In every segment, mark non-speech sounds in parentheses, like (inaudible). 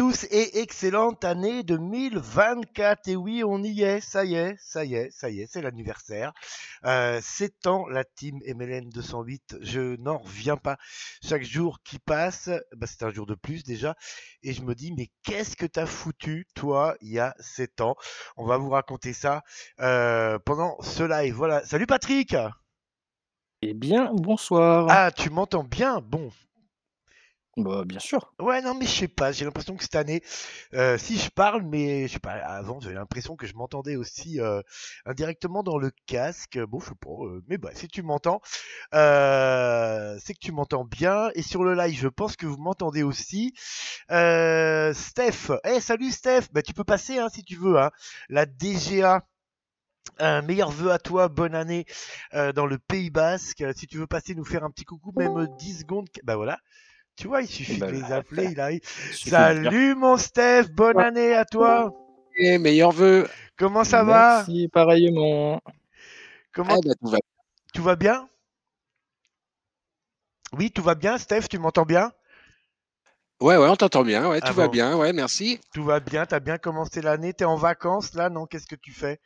Tous et excellente année 2024. Et oui, on y est, ça y est, ça y est, ça y est, c'est l'anniversaire. Euh, c'est ans la team MLN 208. Je n'en reviens pas. Chaque jour qui passe, bah, c'est un jour de plus déjà. Et je me dis, mais qu'est-ce que t'as foutu, toi, il y a 7 ans? On va vous raconter ça euh, pendant ce live. Voilà. Salut Patrick Eh bien, bonsoir. Ah, tu m'entends bien? Bon, Bah, bien sûr. Ouais, non, mais je sais pas, j'ai l'impression que cette année, euh, si je parle, mais je sais pas, avant j'avais l'impression que je m'entendais aussi euh, indirectement dans le casque. Bon, je sais pas, euh, mais bah, si tu m'entends, euh, c'est que tu m'entends bien. Et sur le live, je pense que vous m'entendez aussi. Euh, Steph, eh salut Steph, bah, tu peux passer hein, si tu veux, hein. la DGA. Un meilleur vœu à toi, bonne année euh, dans le Pays Basque. Si tu veux passer nous faire un petit coucou, même 10 secondes, bah voilà. Tu vois, il suffit Bah, de les appeler, il arrive. (laughs) Salut mon Steph, bonne année à toi. Et meilleurs vœux. Comment ça va? Merci, pareillement. Comment Ah, bah, tout va. tout va bien? Oui, tout va bien, Steph, tu m'entends bien? Ouais, ouais, on t'entend bien. Ouais, Ah tout va bien. Ouais, merci. Tout va bien, t'as bien commencé l'année, t'es en vacances là, non Qu'est-ce que tu fais?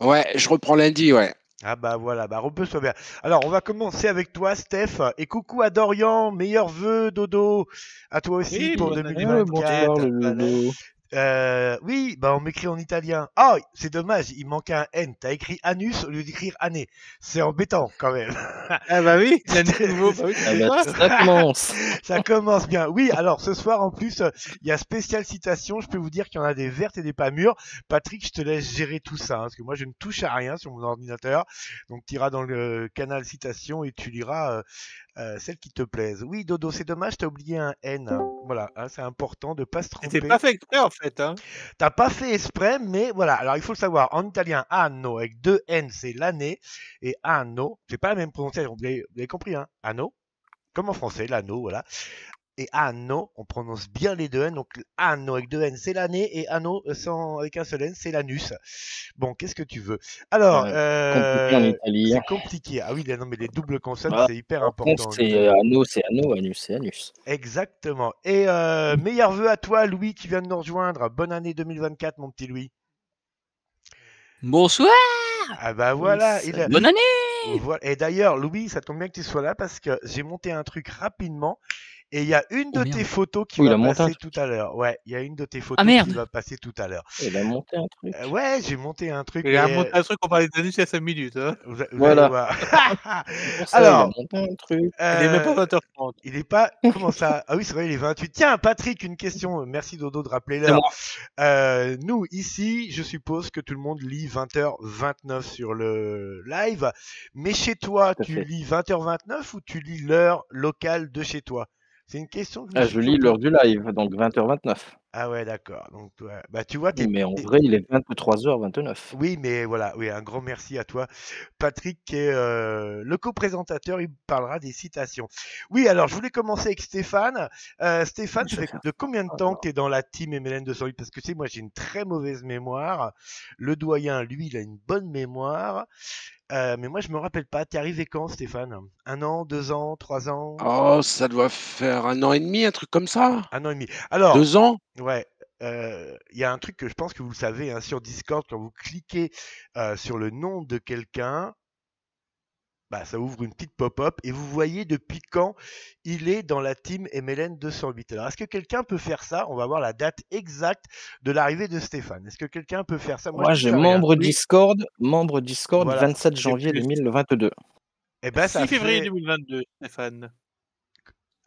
Ouais, je reprends lundi. Ouais. Ah bah voilà, bah repose-toi bien. Alors on va commencer avec toi, Steph. Et coucou à Dorian, meilleurs vœux, Dodo. À toi aussi Oui, pour année. 2024. bonsoir, le loulou. Euh, oui, bah on m'écrit en italien. Ah, c'est dommage, il manque un N. T'as écrit anus au lieu d'écrire année. C'est embêtant quand même. (laughs) Ah bah oui, (laughs) l'année nouveau. Bah oui, (laughs) Ah bah, ça. commence. Ça commence bien. Oui, alors ce soir en plus, euh, il y a spécial citation. Je peux vous dire qu'il y en a des vertes et des pas mûres. Patrick, je te laisse gérer tout ça, hein, parce que moi je ne touche à rien sur mon ordinateur. Donc tu iras dans le canal citation et tu liras euh, euh, celles qui te plaisent. Oui, Dodo, c'est dommage, t'as oublié un N. hein. Voilà, hein, c'est important de pas se tromper. C'était pas fait exprès en fait. Hein. T'as pas fait exprès, mais voilà. Alors il faut le savoir. En italien, anno avec deux N, c'est l'année, et anno, c'est pas la même prononciation. Vous avez, vous avez compris, hein Anno, comme en français, l'anneau, voilà. Et anno, on prononce bien les deux N. Donc anno avec deux N, c'est l'année, et anno euh, sans avec un seul N, c'est l'anus. Bon, qu'est-ce que tu veux? Alors, Ouais, Compliqué en euh, c'est compliqué. Ah oui, non, mais les doubles consonnes, Ah, c'est hyper important. c'est italien. anneau, c'est anneau, anus, c'est anus. Exactement. Et euh, meilleur vœu à toi, Louis, qui vient de nous rejoindre. Bonne année 2024, mon petit Louis. Bonsoir Ah bah voilà. il a- Bonne année Voilà. Et d'ailleurs, Louis, ça tombe bien que tu sois là parce que j'ai monté un truc rapidement et il y a une de Oh, merde. tes photos qui Oui, il va passer tout à l'heure. Ouais, il y a une de tes photos Ah, merde. qui va passer tout à l'heure. Il a monté un truc. Euh, ouais, j'ai monté un truc. Il a monté un truc, on parlait il y a 5 minutes. Hein. vous, Voilà. (laughs) ça, Alors, il a monté un truc. Il est même euh, pas 20h30. il est pas. Comment ça? Ah oui, c'est vrai, il est 28. Tiens, Patrick, une question. Merci Dodo de rappeler l'heure. Euh, nous, ici, je suppose que tout le monde lit 20h29 sur le live. Mais chez toi, Tout à tu fait. lis 20h29 ou tu lis l'heure locale de chez toi? C'est une question que je me Ah, je lis l'heure du live, donc 20h29. Ah ouais, d'accord. Donc, ouais. bah, tu vois, t'es- Mais en t'es- vrai, il est 23h29. Oui, mais voilà, oui, un grand merci à toi, Patrick, qui est euh, le co-présentateur. Il parlera des citations. Oui, alors je voulais commencer avec Stéphane. Euh, Stéphane, Je ça vais fait de combien de temps que tu es dans la team MLN 208 Parce que tu sais, moi, j'ai une très mauvaise mémoire. Le doyen, lui, il a une bonne mémoire. Euh, mais moi, je me rappelle pas. T'es arrivé quand, Stéphane? Un an, deux ans, trois ans? Oh, ça doit faire un an et demi, un truc comme ça. Un an et demi. Alors, Deux ans? Ouais, euh, il y a un truc que je pense que vous le savez hein, sur Discord, quand vous cliquez euh, sur le nom de quelqu'un, bah, ça ouvre une petite pop-up et vous voyez depuis quand il est dans la team MLN 208. Alors, est-ce que quelqu'un peut faire ça? On va voir la date exacte de l'arrivée de Stéphane. Est-ce que quelqu'un peut faire ça? Moi, je j'ai membre Discord, membre Discord, Voilà. 27 janvier plus. 2022. Eh ben, ça 6 février fait- 2022, Stéphane.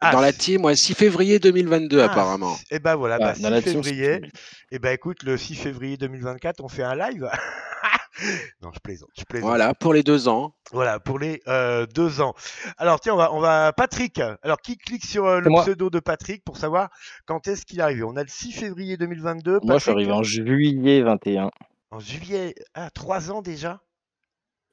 Ah, dans la team, ouais, 6 février 2022, ah, apparemment. Eh ben voilà, Ah, bah, dans 6 la team, c'est février. fini. Eh ben écoute, le 6 février 2024, on fait un live. (laughs) non, je plaisante, je plaisante. Voilà, pour les deux ans. Voilà, pour les euh, deux ans. Alors tiens, on va, on va Patrick. Alors qui clique sur euh, le moi. pseudo de Patrick pour savoir quand est-ce qu'il est arrivé? On a le 6 février 2022. Moi, je suis arrivé en juillet 21. en juillet. Ah, trois ans déjà?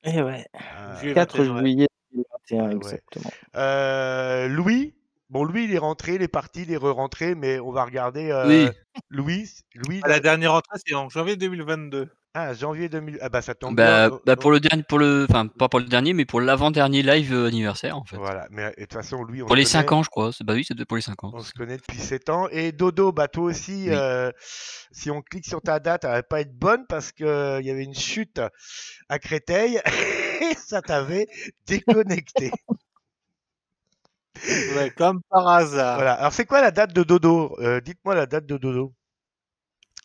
Eh ouais. Ah, Juillet 4 21, ouais. juillet 2021, Ah ouais. exactement. euh, Louis? Bon, Louis, il est rentré, il est parti, il est re-rentré, mais on va regarder. euh, Oui. Louis, Louis. À la dernière entrée, c'est en janvier 2022. Ah, janvier 2000. Ah bah ça tombe Bah, bien. bah, pour le dernier, pour le, enfin pas pour le dernier, mais pour l'avant-dernier live euh, anniversaire en fait. Voilà, mais de toute façon, lui, on Pour le les 5 connaît. ans, je crois. C'est- Bah oui, c'était pour les 5 ans. On se connaît depuis 7 ans. Et Dodo, bah toi aussi, Oui. euh, si on clique sur ta date, elle va pas être bonne parce que il y avait une chute à Créteil et (laughs) ça t'avait déconnecté. (laughs) (laughs) Ouais, comme par hasard. voilà. Alors c'est quoi la date de Dodo? Euh, Dites-moi la date de Dodo.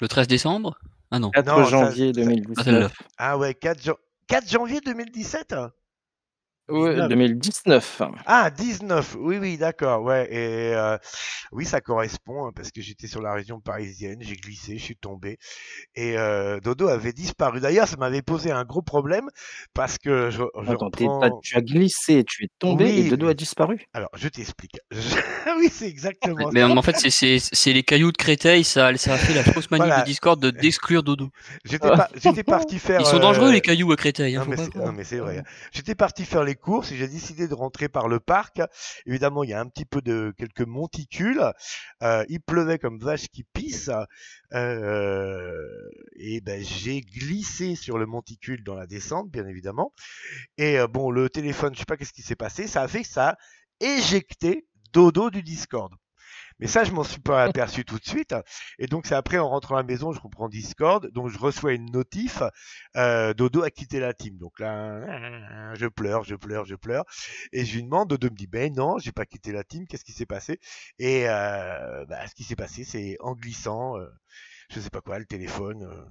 Le 13 décembre? Ah non. 4 Non, ça- janvier ça- Pas celle-là. 2019. Ah ouais, 4, jan- 4 janvier 2017 Ouais, 19. 2019. Ah, 19, oui, oui, d'accord, ouais, et euh, oui, ça correspond, hein, parce que j'étais sur la région parisienne, j'ai glissé, je suis tombé, et euh, Dodo avait disparu. D'ailleurs, ça m'avait posé un gros problème, parce que je, je Attends, reprends... tu as glissé, tu es tombé Oui, et Dodo mais- a disparu. Alors, je t'explique. (laughs) Je- oui, c'est exactement Mais ça. en fait, c'est- c'est c'est les cailloux de Créteil, ça, ça a fait la fausse manip Voilà. de Discord de d'exclure Dodo. J'étais parti (laughs) faire... Ils sont euh, dangereux les cailloux à Créteil. Hein, Non mais, c'est, croire. non, mais c'est vrai. J'étais parti faire les courses et j'ai décidé de rentrer par le parc. Évidemment, il y a un petit peu de quelques monticules. Euh, il pleuvait comme vache qui pisse. Euh, et ben j'ai glissé sur le monticule dans la descente, bien évidemment. Et euh, bon, le téléphone, je sais pas qu'est-ce qui s'est passé. Ça a fait ça a éjecté Dodo du Discord. Mais ça, je m'en suis pas aperçu tout de suite. Et donc, c'est après, en rentrant à la maison, je reprends Discord. Donc, je reçois une notif. euh, Dodo a quitté la team. Donc là, je pleure, je pleure, je pleure. Et je lui demande, Dodo me dit, ben non, j'ai pas quitté la team. Qu'est-ce qui s'est passé? Et euh, bah, ce qui s'est passé, c'est en glissant, euh, je sais pas quoi, le téléphone. euh,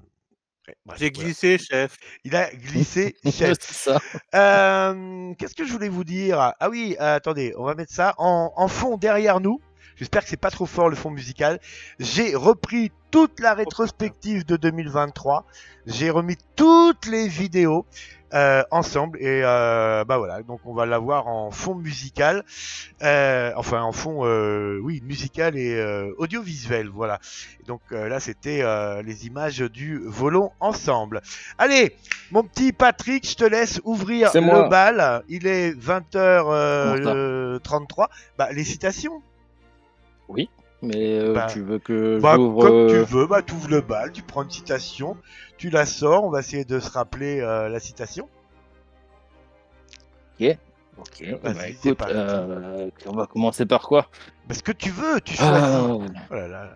ouais, J'ai voilà. glissé, chef. Il a glissé, (laughs) chef. Euh, Qu'est-ce que je voulais vous dire? Ah oui, euh, attendez, on va mettre ça en, en fond derrière nous. J'espère que c'est pas trop fort le fond musical. J'ai repris toute la rétrospective de 2023. J'ai remis toutes les vidéos euh, ensemble et euh, bah voilà. Donc on va l'avoir en fond musical, euh, enfin en fond, euh, oui, musical et euh, audiovisuel. Voilà. Donc euh, là c'était euh, les images du volon ensemble. Allez, mon petit Patrick, je te laisse ouvrir le bal. Il est 20h33. Comment ça bah, les citations. Mais euh, Bah, tu veux que Bah, j'ouvre comme tu euh, veux, bah, tu ouvres le bal, tu prends une citation, tu la sors, on va essayer de se rappeler euh, la citation. Ok, Vas-y, bah, c'est écoute, euh, on va commencer par quoi? Parce que tu veux, tu choisis. Ah, Oh là là.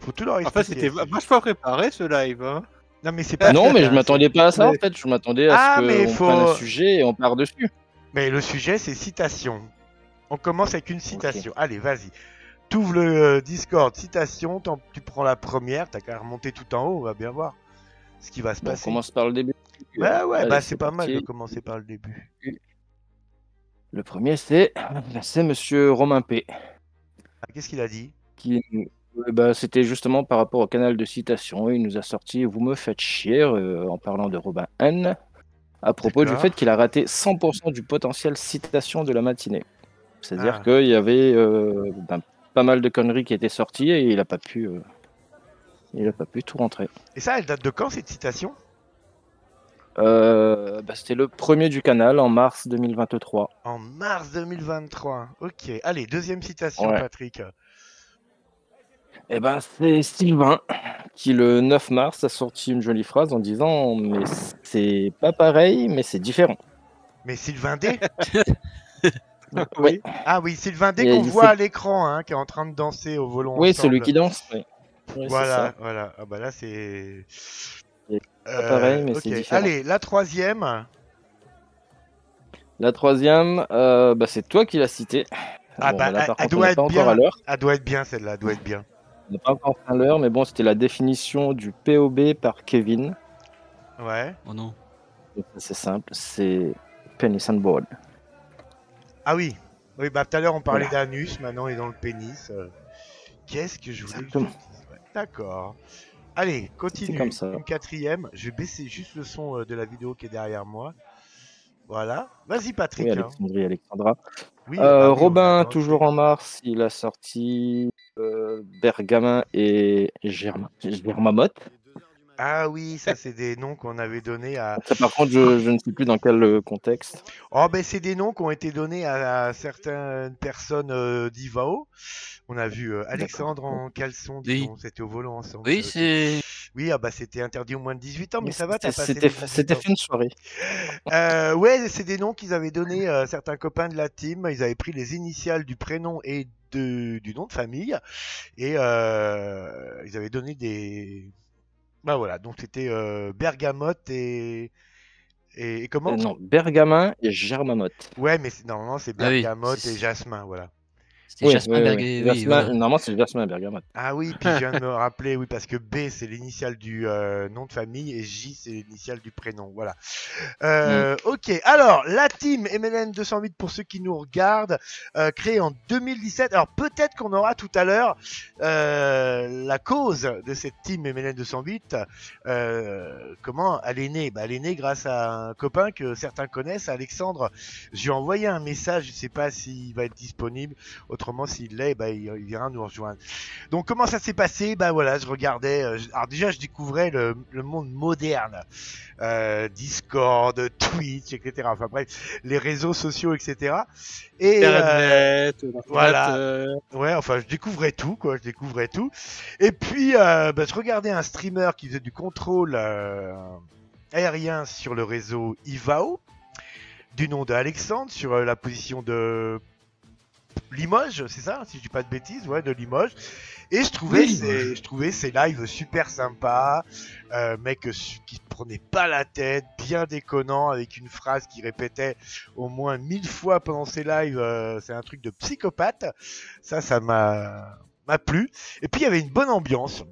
Faut tout leur En fait, expliquer. c'était vachement préparé ce live. Hein. Non, mais c'est pas Non, mais je m'attendais pas à ça en fait. Je m'attendais à Ah, ce mais qu'on faut- prenne un sujet et on part dessus. Mais le sujet, c'est citation. On commence avec une citation. Allez, vas-y. T'ouvres le euh, Discord, citation, tu prends la première, t'as qu'à remonter tout en haut, on va bien voir ce qui va se Bon, on passer. commence par le début. Ouais, Allez, bah c'est pas mal de commencer par le début. Le premier, c'est c'est Monsieur Romain P. Ah, Qu'est-ce qu'il a dit? Qui euh, bah, c'était justement par rapport au canal de citation. Il nous a sorti Vous me faites chier euh, en parlant de Robin N. À propos du fait qu'il a raté 100% du potentiel citation de la matinée. C'est-à-dire Ah. qu'il y avait euh, ben, pas mal de conneries qui étaient sorties et il n'a pas pu. euh, il a pas pu tout rentrer. Et ça, elle date de quand cette citation? Euh, bah, c'était le premier du canal en mars 2023. En mars 2023. Ok. Allez, deuxième citation, Ouais. Patrick. Et ben, c'est Sylvain qui, le 9 mars, a sorti une jolie phrase en disant Mais c'est pas pareil, mais c'est différent. Mais Sylvain D? (laughs) (laughs) Oui. Ah oui, Sylvain D Et qu'on voit à l'écran, hein, qui est en train de danser au volant. Oui, ensemble. celui qui danse. oui. Oui, c'est Voilà, ça. voilà. Ah bah là, c'est. C'est Euh, pareil, mais c'est ok. différent. Allez, la troisième. La troisième, euh, bah, c'est toi qui l'as citée. Ah Bon, bah, là, elle- par elle contre, doit être bien. Elle doit être bien, celle-là. Elle doit être bien. On n'est pas encore à l'heure, mais bon, c'était la définition du POB par Kevin. Ouais. Oh non. C'est simple, c'est penis and ball. Ah oui. Oui, bah tout à l'heure on parlait Voilà. d'anus, maintenant on est dans le pénis. euh. Qu'est-ce que je voulais Exactement. Ouais, D'accord. Allez, continue. comme ça. Une quatrième. Je vais baisser juste le son euh, de la vidéo qui est derrière moi. Voilà. Vas-y, Patrick. Oui, hein. Alexandra. Oui, Euh, Robin, toujours en mars, il a sorti euh, Bergamin et Germa- Germamotte. Ah oui, ça c'est des noms qu'on avait donnés à. Ça, par contre, je, je ne sais plus dans quel euh, contexte. Oh ben c'est des noms qui ont été donnés à, à certaines personnes euh, d'Ivao. On a vu euh, Alexandre en caleçon, Oui. c'était au volant ensemble. Oui, Euh, c'est. Oui, ah bah c'était interdit aux moins de 18 ans, mais ça va, t'as C'était- passé C'était les 18 c'était ans. fait une soirée. (laughs) Euh, ouais, c'est des noms qu'ils avaient donnés euh, certains copains de la team. Ils avaient pris les initiales du prénom et de, du nom de famille et euh, ils avaient donné des. Bah voilà, donc c'était euh, Bergamote et et, et comment Euh, non, Bergamin et Germamote. Ouais, mais c'est- normalement c'est Ah oui, Bergamote et Jasmin, voilà. C'est Oui, Jasmin oui, oui. Berger. oui, Jasmin- voilà. Normalement, c'est Jasmin Bergamote. Ah oui, puis je viens de me rappeler, oui, parce que B c'est l'initiale du euh, nom de famille et J c'est l'initiale du prénom, voilà. Euh, Ok, alors la team MLN 208 pour ceux qui nous regardent, euh, créée en 2017. Alors peut-être qu'on aura tout à l'heure euh, la cause de cette team MLN 208. Euh, comment elle est née? Bah, Elle est née grâce à un copain que certains connaissent, Alexandre. Je lui ai envoyé un message, je sais pas s'il va être disponible. Autrement, s'il l'est, bah, il, il viendra nous rejoindre. Donc, comment ça s'est passé? Bah voilà, je regardais. euh, alors déjà, je découvrais le, le monde moderne, Euh, Discord, (laughs) Twitch, etc. Enfin bref, les réseaux sociaux, etc. Et euh, Internet, voilà. ouais, enfin, je découvrais tout, quoi. Je découvrais tout. Et puis, bah, je regardais un streamer qui faisait du contrôle aérien sur le réseau Ivao, du nom d'Alexandre, sur euh, la position de Limoges, c'est ça, si je dis pas de bêtises, ouais, de Limoges. Et je trouvais, Oui, ces, je trouvais lives super sympas, euh, mec euh, qui prenait pas la tête, bien déconnant, avec une phrase qui répétait au moins mille fois pendant ses lives. euh, c'est un truc de psychopathe. Ça, ça m'a m'a plu. Et puis il y avait une bonne ambiance.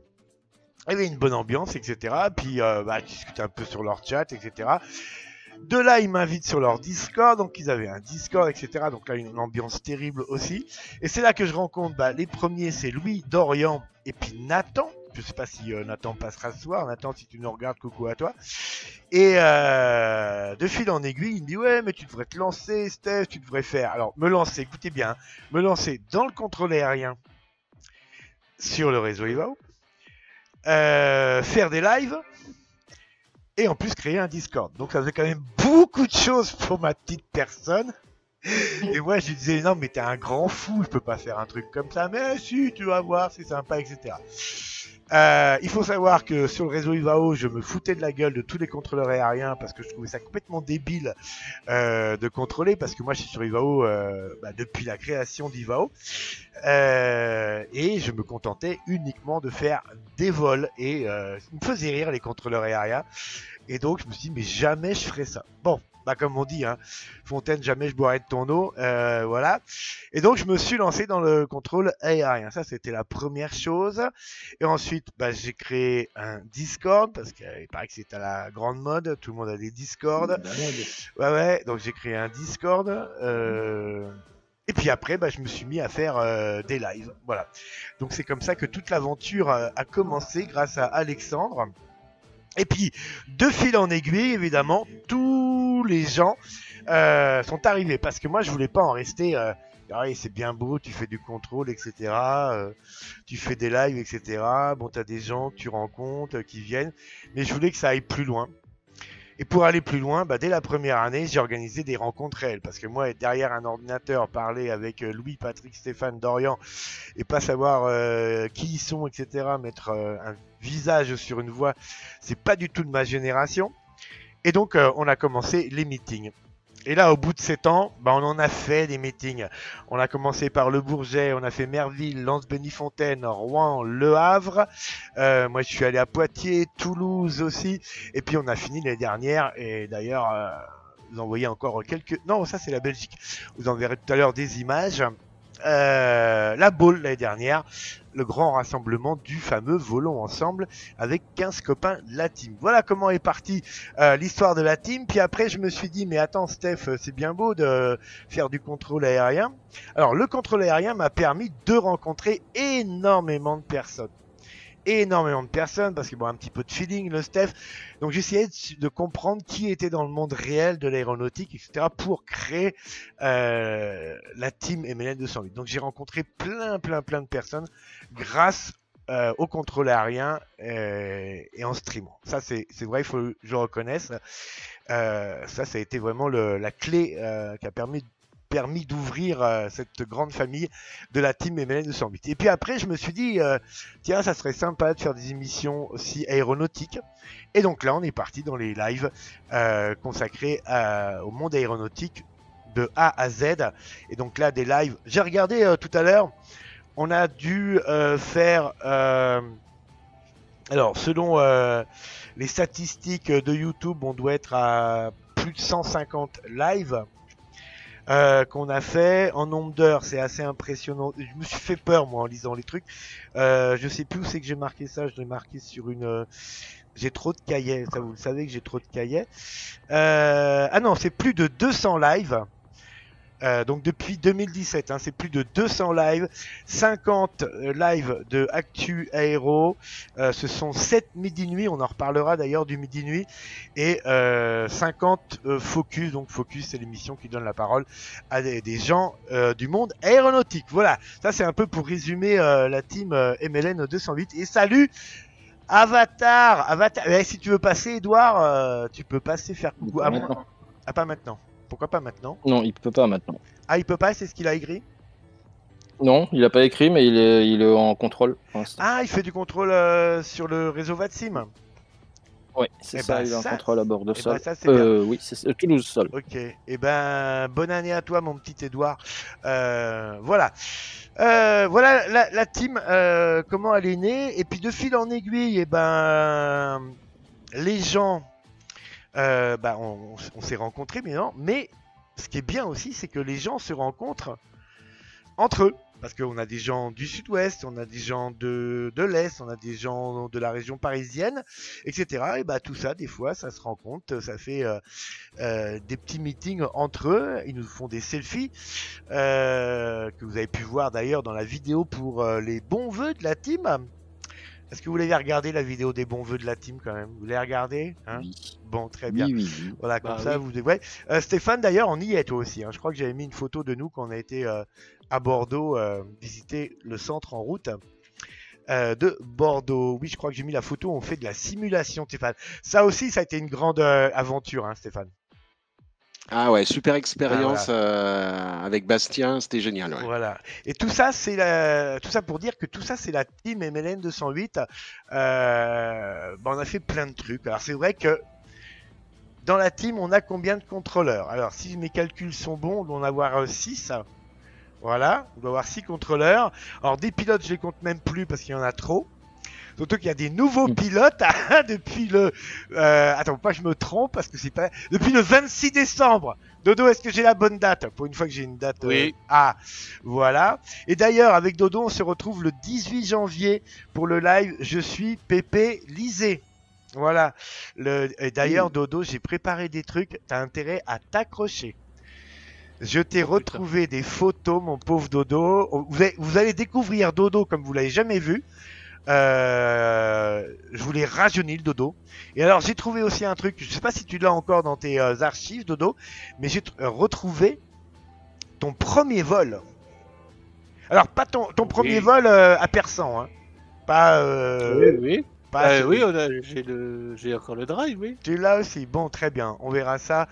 Il y avait une bonne ambiance, etc. Puis euh, bah, je discutais un peu sur leur chat, etc. De là, ils m'invitent sur leur Discord, donc ils avaient un Discord, etc. Donc là, une ambiance terrible aussi. Et c'est là que je rencontre bah, les premiers, c'est Louis, Dorian et puis Nathan. Je sais pas si euh, Nathan passera ce soir. Nathan, si tu nous regardes, coucou à toi. Et euh, de fil en aiguille, il me dit ouais, mais tu devrais te lancer, Steph, tu devrais faire. Alors me lancer, écoutez bien, hein, me lancer dans le contrôle aérien sur le réseau Ivao, euh, faire des lives et en plus créer un Discord. Donc ça faisait quand même beaucoup de choses pour ma petite personne. Et moi je lui disais non mais t'es un grand fou, je peux pas faire un truc comme ça, mais si tu vas voir, c'est sympa, etc. Euh, il faut savoir que sur le réseau Ivao, je me foutais de la gueule de tous les contrôleurs aériens parce que je trouvais ça complètement débile euh, de contrôler parce que moi je suis sur Ivao euh, bah, depuis la création d'Ivao euh, et je me contentais uniquement de faire des vols et euh, ça me faisait rire les contrôleurs aériens. Et donc je me suis dit mais jamais je ferais ça. Bon, bah comme on dit, hein, Fontaine, jamais je boirai de ton eau, euh, voilà. Et donc je me suis lancé dans le contrôle aérien. Ça c'était la première chose. Et ensuite, bah, j'ai créé un Discord parce qu'il paraît que c'est à la grande mode. Tout le monde a des Discord. Ouais, ouais. Donc j'ai créé un Discord. euh, Et puis après, bah, je me suis mis à faire euh, des lives. Voilà. Donc c'est comme ça que toute l'aventure euh, a commencé grâce à Alexandre. Et puis, de fil en aiguille, évidemment, tous les gens euh, sont arrivés parce que moi, je voulais pas en rester. Euh, ah oui, c'est bien beau, tu fais du contrôle, etc. euh, tu fais des lives, etc. Bon, t'as des gens que tu rencontres, qui viennent, mais je voulais que ça aille plus loin. Et pour aller plus loin, bah, dès la première année, j'ai organisé des rencontres réelles. Parce que moi, être derrière un ordinateur, parler avec Louis, Patrick, Stéphane, Dorian, et pas savoir euh, qui ils sont, etc., mettre euh, un visage sur une voix, c'est pas du tout de ma génération. Et donc, euh, on a commencé les meetings. Et là, au bout de 7 ans, bah, on en a fait des meetings. On a commencé par Le Bourget, on a fait Merville, Lens-Bénifontaine, Rouen, Le Havre. Euh, moi, je suis allé à Poitiers, Toulouse aussi. Et puis, on a fini l'année dernière. Et d'ailleurs, euh, vous en voyez encore quelques... Non, ça, c'est la Belgique. Vous en verrez tout à l'heure des images. Euh, la Baule l'année dernière, le grand rassemblement du fameux Volons Ensemble avec 15 copains de la team. Voilà comment est partie euh, l'histoire de la team. Puis après, je me suis dit, mais attends, Steph, c'est bien beau de faire du contrôle aérien. Alors, le contrôle aérien m'a permis de rencontrer énormément de personnes. Énormément de personnes, parce que bon, un petit peu de feeling, le Steph. Donc, j'essayais de, comprendre qui était dans le monde réel de l'aéronautique, etc., pour créer euh, la team MLN 208. Donc, j'ai rencontré plein, plein, plein de personnes grâce euh, au contrôle aérien euh, et en streamant. Ça, c'est vrai, il faut que je reconnaisse. Euh, ça, ça a été vraiment le- la clé euh, qui a permis permis d'ouvrir euh, cette grande famille de la team MLN 208. Et puis après, je me suis dit, euh, tiens, ça serait sympa de faire des émissions aussi aéronautiques. Et donc là, on est parti dans les lives euh, consacrés à- au monde aéronautique de A à Z. Et donc là, des lives. J'ai regardé tout à l'heure, on a dû faire. alors, selon les statistiques de YouTube, on doit être à plus de 150 lives euh, qu'on a fait en nombre d'heures. C'est assez impressionnant. Je me suis fait peur moi en lisant les trucs. Euh, je sais plus où c'est que j'ai marqué ça. Je l'ai marqué sur une. euh, J'ai trop de cahiers. Ça, vous le savez que j'ai trop de cahiers. Euh, Ah non, c'est plus de 200 lives. Euh, donc depuis 2017, hein, c'est plus de 200 lives, 50 euh, lives de Actu Aéro, euh, ce sont 7 midi-nuit, on en reparlera d'ailleurs du midi-nuit, et euh, 50 euh, Focus, donc Focus c'est l'émission qui donne la parole à des, des gens euh, du monde aéronautique. Voilà, ça c'est un peu pour résumer euh, la team euh, MLN 208, et salut Avatar, Avatar, Eh, si tu veux passer Edouard, euh, tu peux passer faire coucou. À moi. Maintenant. Ah pas maintenant, pourquoi pas maintenant Non, il peut pas maintenant. Ah il peut pas, c'est ce qu'il a écrit Non, il a pas écrit, mais il est, il est en contrôle pour. Ah, il fait du contrôle euh, sur le réseau Vatsim. Oui, c'est Eh ça, ben, il est en contrôle à bord de Eh sol. ben, ça, euh, oui, c'est ça, Toulouse sol. Ok. Eh ben, bonne année à toi, mon petit Edouard. Euh, voilà. Euh, voilà la, la team, euh, comment elle est née. Et puis de fil en aiguille, eh ben, les gens, euh, bah, on, s'est rencontrés, mais. Mais ce qui est bien aussi, c'est que les gens se rencontrent entre eux. Parce qu'on a des gens du sud-ouest, on a des gens de, l'est, on a des gens de la région parisienne, etc. Et bah tout ça, des fois, ça se rencontre, ça fait euh, euh, des petits meetings entre eux. Ils nous font des selfies que vous avez pu voir d'ailleurs dans la vidéo pour les bons vœux de la team. Est-ce que vous l'avez regardé la vidéo des bons vœux de la team quand même? Vous l'avez regardé hein? Oui. Bon, très bien. Oui, oui, oui. Voilà, comme Bah ça, oui. vous ouais. Euh, Stéphane, d'ailleurs, on y est toi aussi. hein. Je crois que j'avais mis une photo de nous quand on a été euh, à Bordeaux euh, visiter le centre en route euh, de Bordeaux. Oui, je crois que j'ai mis la photo. On fait de la simulation, Stéphane. Ça aussi, ça a été une grande euh, aventure, hein, Stéphane. Ah ouais, super expérience euh, avec Bastien, c'était génial. ouais. Voilà. Et tout ça, c'est la... tout ça pour dire que tout ça, c'est la team MLN 208. Euh... bah, on a fait plein de trucs. Alors c'est vrai que dans la team, on a combien de contrôleurs? Alors si mes calculs sont bons, on doit en avoir 6. Voilà, on doit avoir 6 contrôleurs. Alors des pilotes, je les compte même plus parce qu'il y en a trop. Surtout qu'il y a des nouveaux Mm. pilotes (laughs) depuis le. Euh, attends, pas que je me trompe parce que c'est pas. Depuis le 26 décembre. Dodo, est-ce que j'ai la bonne date? Pour une fois que j'ai une date. euh, Oui. Ah, voilà. Et d'ailleurs, avec Dodo, on se retrouve le 18 janvier pour le live Je suis Pépé Lisée. Voilà. Le... Et d'ailleurs, Dodo, j'ai préparé des trucs. T'as intérêt à t'accrocher. Je t'ai Oh, putain. retrouvé des photos, mon pauvre Dodo. Vous allez, vous allez découvrir Dodo comme vous l'avez jamais vu. Euh, je voulais rajeunir le Dodo. Et alors, j'ai trouvé aussi un truc. Je sais pas si tu l'as encore dans tes euh, archives, Dodo, mais j'ai tr- euh, retrouvé ton premier vol. Alors, pas ton, ton premier vol euh, à persan, hein. Pas. Oui, oui. pas oui, j'ai le, encore le drive, oui. Tu l'as aussi. Bon, très bien. On verra ça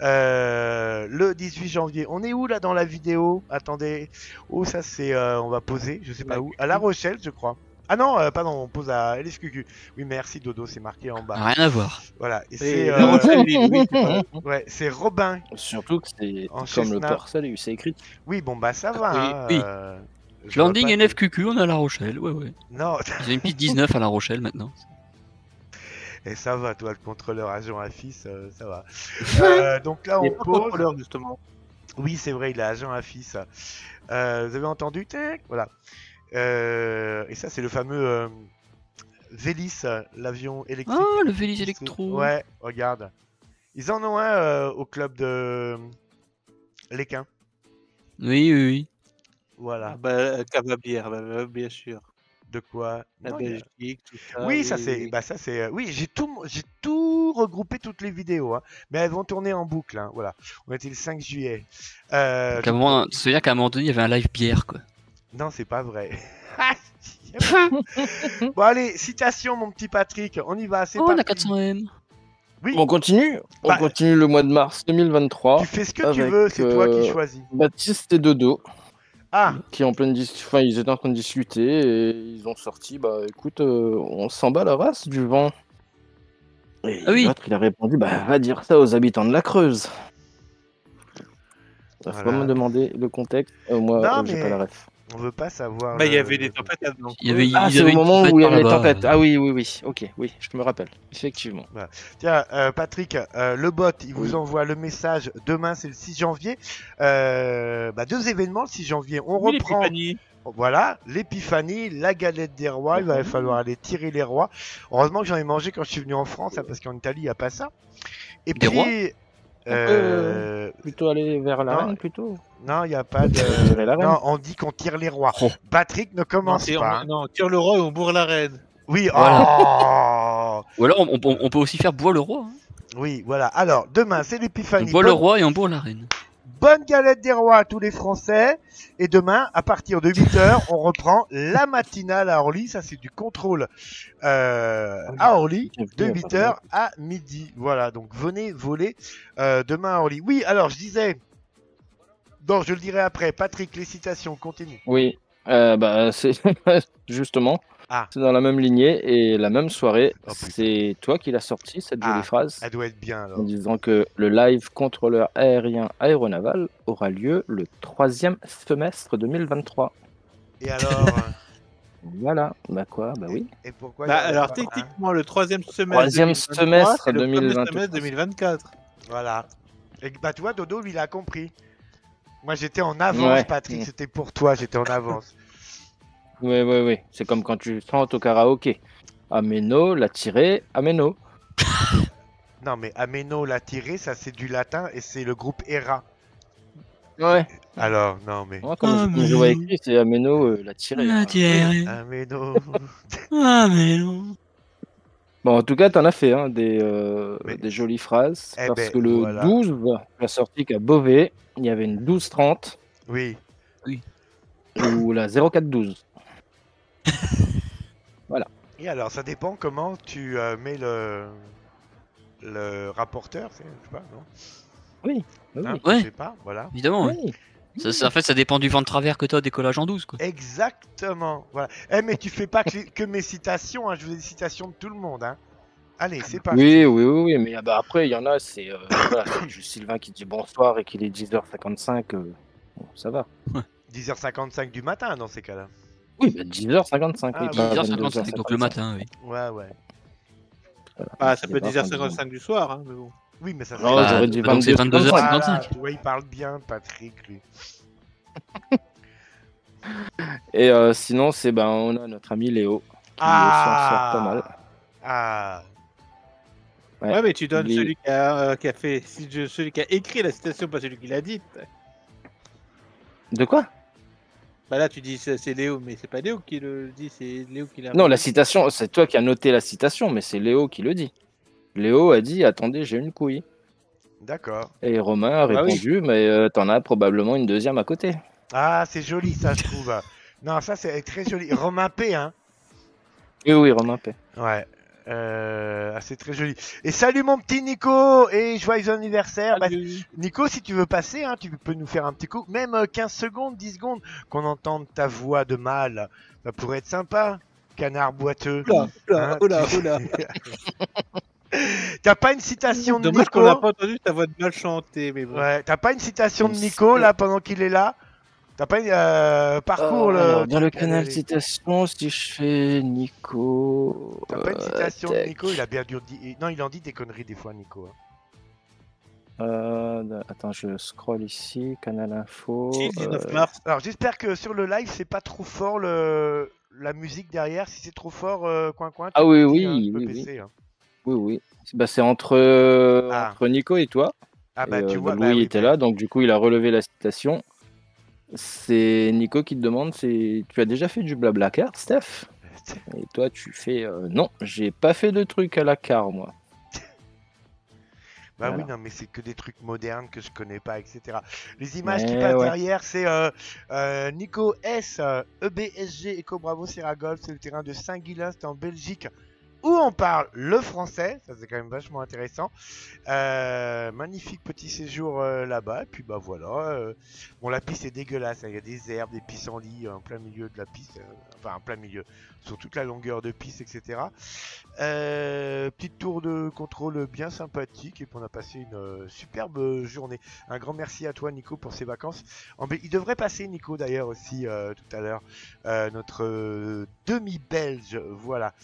le 18 janvier. On est où là dans la vidéo? Attendez. Oh, ça c'est. on va poser. Je sais pas où. À La Rochelle, je crois. Ah non, euh, pardon, on pose à LSQQ. Oui, merci Dodo, c'est marqué en bas. Rien à voir. Voilà. Et Et c'est. euh, (laughs) ouais, c'est Robin. Surtout que c'est En comme le port salut, c'est écrit. Oui, bon bah ça va. Oui, hein, oui. euh, Landing pas NFQQ, on est à La Rochelle. Ouais, ouais. Non, Ils ont une petite 19 à La Rochelle maintenant. et ça va, toi, le contrôleur agent à fils, euh, ça va. (laughs) Euh, donc là, on pose. contrôleur, justement. Oui, c'est vrai, il est agent à fils. Euh, vous avez entendu Tac Voilà. Euh, et ça, c'est le fameux euh, Vélis, l'avion électrique. Ah, le Vélis électro. Ouais, regarde. Ils en ont un euh, au club de Léquin. Oui, oui, oui. Voilà. Ah, bah, Cavabière, bah, bah, bien sûr. De quoi? La Non, Belgique, tout ça. Oui, ça c'est, bah ça c'est, oui, j'ai tout, j'ai tout regroupé toutes les vidéos, hein, mais elles vont tourner en boucle, hein, voilà. On était le 5 juillet. Euh, Donc, à un moment- C'est-à-dire qu'à un moment donné, il y avait un live bière, quoi. Non, c'est pas vrai. (laughs) (laughs) bon, allez, citation, mon petit Patrick. On y va, c'est Oh, la parti. 400M. Oui, On continue On Bah, continue le mois de mars 2023. tu fais ce que tu veux, c'est toi qui euh, choisis. Baptiste et Dodo, Ah, qui en pleine dis- enfin, ils étaient en train de discuter et ils ont sorti, bah écoute, euh, on s'en bat la race du vent. Et Ah oui. l'autre, il a répondu, bah va dire ça aux habitants de la Creuse. Il faut Voilà. me demander le contexte. Euh, moi, Non, euh, j'ai mais- pas la ref. On veut pas savoir. Bah, il y le- avait des tempêtes là-dedans. Il y avait, Ah, c'est au moment où il y avait les tempêtes. Ah oui, oui, oui. Ok, oui, je me rappelle. Effectivement. Tiens, euh, Patrick, euh, le bot, il vous envoie le message. Demain, c'est le 6 janvier. Euh, bah, deux événements le 6 janvier. On Oui, reprend. l'épiphanie. Voilà, l'épiphanie, la galette des rois. Il va falloir aller tirer les rois. Heureusement que j'en ai mangé quand je suis venu en France, hein, parce qu'en Italie, il n'y a pas ça. Et Des rois puis. euh, Plutôt aller vers la Non. reine, plutôt. non, il n'y a pas de. (laughs) Tirer la reine. non, on dit qu'on tire les rois. Oh. Patrick ne commence pas. on, non, tire le roi et on bourre la reine. Oui, Voilà. oh (laughs) Ou alors, on, on- on peut aussi faire bois le roi. hein. Oui, voilà. Alors, demain, c'est On l'épiphanie. boit le roi et on boit la reine. Bonne galette des rois à tous les Français. Et demain, à partir de 8h, on reprend la matinale à Orly. Ça, c'est du contrôle euh, à Orly de 8h à midi. Voilà, donc venez voler euh, demain à Orly. Oui, alors je disais... Non, je le dirai après. Patrick, les citations, continue. Oui, euh, bah, c'est (laughs) justement, Ah. c'est dans la même lignée et la même soirée. Oh, c'est toi qui l'as sorti, cette jolie Ah. phrase, Elle doit être bien, alors. en disant que le live contrôleur aérien aéronaval aura lieu le troisième semestre 2023. Et alors euh, (laughs) Voilà, bah quoi, bah oui. Et pourquoi Bah, il y a- alors, hein techniquement, le troisième semestre. Troisième 2023, semestre c'est le premier 2023. semestre 2024. Voilà. Et bah, tu vois, Dodo, lui, il a compris. Moi, j'étais en avance, Ouais. Patrick. C'était pour toi, j'étais en avance. Oui, oui, oui. C'est comme quand tu chantes au karaoké. Ameno, l'a tiré, Ameno. (laughs) Non, mais Ameno l'a tiré, ça c'est du latin et c'est le groupe Hera. Ouais. Alors, non, mais. Moi, comme, comme je vois écrit, c'est Ameno, euh, l'a tiré. La tirée. Ameno. (laughs) Non. Bon, en tout cas, t'en as fait hein, des, euh, Mais- des jolies phrases. Eh parce ben, que le voilà. 12, la sortie qu'à Beauvais, il y avait une 12-30 Oui. ou la 0412. (laughs) Et alors, ça dépend comment tu euh, mets le. Le rapporteur, c'est- je sais pas, non? Oui, oui. Hein, Ouais. Je sais pas, voilà. Évidemment, ouais. oui. Ça, ça- en fait, ça dépend du vent de travers que t'as au décollage en 12, quoi. Exactement. Voilà. Eh, mais tu fais pas que, les- que mes citations, hein, je veux des citations de tout le monde, hein. Allez, c'est parti. Oui, oui, oui, oui, mais ah bah, après, il y en a, c'est euh, (coughs) voilà, juste Sylvain qui dit bonsoir et qu'il est 10h55. euh, bon, ça va. 10h55 du matin dans ces cas-là. Oui, bah, 10h55. Ah oui, oui, pas 10h55, donc le 22h55. matin, oui. Ouais, ouais. Ah, ça peut être pas en train de 10h55 du soir, hein, mais bon. Oui, mais ça Non, Bah, j'aurais dit donc c'est 22h55. 22h55. Voilà, 55. tu vois, il parle bien, Patrick, lui. (laughs) Et euh, sinon, c'est ben, on a notre ami Léo. Qui s'en sort pas mal. Ah. Ouais. Ouais, mais tu donnes celui qui a, euh, qui a fait, celui qui a écrit la citation, pas celui qui l'a dite. De quoi? Bah là, tu dis c'est Léo, mais c'est pas Léo qui le dit, c'est Léo qui l'a. Non, la citation, c'est toi qui as noté la citation, mais c'est Léo qui le dit. Léo a dit Attendez, j'ai une couille. D'accord. Et Romain a Bah oui. répondu Mais euh, t'en as probablement une deuxième à côté. Ah, c'est joli, ça, je trouve. non, ça, c'est très joli. Romain P, hein. Oui, oui, Romain paie. Ouais. Euh, ah, c'est très joli. Et salut mon petit Nico et joyeux anniversaire. Bah. Nico, si tu veux passer, hein, tu peux nous faire un petit coup, même euh, 15 secondes, 10 secondes, qu'on entende ta voix de mâle. Ça pourrait être sympa, canard boiteux. Oula, oula, Hein, oula. (laughs) T'as pas une citation de Dommage Nico qu'on n'a pas entendu ta voix de mal chanter, mais bon. Ouais, t'as pas une citation de Nico là pendant qu'il est là T'as pas une euh, parcours Euh, le. alors, dans le canal citation, si je fais Nico. T'as pas une euh, citation de. Nico? Il a bien dû dire. Non, il en dit des conneries des fois, Nico. hein. Euh, attends, je scroll ici, canal info. Si, le 19 euh, mars. Alors j'espère que sur le live c'est pas trop fort le la musique derrière. Si c'est trop fort, euh, coin coin. Ah me oui, oui, hein, oui, hein. Oui, oui. Bah, c'est entre, Ah. entre Nico et toi. Ah bah Et, tu euh, vois. bah, bah Louis oui, était bah- là, donc du coup, il a relevé la citation. C'est Nico qui te demande c'est tu as déjà fait du blabla car, Steph? Et toi, tu fais euh, non, j'ai pas fait de truc à la car, moi. Bah oui, non, mais c'est que des trucs modernes que je connais pas, etc. Les images qui passent derrière, c'est euh, Nico S, EBSG Eco Bravo Sierra Golf, c'est le terrain de Saint-Guilain, c'est en Belgique où on parle le français, ça c'est quand même vachement intéressant. Euh, magnifique petit séjour euh, là-bas, et puis bah voilà. Euh, bon, la piste est dégueulasse, hein. il y a des herbes, des pissenlits en plein milieu de la piste, enfin en plein milieu, sur toute la longueur de piste, etc. petite tour de contrôle bien sympathique, et puis on a passé une superbe journée. Un grand merci à toi Nico pour ces vacances. Il devrait passer Nico d'ailleurs aussi tout à l'heure, notre demi-belge, voilà.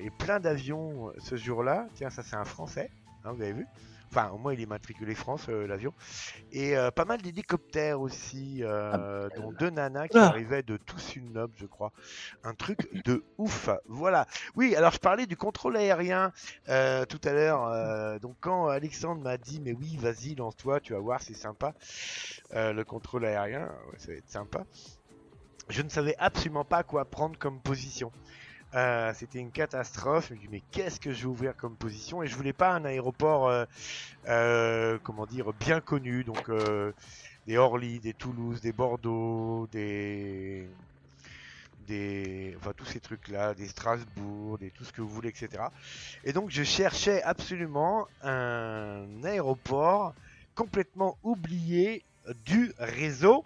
Et plein d'avions ce jour-là. Tiens, ça c'est un Français, hein, vous avez vu Enfin, au moins il est matriculé France, euh, l'avion. Et euh, pas mal d'hélicoptères aussi, ah. dont deux nanas qui ah. arrivaient de Toussunob, je crois. Un truc de ouf. Voilà. Oui, alors je parlais du contrôle aérien tout à l'heure. donc quand Alexandre m'a dit, mais oui, vas-y, lance-toi, tu vas voir, c'est sympa. le contrôle aérien, ça va être sympa. Je ne savais absolument pas quoi prendre comme position. Euh, c'était une catastrophe. Mais qu'est-ce que je vais ouvrir comme position? Et je voulais pas un aéroport, euh, euh, comment dire, bien connu. Donc des Orly, des Toulouse, des Bordeaux, des des, enfin tous ces trucs-là, des Strasbourg, des tout ce que vous voulez, etc. Et donc je cherchais absolument un aéroport complètement oublié du réseau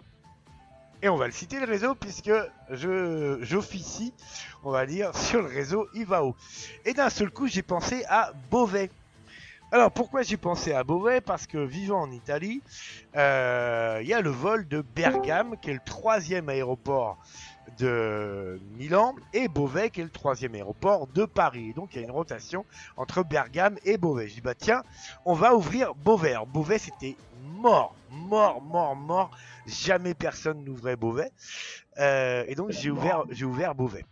et on va le citer le réseau puisque je j'officie, on va dire, (laughs) sur le réseau Ivao. Et d'un seul coup, j'ai pensé à Beauvais. Alors pourquoi j'ai pensé à Beauvais? Parce que vivant en Italie, euh, il y a le vol de Bergame, qui est le troisième aéroport de Milan, et Beauvais, qui est le troisième aéroport de Paris. donc il y a une rotation entre Bergame et Beauvais. Je dis bah tiens, on va ouvrir Beauvais. Beauvais c'était mort, mort, mort, mort. Jamais personne n'ouvrait Beauvais. Euh, et donc j'ai ouvert, j'ai ouvert Beauvais.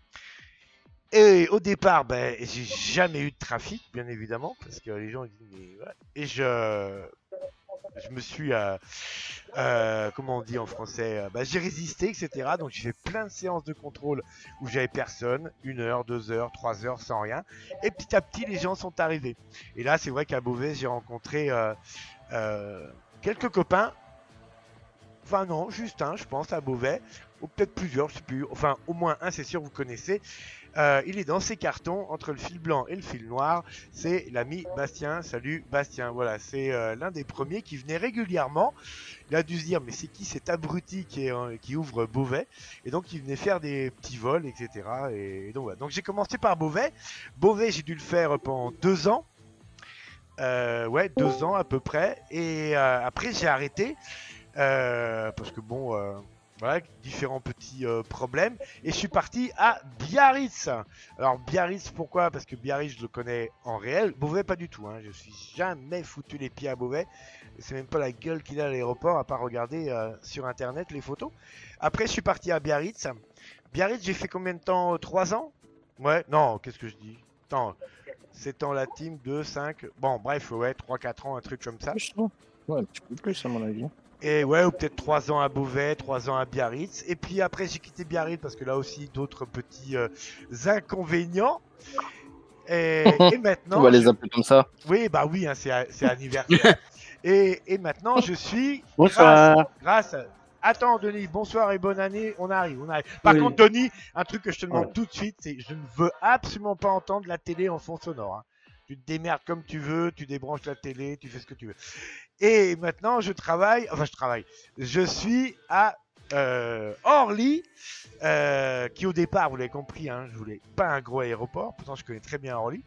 Et au départ, ben, j'ai jamais eu de trafic, bien évidemment, parce que les gens disent, mais Et je, je me suis, euh, euh, comment on dit en français, ben, j'ai résisté, etc. Donc j'ai fait plein de séances de contrôle où j'avais personne, une heure, deux heures, trois heures sans rien. Et petit à petit, les gens sont arrivés. Et là, c'est vrai qu'à Beauvais, j'ai rencontré quelques copains. Enfin non, juste un, je pense, à Beauvais, ou peut-être plusieurs, je sais plus. Enfin, au moins un, c'est sûr, vous connaissez. Euh, il est dans ses cartons entre le fil blanc et le fil noir. C'est l'ami Bastien. Salut Bastien. Voilà, c'est euh, l'un des premiers qui venait régulièrement. Il a dû se dire mais c'est qui cet abruti qui, qui ouvre Beauvais? Et donc il venait faire des petits vols, etc. Et. Donc j'ai commencé par Beauvais. Beauvais, j'ai dû le faire pendant deux ans. Euh, ouais, deux ans à peu près. Et euh, après, j'ai arrêté. Euh, parce que bon, voilà, différents petits problèmes. Et je suis parti à Biarritz. Alors, Biarritz, pourquoi? Parce que Biarritz, je le connais en réel. Beauvais, pas du tout. Hein. Je suis jamais foutu les pieds à Beauvais. C'est même pas la gueule qu'il a à l'aéroport, à part regarder sur internet les photos. Après, je suis parti à Biarritz. Biarritz, j'ai fait combien de temps? Trois ans? Ouais, non, qu'est-ce que je dis? Attends, c'est en la team 2, 5, bon bref, ouais, 3-4 ans, un truc comme ça. Ouais, un petit peu plus à mon avis. Et ouais, ou peut-être 3 ans à Beauvais, 3 ans à Biarritz. Et puis après, j'ai quitté Biarritz parce que là aussi, d'autres petits euh, inconvénients. Et, (laughs) maintenant. On va les appeler comme ça. Oui, bah oui, hein, c'est (laughs) anniversaire. et, et, maintenant, je suis. Bonsoir. grâce Attends, Denis, bonsoir et bonne année. On arrive, on arrive. Par contre, Denis, un truc que je te demande tout de suite, c'est je ne veux absolument pas entendre la télé en fond sonore. Hein. Tu te démerdes comme tu veux, tu débranches la télé, tu fais ce que tu veux. Et maintenant, je travaille, enfin, je travaille. Je suis à euh, Orly, euh, qui au départ, vous l'avez compris, hein, je voulais pas un gros aéroport, pourtant je connais très bien Orly.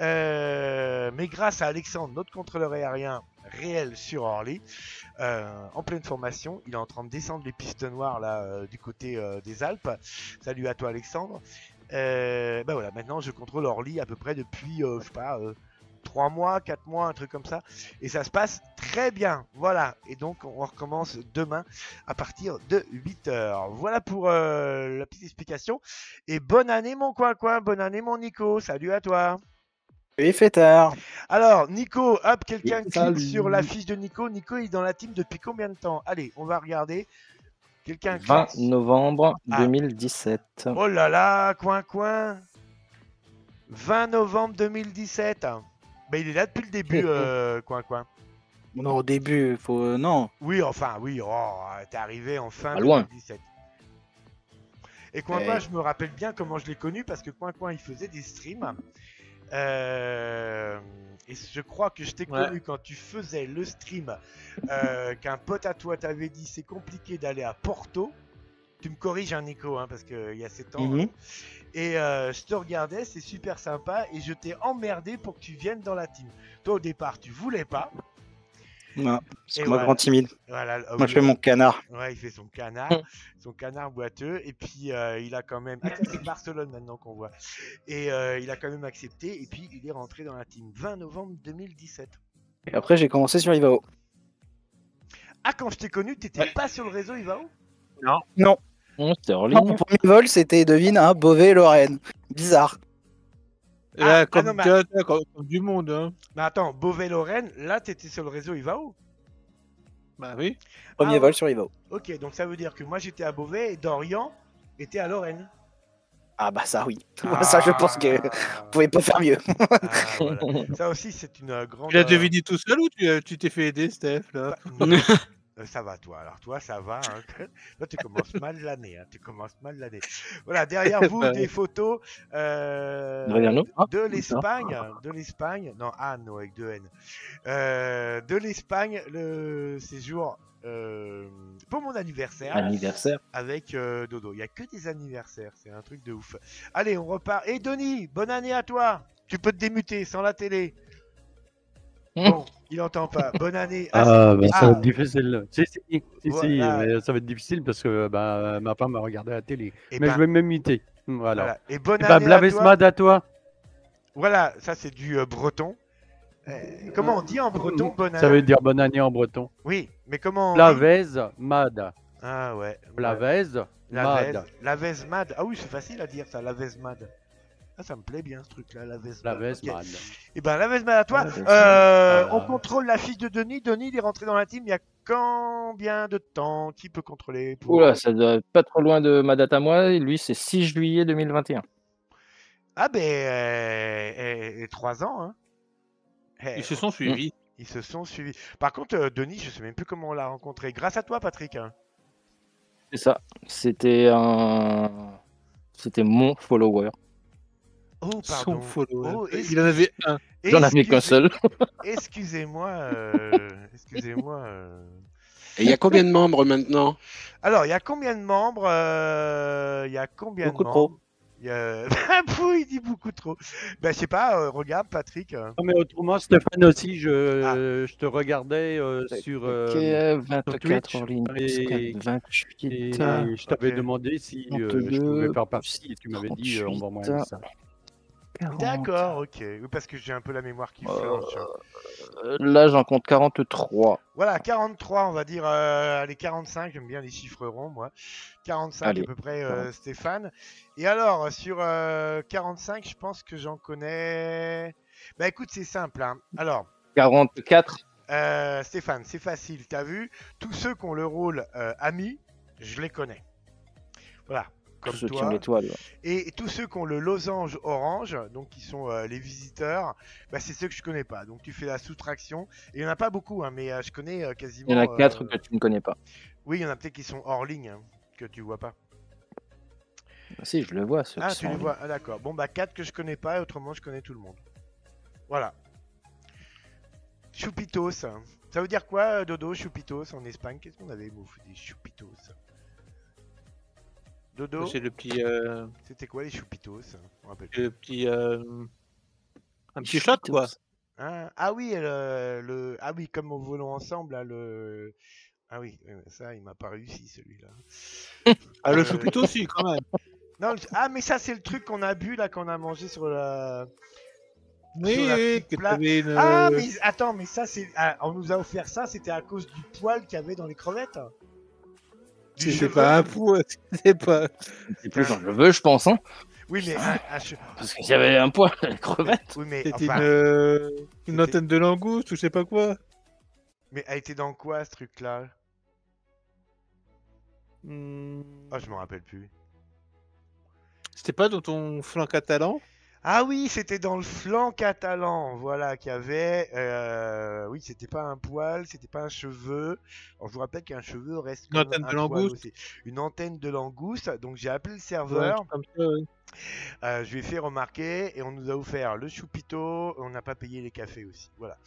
Euh, mais grâce à Alexandre, notre contrôleur aérien réel sur Orly, euh, en pleine formation, il est en train de descendre les pistes noires là euh, du côté des Alpes. Salut à toi Alexandre. ben voilà, maintenant je contrôle Orly à peu près depuis, je sais pas, 3 mois, 4 mois, un truc comme ça. Et ça se passe très bien. Voilà. Et donc, on recommence demain à partir de 8h. Voilà pour la petite explication. Et bonne année, mon coin-coin. Bonne année, mon Nico. Salut à toi. Et tard. Alors, Nico, hop, quelqu'un clique sur la fiche de Nico. Nico est dans la team depuis combien de temps? Allez, on va regarder. Quelqu'un 20 novembre 2017. Ah. Oh là là, coin coin. 20 novembre 2017. Bah, il est là depuis le début, (laughs) euh, coin coin. Non, au début, faut. euh, non. Oui, enfin, oui, oh, t'es arrivé en fin Pas loin. 2017. Et Coin Eh. Coin, je me rappelle bien comment je l'ai connu parce que Coin Coin, il faisait des streams. Euh, et je crois que je t'ai Ouais. connu quand tu faisais le stream euh, qu'un pote à toi t'avait dit c'est compliqué d'aller à Porto. Tu me corriges, un Nico, hein, parce qu'il y a 7 ans. Mhm. Et euh, je te regardais, c'est super sympa. Et je t'ai emmerdé pour que tu viennes dans la team. Toi, au départ, tu voulais pas. Non, Et c'est moi voilà. grand timide. Voilà, Moi, je fais mon canard. Ouais, il fait son canard, Mm. son canard boiteux, et puis euh, il a quand même. Ah, c'est Barcelone maintenant qu'on voit. Et euh, il a quand même accepté, et puis il est rentré dans la team 20 novembre 2017. Et après, j'ai commencé sur Ivao. Ah, quand je t'ai connu, t'étais pas sur le réseau Ivao? Non, c'était hors Non, ligne. mon premier vol, c'était, devine, un Beauvais-Lorraine. Bizarre. Ah, Là, ah comme, non, mais- du monde, hein. Mais attends, Beauvais-Lorraine, là t'étais sur le réseau Ivao Bah oui. Premier Ah, vol sur Ivao. Ok, donc ça veut dire que moi j'étais à Beauvais et Dorian était à Lorraine. Ah bah ça, oui. (laughs) ça, je pense que vous pouvez pas faire mieux. Ah, (laughs) voilà. Ça aussi, c'est une euh, grande. Tu l'as euh, deviné tout seul ou tu euh, t'es fait aider, Steph là? Bah, non. (laughs) Euh, ça va, toi. Alors, toi, ça va. hein. (laughs) Toi, tu commences mal l'année. hein. Tu commences mal l'année. Voilà, derrière (laughs) vous, Bah des photos euh, Derrière nous Ah, de l'Espagne. De l'Espagne. Non, Anne, avec deux N. Euh, de l'Espagne, le séjour euh, pour mon anniversaire Anniversaire. avec euh, Dodo. Il n'y a que des anniversaires. C'est un truc de ouf. Allez, on repart. Et Denis, bonne année à toi. Tu peux te démuter sans la télé. (laughs) Bon, il entend pas. (laughs) Bonne année. Ah, bah, Ah. ça va être difficile. Si, si, si, si, Voilà. mais ça va être difficile parce que bah, ma femme a regardé la télé. Et mais ben, je vais m'imiter. Voilà. voilà. Et bonne Et bah, année à toi. Blavesmad à toi. Voilà, ça c'est du euh, breton. Euh, comment on dit en breton bonne Ça année? veut dire bonne année en breton. Oui, mais comment on dit? Blavez, mad. Ah ouais. Blavez, Lavez, mad. Ah oui, c'est facile à dire ça, Lavez mad. Ah, ça me plaît bien ce truc-là, Lavez mad. Blavez, Ok. mad. Et ben Lavez mad à toi. Mad. Euh, Ah. On contrôle la fiche de Denis. Denis, il est rentré dans la team il y a combien de temps Qui peut contrôler pour- Oula, ça doit être pas trop loin de ma date à moi. et Lui, c'est 6 juillet 2021. Ah ben, euh, et, et trois ans, hein. Eh, Ils se sont suivis. ils se sont suivis. Par contre, euh, Denis, je sais même plus comment on l'a rencontré. Grâce à toi, Patrick. hein. C'est ça. C'était un. C'était mon follower. Oh, Son pardon. follower. Oh, Il en avait un. J'en avais qu'un Excusez- seul. (laughs) Excusez-moi. euh, Excusez-moi. euh. Et il y a combien de membres maintenant? Alors, il y a combien de membres euh, Il y a combien Beaucoup de trop. membres? Il y a... (laughs) Ah, il dit beaucoup trop. Ben, je sais pas, euh, regarde, Patrick. euh. Non, mais autrement, Stéphane aussi, je, Ah. je te regardais euh, sur. euh, Ok, euh, 24 Twitch, en ligne. et- 28. et ah, je t'avais ok. demandé si euh, je 32, pouvais faire partie et tu m'avais dit euh, envoie-moi un 38, message. 40. D'accord, ok. Oui, parce que j'ai un peu la mémoire qui flanche. Euh, Là, j'en compte 43. Voilà, 43, on va dire. Euh, allez, 45, j'aime bien les chiffres ronds, moi. 45 Allez, à peu près, euh, Stéphane. Et alors, sur euh, 45, je pense que j'en connais. Bah écoute, c'est simple. hein. Alors, 44. euh, Stéphane, c'est facile. T'as vu Tous ceux qui ont le rôle euh, ami, je les connais. Voilà. Comme qui. Et tous ceux qui ont le losange orange, donc qui sont euh, les visiteurs, bah, c'est ceux que je connais pas. Donc tu fais la soustraction. Et il y en a pas beaucoup, hein, mais euh, je connais euh, quasiment. Il y en a 4 euh, que tu ne connais pas. Oui, il y en a peut-être qui sont hors ligne, hein, que tu vois pas. Ah, si, je le vois. Ceux Ah, tu les vois. Ah, d'accord. Bon, bah 4 que je connais pas, et autrement je connais tout le monde. Voilà. Choupitos. hein. Ça veut dire quoi, Dodo, choupitos en Espagne? Qu'est-ce qu'on avait, Mouf Des choupitos? Dodo, C'est le petit, euh, c'était quoi les choupitos On rappelle plus. le petit, euh, un petit shot quoi. Hein ah oui, le, le- ah oui, comme au volons ensemble, là, le. Ah oui, ça, il m'a pas réussi celui-là. Ah, le Euh, choupitou aussi, quand même. (laughs) Non, le- ah mais ça c'est le truc qu'on a bu là, qu'on a mangé sur la. Oui, sur la oui, petite que plat- t'avais une. Ah mais attends, mais ça c'est, ah, on nous a offert ça, c'était à cause du poil qu'il y avait dans les crevettes. Cheveu. pas un pou, c'est pas. C'est plus genre, je veux, je pense. Hein, Oui mais un, un che- parce qu'il y avait un à la crevette. oui mais C'était enfin, une, euh, une c'était- antenne de langouste ou je sais pas quoi. mais elle était dans quoi ce truc là Hmm, Oh je me rappelle plus. C'était pas dans ton flanc catalan? Ah oui, c'était dans le flanc catalan, voilà, qu'il y avait. euh, oui, c'était pas un poil, c'était pas un cheveu. Alors, je vous rappelle qu'un cheveu reste Une antenne un de langouste. Une antenne de langouste. Donc j'ai appelé le serveur. truc comme ça, ouais. Euh, je lui ai fait remarquer et on nous a offert le choupito. On n'a pas payé les cafés aussi. Voilà.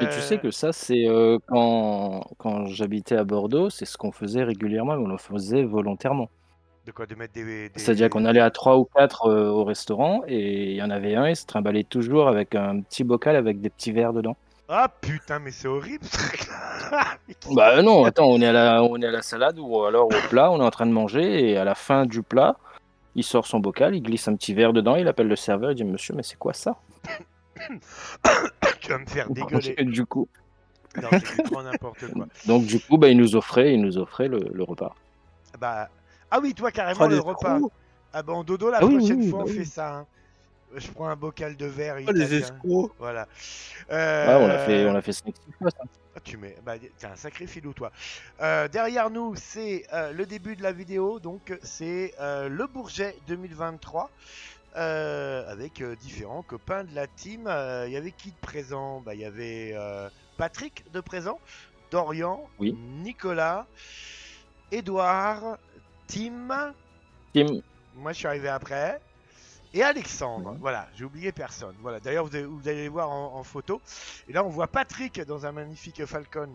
Et tu sais Euh, que ça, c'est euh, quand, quand j'habitais à Bordeaux, c'est ce qu'on faisait régulièrement, mais on le faisait volontairement. De quoi De mettre des. des- C'est-à-dire qu'on allait à trois ou quatre euh, au restaurant et il y en avait un, il se trimballait toujours avec un petit bocal avec des petits verres dedans. Ah putain, mais c'est horrible ce truc-là. (laughs) Bah non, attends, on est à la, on est à la salade ou alors au plat, on est en train de manger et à la fin du plat, il sort son bocal, il glisse un petit verre dedans, il appelle le serveur, il dit Monsieur, mais c'est quoi ça? (coughs) Tu vas me faire dégueuler. (laughs) Du coup, Non, n'importe quoi. donc du coup, bah, il nous offrait, il nous offrait le, le repas. Bah. Ah oui, toi carrément le repas. Ah bah en dodo la Ah prochaine oui, fois bah on fait ça. hein. Je prends un bocal de verre Oh, les escrocs. Voilà. Ah, on l'a fait, Euh, on l'a fait cinq, six fois, ça. Ah, tu mets, bah, t'es un sacré filou toi. Euh, derrière nous, c'est euh, le début de la vidéo, donc c'est le Bourget 2023 euh, avec différents copains de la team. Il y avait qui de présent? Bah, il y avait Patrick de présent, Dorian, Oui. Nicolas, Edouard, Tim. Tim, Moi, je suis arrivé après. Et Alexandre, voilà, j'ai oublié personne. Voilà, d'ailleurs, vous, allez- vous allez les voir en, en photo. Et là, on voit Patrick dans un magnifique Falcon.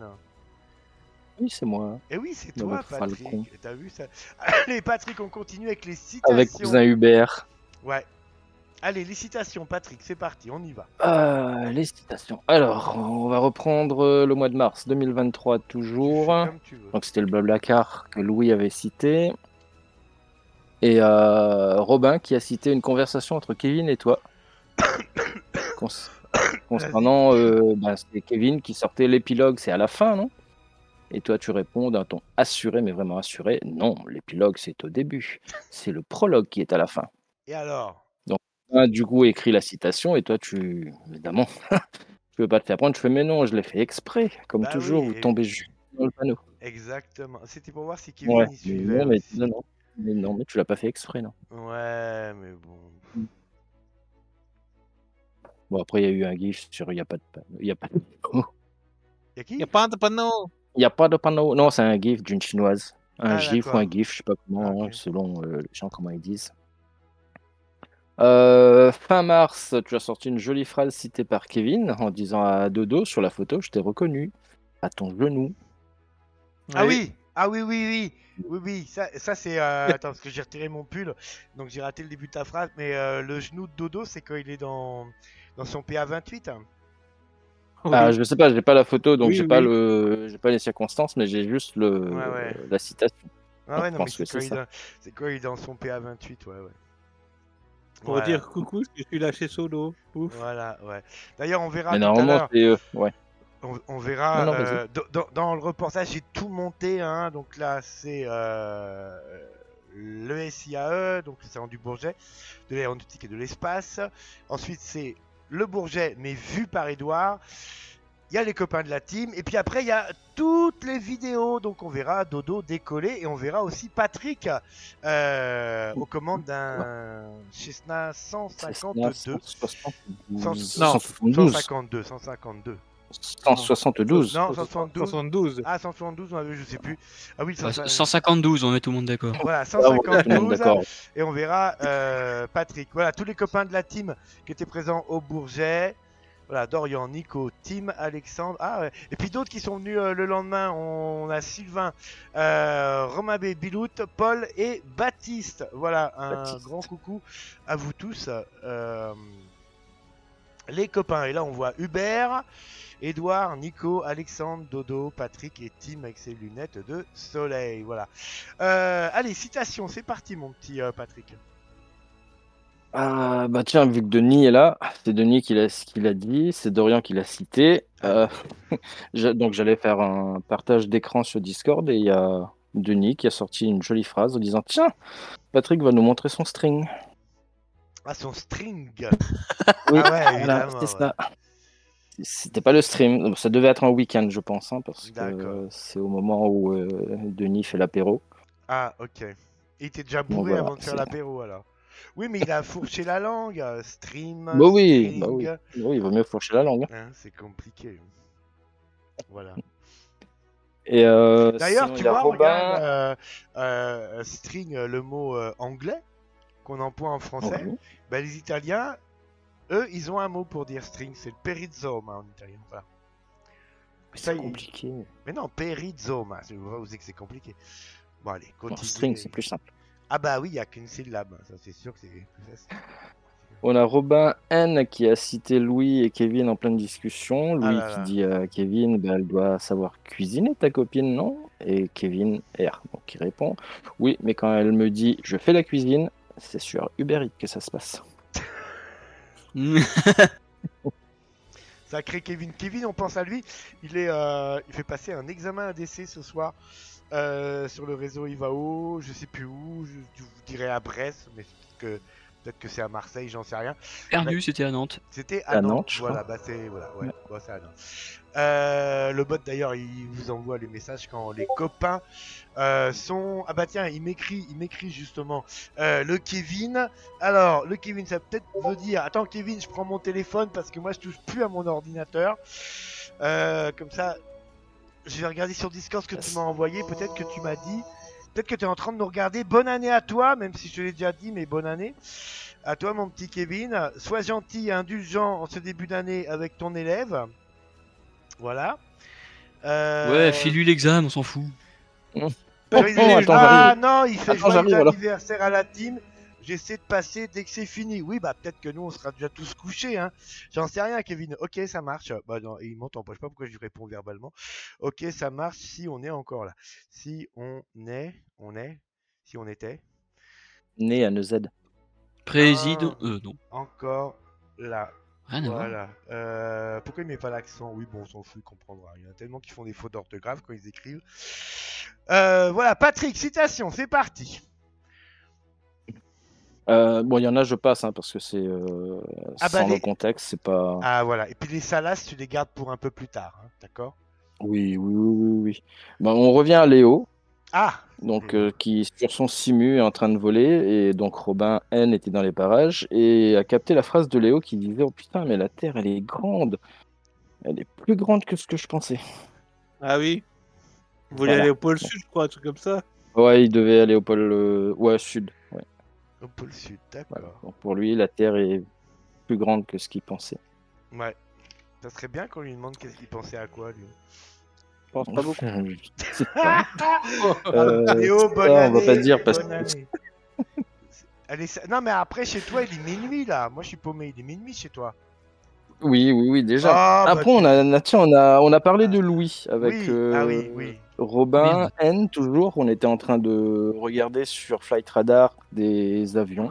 oui, c'est moi. Et oui, c'est toi, Patrick. T'as vu ça? (laughs) Allez, Patrick, on continue avec les citations. Avec cousin Hubert. Ouais. Allez, les citations, Patrick, c'est parti, on y va. Euh, les citations. Alors, on va reprendre euh, le mois de mars 2023 toujours. Fais Comme tu veux. Donc c'était le Blablacar que Louis avait cité. Et euh, Robin qui a cité une conversation entre Kevin et toi. (coughs) Concernant, euh, ben, c'est Kevin qui sortait l'épilogue, c'est à la fin, non? Et toi tu réponds d'un ton assuré, mais vraiment assuré, non, l'épilogue c'est au début. C'est le prologue qui est à la fin. Et alors? Ah, du coup, écrit la citation et toi tu, évidemment, (laughs) tu veux pas te faire prendre. Je fais, mais non, je l'ai fait exprès. Comme Bah toujours, oui, vous tombez juste dans le panneau. Exactement. C'était pour voir si Kevin Ouais, y mais suivait. non, mais, non, non. Mais non, mais tu l'as pas fait exprès, non. Ouais, mais bon. Bon, après, il y a eu un gif sur il n'y a pas de panneau. Il y a pas de panneau. Y'a qui? Y a pas de panneau. Il y a pas de panneau. Non, c'est un gif d'une chinoise. Un Ah, gif ou un gif, je sais pas comment, Ah, selon euh, les gens comment ils disent. Euh, fin mars, tu as sorti une jolie phrase citée par Kevin en disant à Dodo sur la photo, je t'ai reconnu à ton genou. Ah oui Ah oui, oui, oui Oui, oui, ça, ça c'est... euh, Attends, parce que j'ai retiré mon pull, donc j'ai raté le début de ta phrase, mais euh, le genou de Dodo, c'est quand il est dans, dans son PA28 hein. Ah, je sais pas, j'ai pas la photo, donc Oui, j'ai pas oui. le, j'ai pas les circonstances, mais j'ai juste le, Ouais, ouais. la citation. Ah ouais, non, mais c'est quand, c'est il quand il est dans son PA28, ouais, ouais. Pour Ouais, dire coucou, je suis lâché solo. Ouf. Voilà, ouais. D'ailleurs, on verra Mais normalement, c'est euh, ouais. On, on verra Non, non, vas-y. euh, dans, le reportage, j'ai tout monté. Hein, donc là, c'est euh, le SIAE, donc c'est en du Bourget, de l'aéronautique et de l'espace. Ensuite, c'est le Bourget, mais vu par Edouard. Il y a les copains de la team. Et puis après, il y a toutes les vidéos. Donc on verra Dodo décoller. Et on verra aussi Patrick euh, aux commandes d'un Cessna 152. 172. Cent- 172. 152, 152. 172. Non, 172. 72. Ah, 172, on avait, je sais plus. Ah oui, Bah, 152. 152, on met tout le monde d'accord. Voilà, Ah, bon, tout le monde 152. d'accord. et on verra euh, Patrick. Voilà, tous les copains de la team qui étaient présents au Bourget. Voilà, Dorian, Nico, Tim, Alexandre. Ah, ouais. Et puis d'autres qui sont venus euh, le lendemain. On a Sylvain, euh, Romain B, Bilout, Paul et Baptiste. Voilà, un Baptiste. grand coucou à vous tous. euh, les copains. Et là, on voit Hubert, Edouard, Nico, Alexandre, Dodo, Patrick et Tim avec ses lunettes de soleil. Voilà. Allez, citation, c'est parti, mon petit Patrick. Ah, bah tiens, vu que Denis est là, c'est Denis qui l'a qui l'a dit, c'est Dorian qui l'a cité. Euh, (laughs) donc j'allais faire un partage d'écran sur Discord et il y a Denis qui a sorti une jolie phrase en disant Tiens, Patrick va nous montrer son string. Ah, son string? (laughs) Oui, Ah ouais, voilà, c'était ça. C'était pas le stream, ça devait être un week-end, je pense, hein, parce que c'est au moment où euh, Denis fait l'apéro. Ah, ok. Il était déjà bourré voilà, avant de faire l'apéro, alors. Oui, mais il a fourché la langue. euh, Stream. Bah oui, string, bah oui. Oui, il vaut mieux fourcher la langue. hein. hein, c'est compliqué. Voilà. Et euh, D'ailleurs, tu vois, Robin. regarde, euh, euh, string, le mot euh, anglais qu'on emploie en français. Oui. Bah, les Italiens, eux, ils ont un mot pour dire string, c'est le perizoma en italien. Voilà. Ça, C'est compliqué. Mais non, perizoma, je vois vous que c'est compliqué. Bon, allez, En continue. string, c'est plus simple. Ah bah oui, il n'y a qu'une syllabe, ça c'est sûr que c'est. On a Robin N qui a cité Louis et Kevin en pleine discussion. Louis Ah là qui là. dit à Kevin, bah, elle doit savoir cuisiner ta copine, non? Et Kevin R, donc qui répond, oui, mais quand elle me dit je fais la cuisine, c'est sur Uber Eats que ça se passe. (laughs) Sacré Kevin. Kevin, on pense à lui. Il, est, euh, il fait passer un examen ADC ce soir euh, sur le réseau Ivao. Je sais plus où. Je, je vous dirais à Brest, mais peut-être que, c'est à Marseille, j'en sais rien. Perdu, c'était à Nantes. C'était à, À Nantes. Nantes, je voilà, bah c'est voilà, ouais, bon, c'est à Nantes. Euh, le bot d'ailleurs, il vous envoie les messages quand les copains euh, sont. Ah bah tiens, il m'écrit, il m'écrit justement euh, le Kevin. Alors le Kevin, ça peut-être veut dire. Attends Kevin, je prends mon téléphone parce que moi je touche plus à mon ordinateur. Euh, comme ça, je vais regarder sur Discord ce que tu m'as envoyé. Peut-être que tu m'as dit. Peut-être que tu es en train de nous regarder. Bonne année à toi, même si je te l'ai déjà dit, mais bonne année. À toi, mon petit Kevin. Sois gentil et indulgent en ce début d'année avec ton élève. Voilà. Euh, Ouais, file-lui l'examen, on s'en fout. Oh, (laughs) attends, ah non, il fait Attends, joyeux anniversaire à la team. J'essaie de passer dès que c'est fini. Oui, bah peut-être que nous on sera déjà tous couchés. Hein. J'en sais rien, Kevin. Ok, ça marche. Bah non, il m'entend pas. Je sais pas pourquoi je lui réponds verbalement. Ok, ça marche si on est encore là. Si on est, on est, si on était Né à Neuzed. Préside. Ah. Euh, non. encore là. Rien à voir. Voilà. Euh, pourquoi il met pas l'accent? Oui, bon, on s'en fout, il comprendra. Il y en a tellement qui font des fautes d'orthographe quand ils écrivent. Euh, voilà, Patrick, citation, c'est parti. Euh, bon, il y en a, je passe, hein, parce que c'est euh, Ah bah, sans les- le contexte, c'est pas. Ah voilà. Et puis les salas, tu les gardes pour un peu plus tard, hein, d'accord? Oui, oui, oui, oui. oui. Bon, on revient à Léo. Ah donc euh, qui sur son simu est en train de voler et donc Robin N était dans les parages et a capté la phrase de Léo qui disait oh putain mais la Terre elle est grande elle est plus grande que ce que je pensais Ah oui? Vous voulez Voilà. aller au pôle sud, je crois, un truc comme ça ouais il devait aller au pôle euh, ouais sud pôle sud, d'accord. Voilà. Donc, pour lui la Terre est plus grande que ce qu'il pensait Ouais. Ça serait bien qu'on lui demande qu'est-ce qu'il pensait à quoi, lui. je pense pas beaucoup (laughs) (laughs) Euh, Euh, Léo, bonne ça, on va pas dire parce bonne que- année. (laughs) Allez, ça- Non, mais après, chez toi, il est minuit, là. Moi, je suis paumé. Il est minuit chez toi. oui oui oui déjà Ah, bah, après on a tiens, on a on a parlé de Louis avec oui. euh, Ah oui, oui. Robin N toujours, on était en train de regarder sur Flight Radar des avions,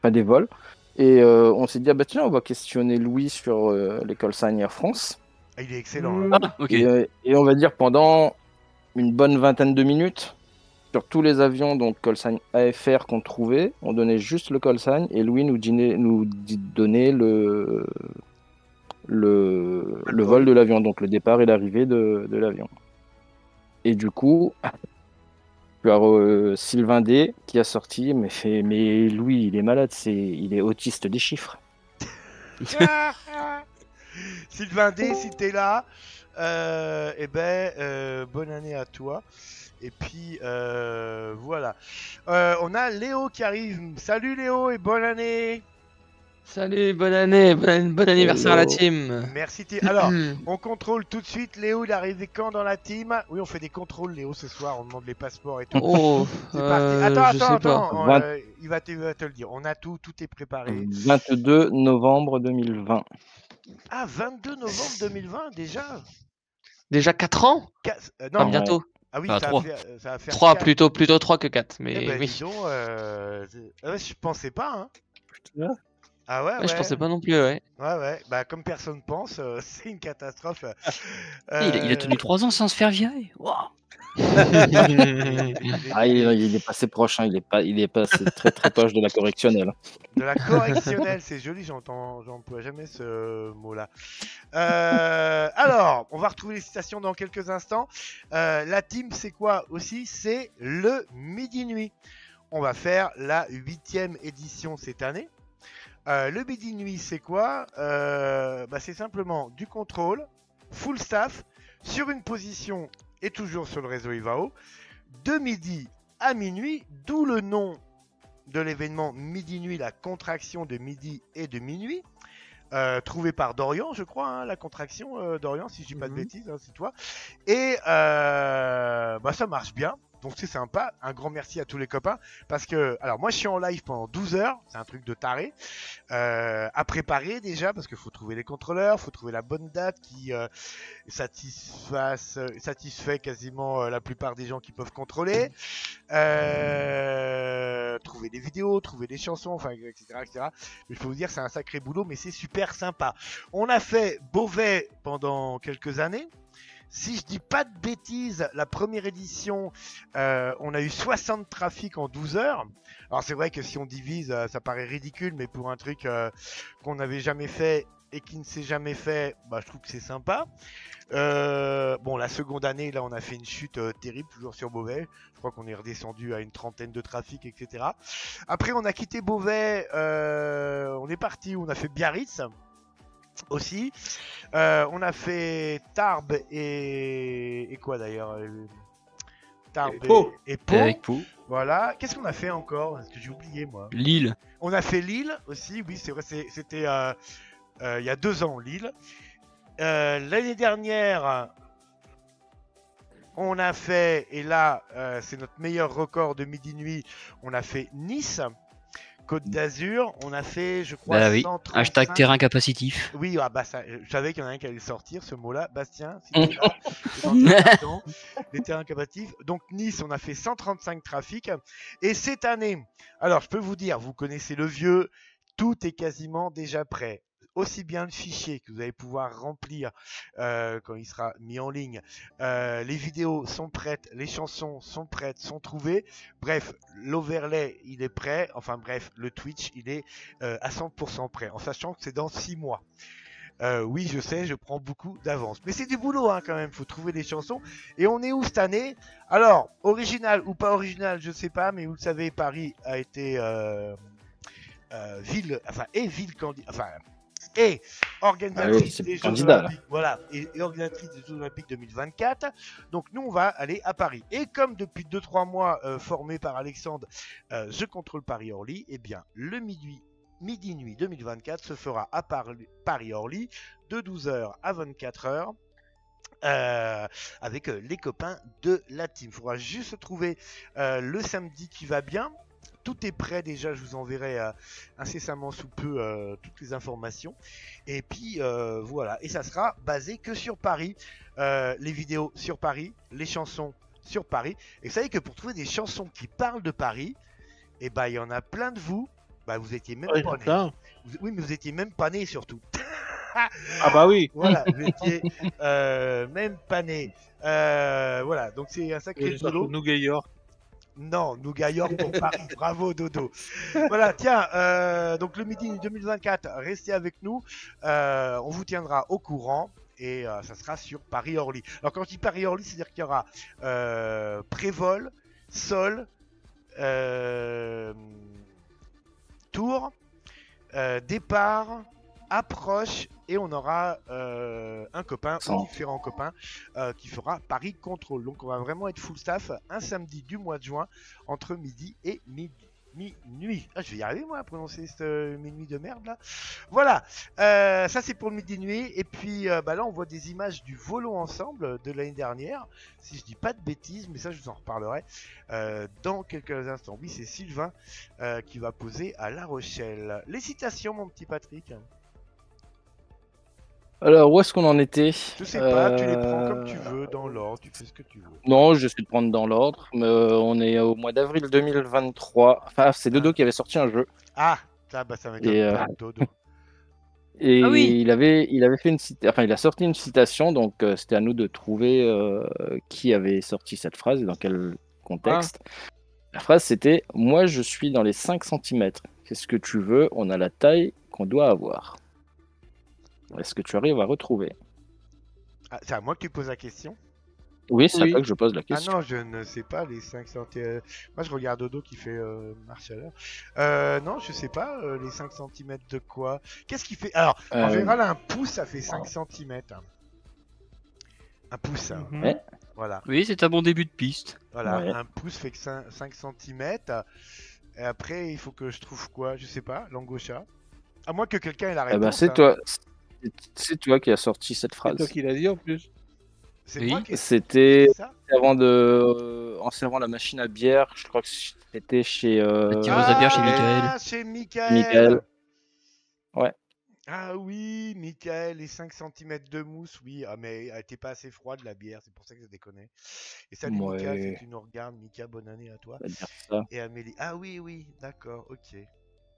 enfin des vols, et euh, on s'est dit ah bah tiens on va questionner Louis sur euh, les call signs Air France, Ah, il est excellent. hein. Ah, ok. et, euh, et on va dire pendant une bonne vingtaine de minutes sur tous les avions donc call sign AFR qu'on trouvait, on donnait juste le call sign et Louis nous, dînait- nous dit- donnait le le, le vol de l'avion, donc le départ et l'arrivée de, de l'avion. Et du coup, tu euh, Sylvain D qui a sorti, mais fait, mais Louis, il est malade, c'est, il est autiste des chiffres. (laughs) Sylvain D, si t'es là, euh, eh ben, euh, bonne année à toi. Et puis, voilà. On a Léo qui arrive. Salut Léo et bonne année. Salut, bonne année, bon, bon anniversaire à la team. Merci. Alors, on contrôle tout de suite. Léo, il est arrivé quand dans la team Oui, on fait des contrôles, Léo, ce soir. On demande les passeports et tout. Oh, C'est parti. euh, Attends, je attends, sais pas. attends. Vingt- euh, il, va te, il va te le dire. On a tout, tout est préparé. 22 novembre 2020. Ah, 22 novembre 2020 déjà? Déjà 4 ans? Euh, Enfin, Non, bientôt. ah oui, Ah, ça, trois. va faire, ça va faire 3 quatre. plutôt, plutôt 3 que 4, mais Eh ben, oui. euh, c'est- ah je pensais pas, hein. Putain. Ah ouais, Ouais, ouais. Je pensais pas non plus, ouais. Ouais, ouais. Bah, comme personne pense, euh, (laughs) c'est une catastrophe. Il, a, il a tenu 3 ans sans se faire virer. Waouh. (laughs) Ah, il, il est passé proche, hein, il, est pas, il est passé très très proche de la correctionnelle. De la correctionnelle, c'est joli, j'entends, j'emploie jamais ce mot-là. Euh, alors, on va retrouver les citations dans quelques instants. Euh, la team, c'est quoi aussi? C'est le midi-nuit. on va faire la huitième édition cette année. Euh, le midi nuit, c'est quoi Euh, bah, C'est simplement du contrôle, full staff, sur une position et toujours sur le réseau IVAO, de midi à minuit, d'où le nom de l'événement Midi Nuit, la contraction de midi et de minuit. euh, trouvé par Dorian, je crois, hein, la contraction, euh, Dorian, si je dis pas de Mhm. bêtises, hein, c'est toi. Et euh, bah, ça marche bien, donc c'est sympa. Un grand merci à tous les copains, parce que, alors moi je suis en live pendant 12 heures, c'est un truc de taré, euh, à préparer déjà, parce qu'il faut trouver les contrôleurs, faut trouver la bonne date qui euh, satisfasse, satisfait quasiment euh, la plupart des gens qui peuvent contrôler, trouver des vidéos, trouver des chansons, enfin, etc., etc. Mais je peux vous dire, c'est un sacré boulot, mais c'est super sympa. On a fait Beauvais pendant quelques années. Si je dis pas de bêtises, la première édition, euh, on a eu 60 trafics en 12 heures. Alors c'est vrai que si on divise, euh, ça paraît ridicule, mais pour un truc euh, qu'on n'avait jamais fait et qui ne s'est jamais fait, bah, je trouve que c'est sympa. Bon, la seconde année, là, on a fait une chute terrible, toujours sur Beauvais. Je crois qu'on est redescendu à une trentaine de trafics, etc. Après, on a quitté Beauvais, on est parti, on a fait Biarritz aussi. Euh, on a fait Tarbes et, et quoi d'ailleurs euh, Tarbes Et Pau. et, et Pau. Avec Pau. Voilà. Qu'est-ce qu'on a fait encore? Parce que j'ai oublié moi? Lille. On a fait Lille aussi, oui, c'est vrai, c'était euh, euh, il y a deux ans, Lille. Euh, L'année dernière, on a fait, et là, euh, c'est notre meilleur record de midi-nuit, on a fait Nice, Côte d'Azur, on a fait, je crois, Bah oui. 135. Hashtag terrain capacitif. Oui, ah bah ça, je savais qu'il y en a un qui allait sortir ce mot-là. Bastien, si (laughs) là, les terrains capacitifs. Donc Nice, on a fait 135 trafics. Et cette année, alors je peux vous dire, vous connaissez le vieux, tout est quasiment déjà prêt. Aussi bien le fichier que vous allez pouvoir remplir euh, quand il sera mis en ligne. Euh, les vidéos sont prêtes, les chansons sont prêtes, sont trouvées. Bref, l'overlay, il est prêt. Enfin bref, le Twitch, il est euh, à 100% prêt, en sachant que c'est dans 6 mois. Oui, je sais, je prends beaucoup d'avance. Mais c'est du boulot hein, quand même, faut trouver des chansons. Et on est où cette année? Alors, original ou pas original, je sais pas, mais vous le savez, Paris a été ville, enfin, et ville candidate, enfin, et Ah organisatrice oui, c'est des Jeux. Olympiques, voilà, et, et organisatrice des Jeux Olympiques 2024. Donc nous, on va aller à Paris. Et comme depuis 2-3 mois, euh, formé par Alexandre, euh, je contrôle Paris-Orly, eh bien, le midi, midi nuit 2024 se fera à Par- Paris-Orly de 12h à 24h. euh, avec euh, les copains de la team. Il faudra juste trouver euh, le samedi qui va bien. Tout est prêt déjà, je vous enverrai euh, incessamment sous peu euh, toutes les informations. Et puis euh, voilà, et ça sera basé que sur Paris. Euh, les vidéos sur Paris, les chansons sur Paris. Et vous savez que pour trouver des chansons qui parlent de Paris, et ben il y en a plein de vous. Bah vous étiez même pas c'est nés. ça. Vous- Oui, mais vous étiez même pas nés surtout. (laughs) Ah bah oui. Voilà, vous étiez euh, même pas. Euh, voilà, donc c'est un sacré boulot. Nougat York. Non, Nougat York pour (laughs) Paris. Bravo Dodo. Voilà, tiens, euh, donc le midi 2024, restez avec nous. Euh, on vous tiendra au courant. Et euh, ça sera sur Paris-Orly. Alors quand je dis Paris-Orly, c'est-à-dire qu'il y aura prévol, sol, tour, départ, approche et on aura euh, un copain ou différents copains euh, qui fera Paris Contrôle. Donc on va vraiment être full staff un samedi du mois de juin entre midi et midi. Minuit. Ah, je vais y arriver moi à prononcer cette euh, minuit de merde là. Voilà, Euh, ça c'est pour le midi nuit. Et puis euh, bah, là on voit des images du volo ensemble de l'année dernière. Si je dis pas de bêtises, mais ça je vous en reparlerai dans quelques instants. Oui, c'est Sylvain qui va poser à La Rochelle. Les citations, mon petit Patrick. Alors, où est-ce qu'on en était Je sais pas, tu les prends Euh, comme tu veux, dans l'ordre, tu fais ce que tu veux. Non, je vais le prendre dans l'ordre. mais, euh, on est au mois d'avril 2023. Enfin, c'est Dodo qui avait sorti un jeu. Ah, ça, bah, ça m'étonne euh, Dodo. (laughs) Et Ah oui. il avait, il avait fait une cita- enfin, il a sorti une citation, donc euh, c'était à nous de trouver euh, qui avait sorti cette phrase et dans quel contexte. La phrase c'était Moi je suis dans les 5 cm. Qu'est-ce que tu veux? On a la taille qu'on doit avoir. Est-ce que tu arrives à retrouver Ah, c'est à moi que tu poses la question Oui, c'est Oui. là que je pose la Ah question. non, je ne sais pas les 5 cm. Moi, je regarde Dodo qui fait euh, marche à l'heure. Euh, non, je sais pas euh, les 5 cm de quoi? Qu'est-ce qui fait Alors, en Euh, général, un pouce, ça fait 5 cm. Un pouce, hein. Mhm. Ouais. voilà. Oui, c'est un bon début de piste. Voilà, Ouais. un pouce fait que 5, cm. Et après, il faut que je trouve quoi? Je sais pas, l'angocha. À moins que quelqu'un ait la eh réponse. ben, c'est hein. toi, c'est- c'est toi qui as sorti cette C'est phrase. toi qui l'as dit en plus. C'est Oui. C'était avant de, euh, en servant la machine à bière. Je crois que c'était chez. euh, La tireuse à bière chez Michael. Ah, chez Michael. Michael. Ouais. Ah oui, Michael, les 5 cm de mousse, oui. Ah, mais elle était pas assez froide la bière, c'est pour ça que ça déconne. Et salut Ouais. Mika, si tu nous regardes, Mika, bonne année à toi. ça. Et Amélie. Ah oui, oui, d'accord, ok.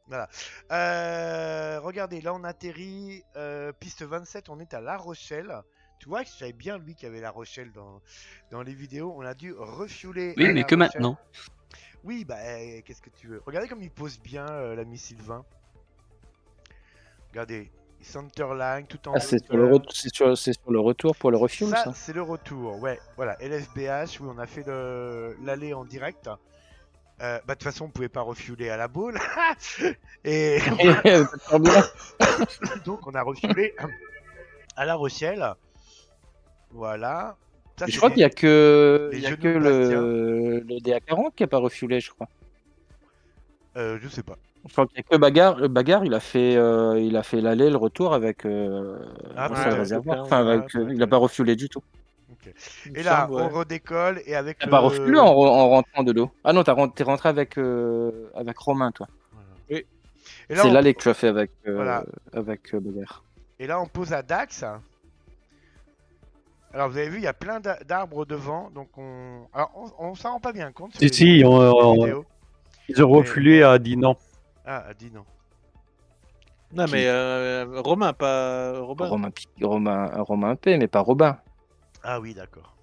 Voilà. Euh, regardez, là on atterrit. euh, piste 27, on est à La Rochelle. Tu vois que j'avais bien lui qui avait La Rochelle dans, dans les vidéos. On a dû refueler. Oui, mais La que Rochelle. maintenant. Oui, bah euh, qu'est-ce que tu veux Regardez comme il pose bien euh, l'ami Sylvain. Regardez, Centerline tout en Ah, c'est haut, sur, le sur, sur retour pour le refuel, ça, ça, c'est le retour, ouais. Voilà, LFBH, oui, on a fait le- l'aller en direct. Euh, bah, de toute façon, on pouvait pas refueler à la boule. (laughs) Et (laughs) (laughs) donc, on a refuelé à La Rochelle. Voilà. Ça, Je crois qu'il y a que, y a que le, le DA40 qui a pas refuelé, je crois. Euh, je sais pas. Je crois qu'il y a que Bagarre. Le Bagarre, il a fait, euh, il a fait l'aller, le retour avec euh, Ah, réservoir. Enfin, ouais, avec, euh, il peut-être. a pas refuelé du tout. Et là, semble, ouais. on redécolle et avec Il a le... pas refuelé en, re- en rentrant de l'eau. Ah non, t'as ren- t'es rentré avec, euh, avec Romain, toi. Voilà. Et là, C'est on- que tu as fait avec, euh, Voilà. avec euh. Et là, on pose à Dax. Alors, vous avez vu, il y a plein d'a- d'arbres devant. Donc, on. Alors, on, on s'en rend pas bien compte. Si, les si, on- on- vidéos. ils ont refulé à dit non. Ah, elle dit non. Non, mais euh, Romain, pas Robin. Romain, Romain, Romain P, mais pas Robin. Ah oui, d'accord.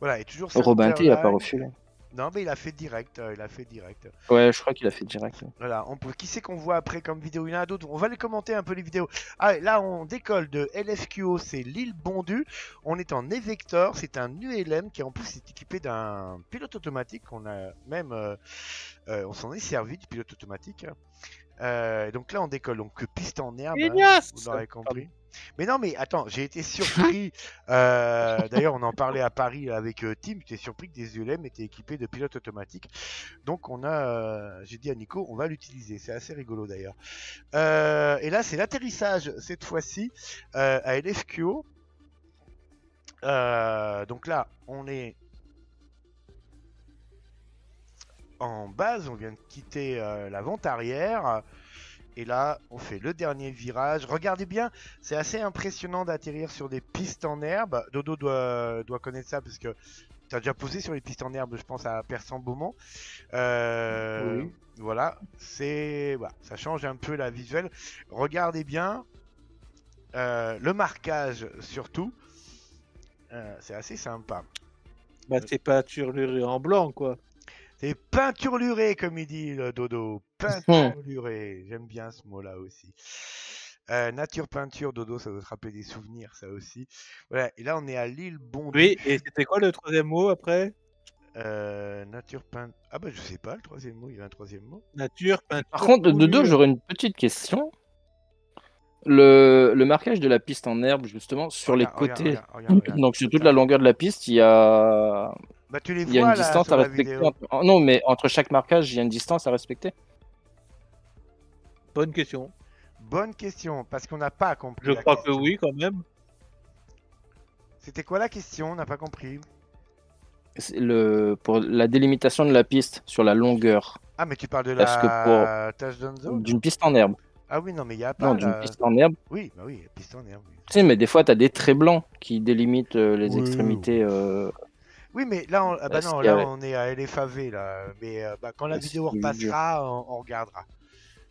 Voilà, et toujours Robin T, il a pas refulé. Non, mais il a fait direct. euh, il a fait direct. Ouais, je crois qu'il a fait direct. Voilà, on peut... qui c'est qu'on voit après comme vidéo? Il y en a d'autres. On va les commenter un peu les vidéos. Ah, là, on décolle de LFQO, c'est l'île Bondu. On est en Evector, c'est un ULM qui en plus est équipé d'un pilote automatique. On a même, euh, euh, on s'en est servi du pilote automatique. Euh, donc là, on décolle. Donc piste en herbe. hein, vous l'aurez compris. Mais non, mais attends, j'ai été (laughs) surpris. euh, D'ailleurs, on en parlait à Paris avec euh, Tim. J'étais surpris que des ULM étaient équipés de pilotes automatiques. Donc, on a, euh, j'ai dit à Nico, on va l'utiliser. C'est assez rigolo d'ailleurs. Et là, c'est l'atterrissage cette fois-ci à LFQO. Donc là, on est en base. On vient de quitter la vente arrière. Et là, on fait le dernier virage. Regardez bien, c'est assez impressionnant d'atterrir sur des pistes en herbe. Dodo doit, doit connaître ça parce que tu as déjà posé sur les pistes en herbe, je pense à Persan-Beaumont. Euh, Oui. Voilà, c'est voilà, ça change un peu la visuelle. Regardez bien euh, le marquage surtout. Euh, c'est assez sympa. Bah, c'est pas turluré en blanc, quoi. C'est peinturluré, comme il dit le dodo. Peinturluré. J'aime bien ce mot-là aussi. Euh, nature peinture, dodo, ça doit te rappeler des souvenirs, ça aussi. Voilà, et là on est à l'île Bondy. Oui, et c'était quoi le troisième mot après? Euh, nature peinture. Ah bah je sais pas, le troisième mot, il y a un troisième mot. Nature, peinture. Par contre, coulure. j'aurais une petite question. Le, le marquage de la piste en herbe, justement, sur les Regarde, regarde, côtés, regarde, regarde, regarde. donc sur toute la longueur de la piste, il y a, Bah tu les il y a vois une là distance sur à la respecter. entre- oh, Non, mais entre chaque marquage, il y a une distance à respecter. Bonne question. Bonne question, parce qu'on n'a pas compris. Je la crois que oui, quand même. C'était quoi la question? On n'a pas compris. C'est Le, pour la délimitation de la piste sur la longueur Ah mais tu parles de Parce que la d'une piste en herbe. Ah oui, non mais il y a pas Non, d'une la- piste en herbe. Oui, bah oui, piste en herbe. oui. Tu sais, mais des fois, tu as des traits blancs qui délimitent euh, les Oui, extrémités. euh, Oui, mais là, on... ah bah non, là on est à LFAV là. Mais euh, bah, quand la vidéo repassera, on, on regardera.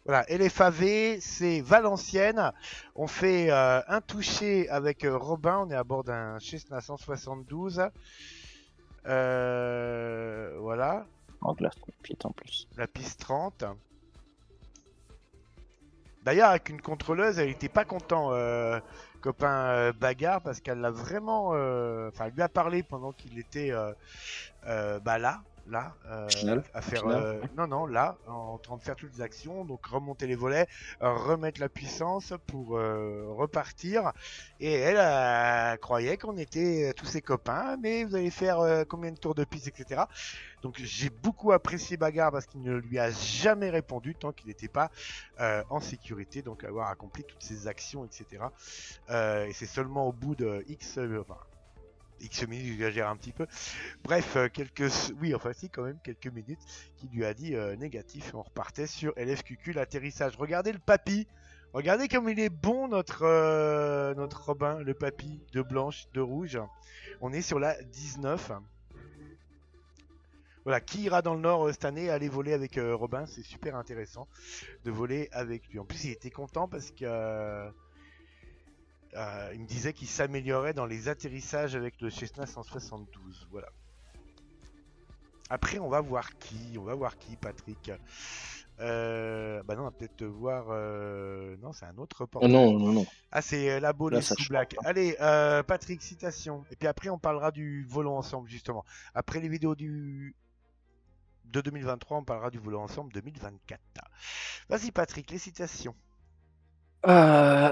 Voilà, LFAV, c'est Valenciennes. On fait euh, un touché avec euh, Robin. On est à bord d'un Cessna 172. Euh, voilà, en en plus. la piste 30. D'ailleurs, avec une contrôleuse, elle était pas content. euh, copain euh, bagarre parce qu'elle l'a vraiment, euh, enfin, lui a parlé pendant qu'il était euh, bah là, là, euh, Final, à faire, final, euh, non non là, en train de faire toutes les actions, donc remonter les volets, remettre la puissance pour euh, repartir. Et elle croyait qu'on était euh, tous ses copains, mais vous allez faire combien de tours de piste, etc. Donc j'ai beaucoup apprécié Bagarre parce qu'il ne lui a jamais répondu tant qu'il n'était pas en sécurité, donc avoir accompli toutes ses actions, etc. Et c'est seulement au bout de X, enfin, X minutes, j'exagère un petit peu. Bref, euh, quelques, oui, enfin si, quand même quelques minutes, qui lui a dit euh, négatif. On repartait sur LFQQ l'atterrissage. Regardez le papy. Regardez comme il est bon notre euh, notre Robin, le papy de blanche, de rouge. On est sur la 19. Voilà, qui ira dans le nord cette année aller voler avec Robin, c'est super intéressant de voler avec lui. En plus, il était content parce que il me disait qu'il s'améliorait dans les atterrissages avec le Cessna 172. Voilà. Après, on va voir qui, on va voir qui, Patrick. Euh, bah non, on va peut-être voir. euh, Non, c'est un autre reporter. non, non, non. Ah, c'est euh, la ça sous Black. Allez, euh, Patrick, citation. Et puis après, on parlera du volant ensemble, justement. Après les vidéos du de 2023, on parlera du volant ensemble 2024. Vas-y, Patrick, les citations. Euh,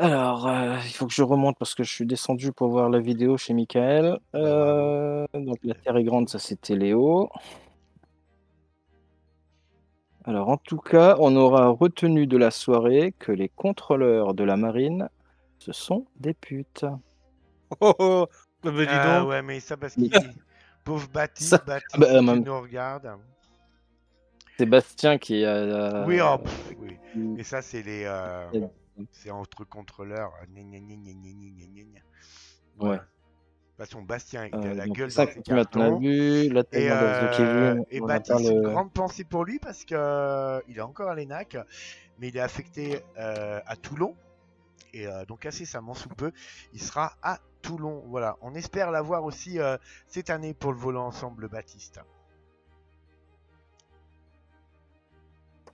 alors, euh, il faut que je remonte parce que je suis descendu pour voir la vidéo chez Michael. Euh, donc, la Terre est grande, ça c'était Léo. Alors, en tout cas, on aura retenu de la soirée que les contrôleurs de la marine, ce sont des putes. (laughs) Oh, oh, bah, bah, dis Ah donc. ouais, mais ça parce Mais- qu'il. Pauvre Baptiste, Ça- bah, euh, tu même- nous regardes. Sébastien qui a. Oui, oh, pff, oui. qui- Mais ça, c'est les. euh, Et- C'est entre contrôleurs. Gna, gna, gna. Ouais. De toute façon, Bastien, il a euh, la gueule ça, dans les cartons. vu. Et, de euh, et Baptiste, grande pensée pour lui parce que euh, il est encore à l'ENAC, mais il est affecté à Toulon. Et donc incessamment sous peu, il sera à Toulon. Voilà, on espère l'avoir aussi cette année pour le volant ensemble, Baptiste.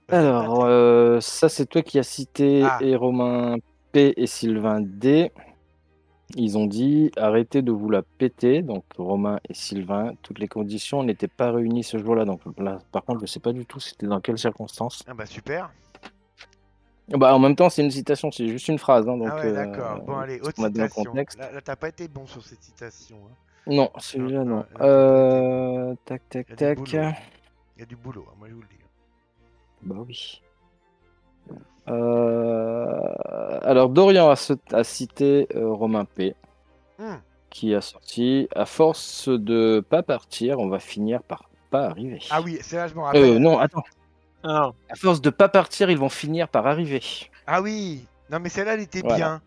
Alors, euh, ça, c'est toi qui as cité Ah. et Romain P et Sylvain D. Ils ont dit arrêtez de vous la péter. Donc, Romain et Sylvain, toutes les conditions n'étaient pas réunies ce jour-là. Donc, là, par contre, je ne sais pas du tout c'était dans quelles circonstances. Ah bah super. Bah, en même temps, c'est une citation, c'est juste une phrase. hein, donc, ah ouais, euh, d'accord. Bon, allez, autre citation. contexte. Là, là, t'as pas été bon sur cette citation. hein. Non, celui-là, Non, Euh, tac, tac, tac. boulot. Il y a du boulot, hein, moi je vous le dis. Bah oui. Euh, Alors, Dorian a, ce- a cité euh, Romain P. Hmm. qui a sorti À force de pas partir, on va finir par pas arriver. Ah oui, c'est là je me rappelle. Euh, non, attends. Ah, À force de pas partir, ils vont finir par arriver. Ah oui, non mais celle-là elle était Voilà. bien.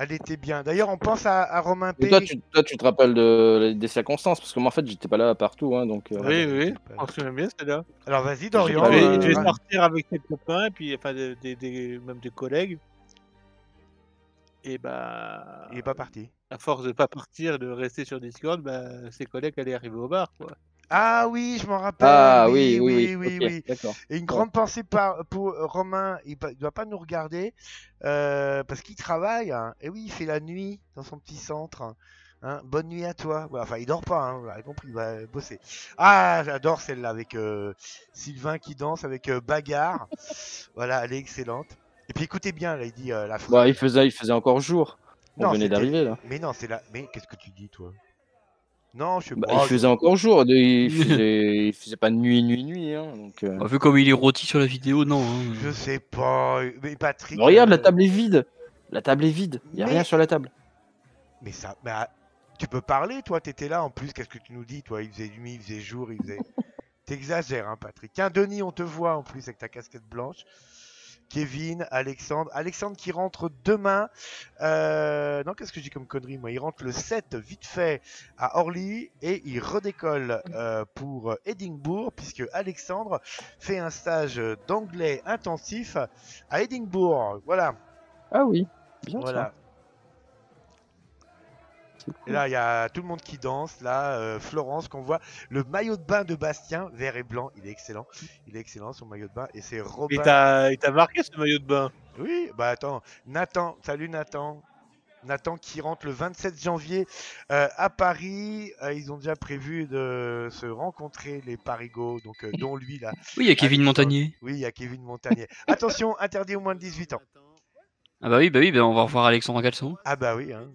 Elle était bien. D'ailleurs, on pense à, à Romain P. Toi, tu, toi, tu te rappelles de, des circonstances Parce que moi, en fait, j'étais pas là partout. Hein, donc, euh, oui, oui, on se souvient bien celle-là. Alors vas-y, Dorian. vais, euh, je vais ra- sortir avec ses copains, et puis enfin des, des- des- même des collègues. Et bah, Il est pas parti. à force de pas partir, de rester sur Discord, bah, ses collègues allaient arriver au bar, quoi. Ah oui, je m'en rappelle. Ah oui, oui, oui, oui, oui. oui, ok, oui. D'accord. Et une grande pensée par, pour euh, Romain. Il ne doit pas nous regarder euh, parce qu'il travaille. hein. Et oui, il fait la nuit dans son petit centre. hein. Bonne nuit à toi. Enfin, il dort pas. Hein, vous avez compris, il va bosser. Ah, j'adore celle-là avec euh, Sylvain qui danse avec euh, Bagarre. voilà, elle est excellente. Et puis écoutez bien, là, il dit la phrase. Bah, il faisait, il faisait encore jour. On Non, venait d'arriver là. Mais non, c'est là. Mais qu'est-ce que tu dis, toi? Non, je sais Bah, pas. il faisait encore jour. de- Il (laughs) faisait, il faisait pas nuit, nuit, nuit. Hein, donc, euh. Bah, vu comme il est rôti sur la vidéo, non. hein. Je sais pas. Mais Patrick. Mais regarde, la euh, table est vide. La table est vide. Il y a Mais- rien sur la table. Mais ça, bah, tu peux parler, toi, t'étais là en plus, qu'est-ce que tu nous dis, toi? Il faisait nuit, il faisait jour, il faisait. (laughs) T'exagères, hein, Patrick. Tiens, Denis, on te voit en plus avec ta casquette blanche. Kevin, Alexandre. Alexandre qui rentre demain. Euh... Non, qu'est-ce que j'ai comme connerie, moi? Il rentre le 7 vite fait à Orly et il redécolle euh, pour Édimbourg, puisque Alexandre fait un stage d'anglais intensif à Édimbourg. Voilà. Ah oui. Bien Voilà. ça. Et là, il y a tout le monde qui danse. Là, euh, Florence, qu'on voit. Le maillot de bain de Bastien, vert et blanc, il est excellent. Il est excellent, son maillot de bain. Et c'est Et Robin. t'as il t'a marqué ce maillot de bain? Oui, bah attends. Nathan, salut Nathan. Nathan qui rentre le 27 janvier euh, à Paris. Euh, ils ont déjà prévu de se rencontrer, les Parigots, donc euh, dont lui là. Oui, il y a Kevin. Montagnier. Oui, il y a Kevin Montagnier. (laughs) Attention, interdit aux moins de 18 ans. Ah bah oui, bah oui, bah on va revoir Alexandre Galson. Ah bah oui. Hein.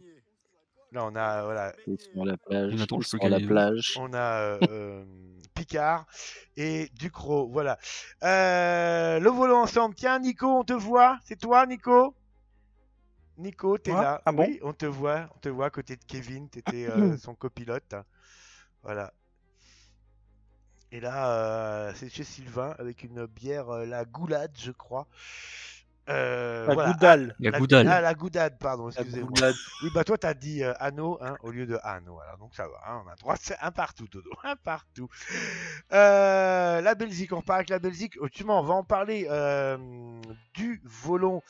Là, on a voilà, la plage. La plage. on euh, (laughs) Picard et Ducrot. Voilà. Euh, le volant ensemble. Tiens, Nico, on te voit. C'est toi, Nico? Nico, t'es là. Ah bon? Oui, on te voit. On te voit à côté de Kevin. T'étais euh, (coughs) son copilote. Voilà. Et là, euh, c'est chez Sylvain avec une bière, euh, la Goulade, je crois. Euh, La voilà. Goudal. Il y a La- Goudal. Ah, la Goudade, pardon, La excusez-moi. Oui, bah toi, t'as dit euh, anneau hein, au lieu de anneau. Alors, donc ça va, hein, on a droit, c'est un partout, Dodo, (laughs) un partout. Euh, la Belgique, on repart avec la Belgique. Oh, tu m'en, on va en parler euh, du volant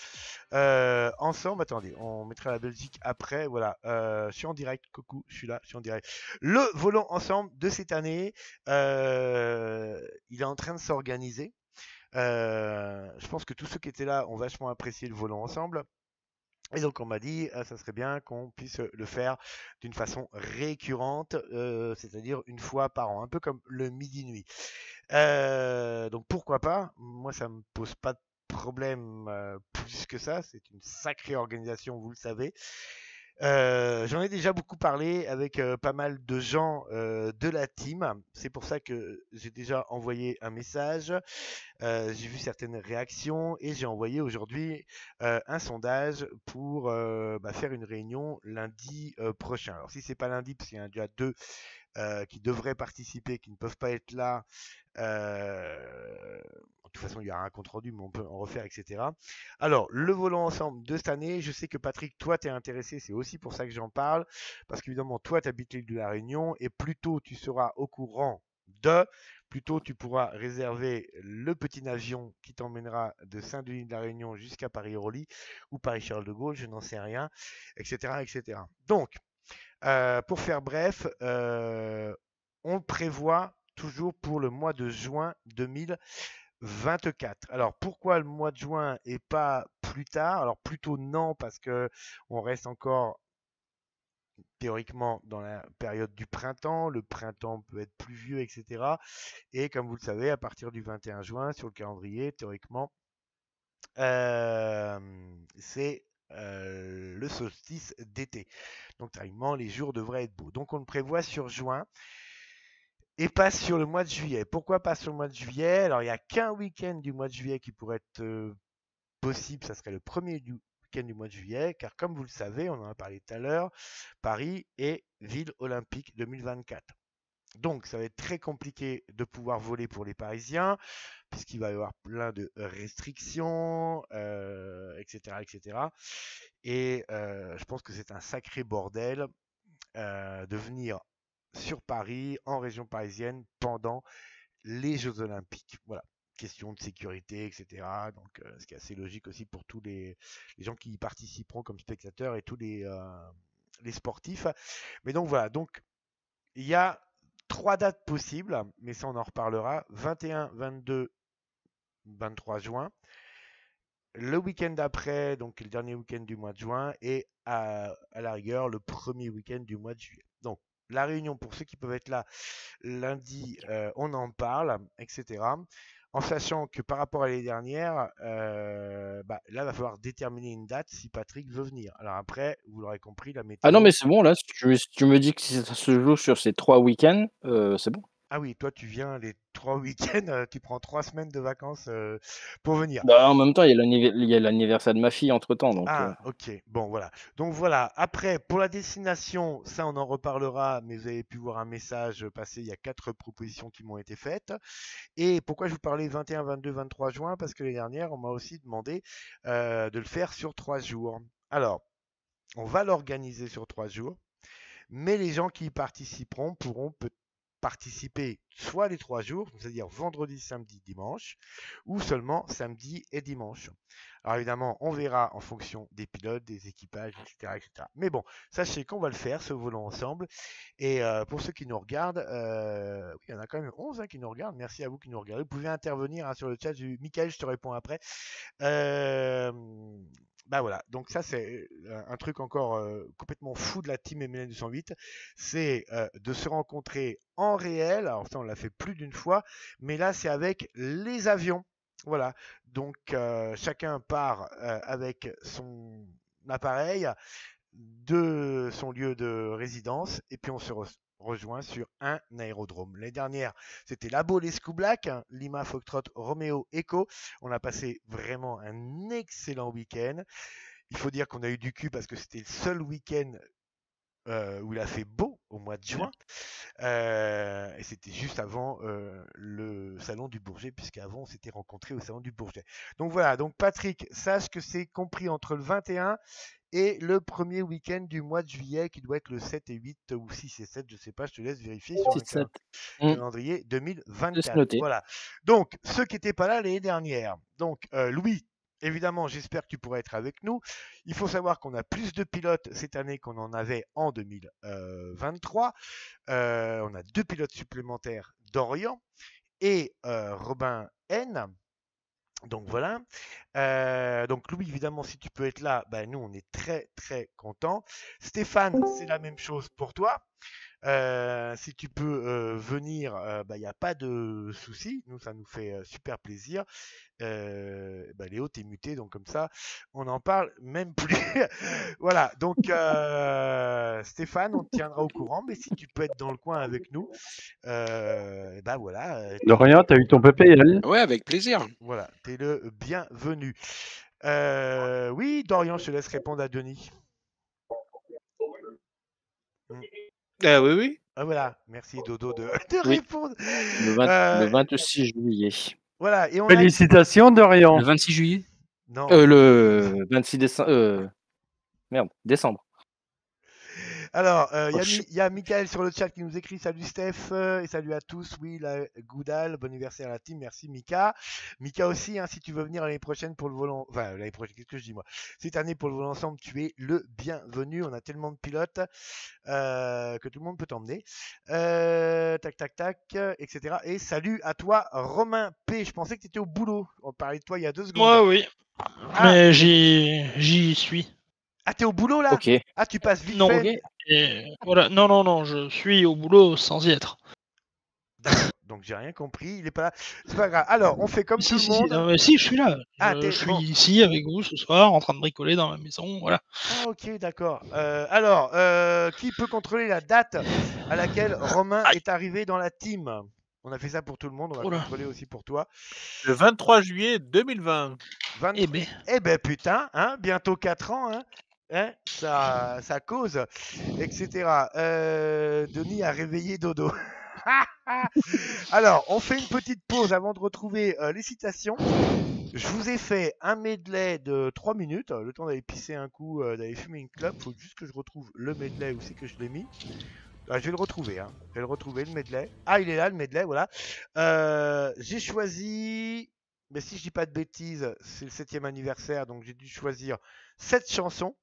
euh, ensemble. Attendez, on mettra la Belgique après. Voilà, euh, je suis en direct, coucou, je suis là, je suis en direct. Le volant ensemble de cette année, euh, il est en train de s'organiser. Euh, je pense que tous ceux qui étaient là ont vachement apprécié le volant ensemble. Et donc on m'a dit, ah, ça serait bien qu'on puisse le faire d'une façon récurrente, euh, c'est-à-dire une fois par an, un peu comme le midi-nuit. Euh, donc pourquoi pas? Moi, ça me pose pas de problème euh, plus que ça. C'est une sacrée organisation, vous le savez. Euh, J'en ai déjà beaucoup parlé avec euh, pas mal de gens euh, de la team. C'est pour ça que j'ai déjà envoyé un message. J'ai vu certaines réactions et j'ai envoyé aujourd'hui un sondage pour bah, faire une réunion lundi prochain. Alors si c'est pas lundi, parce qu'il y a déjà deux euh, qui devraient participer, qui ne peuvent pas être là. euh, de toute façon, il y aura un compte rendu, mais on peut en refaire, etc. Alors, le volant ensemble de cette année, je sais que Patrick, toi, tu es intéressé, c'est aussi pour ça que j'en parle, parce qu'évidemment, toi, tu habites l'île de la Réunion, et plus tôt tu seras au courant de, plus tôt tu pourras réserver le petit avion qui t'emmènera de Saint-Denis de la Réunion jusqu'à Paris-Orly, ou Paris-Charles de Gaulle, je n'en sais rien, etc. etc. Donc, euh, pour faire bref, euh, on prévoit toujours pour le mois de juin 2024. Alors pourquoi le mois de juin et pas plus tard? Alors plutôt non parce que on reste encore théoriquement dans la période du printemps, le printemps peut être pluvieux, etc. Et comme vous le savez, à partir du 21 juin sur le calendrier, théoriquement, euh, c'est euh, le solstice d'été. Donc théoriquement, les jours devraient être beaux. Donc on le prévoit sur juin et pas sur le mois de juillet. Pourquoi pas sur le mois de juillet? Alors il n'y a qu'un week-end du mois de juillet qui pourrait être euh, possible, ça serait le premier week-end du mois de juillet, car comme vous le savez, on en a parlé tout à l'heure, Paris est ville olympique 2024. Donc ça va être très compliqué de pouvoir voler pour les Parisiens, puisqu'il va y avoir plein de restrictions, euh, etc., etc. Et euh, je pense que c'est un sacré bordel euh, de venir sur Paris, en région parisienne, pendant les Jeux Olympiques. Voilà, question de sécurité, etc. Donc, ce qui est assez logique aussi pour tous les, gens qui y participeront comme spectateurs et tous les, les sportifs. Mais donc voilà, donc il y a trois dates possibles, mais ça on en reparlera. 21, 22, 23 juin. Le week-end d'après, donc le dernier week-end du mois de juin, et à, la rigueur le premier week-end du mois de juillet. Donc la réunion pour ceux qui peuvent être là lundi, euh, on en parle, etc. En sachant que par rapport à l'année dernière, euh, bah, là, il va falloir déterminer une date si Patrick veut venir. Alors après, vous l'aurez compris, la météo. Ah non, mais c'est bon, là, si tu, si tu me dis que si ça se joue sur ces trois week-ends, euh, c'est bon. Ah oui, toi, tu viens les trois (laughs) week-ends, euh, tu prends trois semaines de vacances euh, pour venir. Bah, en même temps, il y a l'anniversaire de ma fille entre temps. Donc, Ah, euh, ok. Bon, voilà. Donc voilà. Après, pour la destination, ça, on en reparlera, mais vous avez pu voir un message passer. Il y a quatre propositions qui m'ont été faites. Et pourquoi je vous parlais 21, 22, 23 juin? Parce que l'année dernière, on m'a aussi demandé euh, de le faire sur trois jours. Alors, on va l'organiser sur trois jours, mais les gens qui y participeront pourront peut participer soit les trois jours, c'est-à-dire vendredi, samedi, dimanche, ou seulement samedi et dimanche. Alors évidemment, on verra en fonction des pilotes, des équipages, etc. etc. Mais bon, sachez qu'on va le faire, ce volant ensemble. Et euh, pour ceux qui nous regardent, euh, il y en a quand même 11 hein, qui nous regardent. Merci à vous qui nous regardez. Vous pouvez intervenir hein, sur le chat. Michael, je te réponds après. Euh, bah voilà, donc ça c'est euh, un truc encore euh, complètement fou de la team MLN 208, c'est euh, de se rencontrer en réel, alors ça on l'a fait plus d'une fois, mais là c'est avec les avions. Voilà, donc chacun part avec son appareil de son lieu de résidence. Et puis on se re- rejoint sur un aérodrome. L'année dernière, c'était Labo Lescou Black, Lima Foxtrot Romeo Echo. On a passé vraiment un excellent week-end. Il faut dire qu'on a eu du cul parce que c'était le seul week-end euh, où il a fait beau au mois de juin. Euh, et c'était juste avant euh, le salon du Bourget, puisqu'avant on s'était rencontrés au salon du Bourget. Donc voilà, donc Patrick, sache que c'est compris entre le 21 et le premier week-end du mois de juillet, qui doit être le 7 et 8 ou 6 et 7, je sais pas, je te laisse vérifier sur un 6, 7. cal- Mm. calendrier Laisse 2024. noter. Voilà. Donc, ceux qui n'étaient pas là l'année dernière. Donc, Louis, évidemment, j'espère que tu pourras être avec nous. Il faut savoir qu'on a plus de pilotes cette année qu'on en avait en 2023. Euh, on a deux pilotes supplémentaires d'Orient et euh, Robin N. Donc voilà. Euh, donc Louis, évidemment, si tu peux être là, ben, nous, on est très très contents. Stéphane, c'est la même chose pour toi. Euh, si tu peux euh, venir, il n'y a pas de souci. Nous, ça nous fait euh, super plaisir. Euh, bah, Léo, t'es muté, donc comme ça, on n'en parle même (laughs) plus. voilà, donc euh, Stéphane, on te tiendra au courant, mais si tu peux être dans le coin avec nous, euh, bah voilà, euh, Dorian, t'as eu ton PPL Ouais, avec plaisir. voilà, t'es le bienvenu. Euh, oui, Dorian, je te laisse répondre à Denis. Ah oui, oui. Ah, voilà, merci Dodo de, (laughs) de Oui. répondre. Le, 20 Euh, le 26 juillet. Voilà, et on a... Félicitations, Dorian. Le 26 juillet? Non, Euh, le 26 décembre. euh, Merde, décembre. Alors, euh, il y, a Oh, je- il y a Michael sur le chat qui nous écrit Salut Steph euh, et salut à tous. Oui, la Goudal, bon anniversaire à la team. Merci Mika. Mika aussi, hein, si tu veux venir l'année prochaine pour le volant. Enfin, l'année prochaine, qu'est-ce que je dis moi? Cette année pour le volant ensemble, tu es le bienvenu. On a tellement de pilotes euh, que tout le monde peut t'emmener. Euh, tac, tac, tac, etc. Et salut à toi, Romain P. Je pensais que tu étais au boulot. On parlait de toi il y a deux secondes. Moi, oui. Ah. Mais j'y j'y suis. Ah, t'es au boulot là? Ok. Ah, tu passes vite Non. fait. Et voilà. Non, non, non, je suis au boulot sans y être. Donc j'ai rien compris. Il est pas là. C'est pas grave. Alors, on fait comme si, tout si, le si, monde. non, mais si, je suis là. Ah, je, je suis bon. ici avec vous ce soir, en train de bricoler dans ma maison. Voilà. Ah ok d'accord. Euh, alors, euh, qui peut contrôler la date à laquelle Romain est arrivé dans la team? On a fait ça pour tout le monde, on va Oula. contrôler aussi pour toi. Le 23 juillet 2020. 20... Eh ben, Eh ben putain, hein, bientôt 4 ans, hein, hein, ça, ça cause, etc. Euh, Denis a réveillé Dodo. (laughs) Alors, on fait une petite pause avant de retrouver euh, les citations. Je vous ai fait un medley de 3 minutes, le temps d'aller pisser un coup, euh, d'aller fumer une clope. Faut juste que je retrouve le medley où c'est que je l'ai mis. Ah, je vais le retrouver, hein. je vais le retrouver, le medley. Ah, il est là, le medley, voilà. J'ai choisi mais si je dis pas de bêtises, c'est le septième anniversaire, donc j'ai dû choisir sept chansons.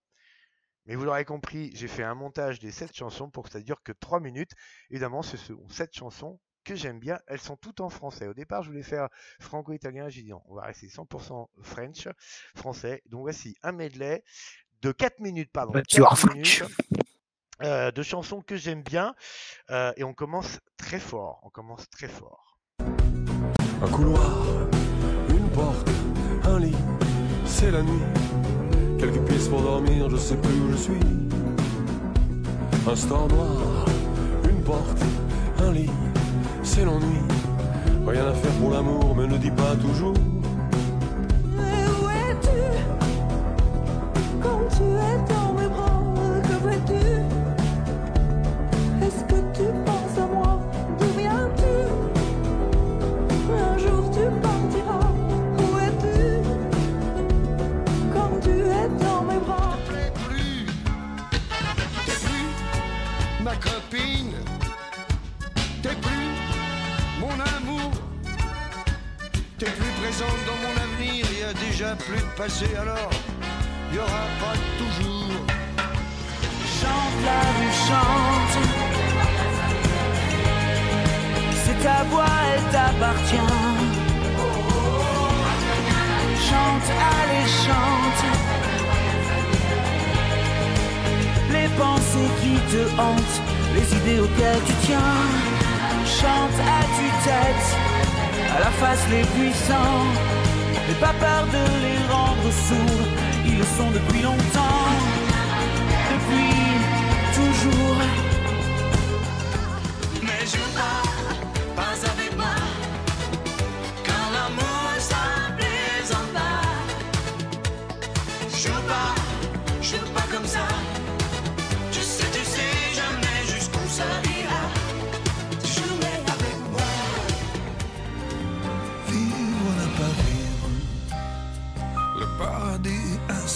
Mais vous l'aurez compris, j'ai fait un montage des sept chansons pour que ça dure que 3 minutes. Évidemment, ce sont sept chansons que j'aime bien. Elles sont toutes en français. Au départ, je voulais faire franco-italien. J'ai dit non, on va rester 100% French, français. Donc voici un medley de 4 minutes, pardon. Bah, tu 4 as French. minutes, euh, de chansons que j'aime bien. Euh, et on commence très fort. On commence très fort. Un couloir, une porte, un lit, c'est la nuit. Quelques pièces pour dormir, je sais plus où je suis. Un store noir, une porte, un lit, c'est l'ennui. Rien à faire pour l'amour, mais ne dis pas toujours. Où es-tu? Quand tu es dans dans mon avenir. Il y a déjà plus de passé, alors il y aura pas toujours. Chante la vie, chante. C'est ta voix, elle t'appartient. Chante, allez, chante. les pensées qui te hantent, les idées auxquelles tu tiens. Chante à tue-tête, à la face les puissants. N'aie pas peur de les rendre sourds, ils le sont depuis longtemps.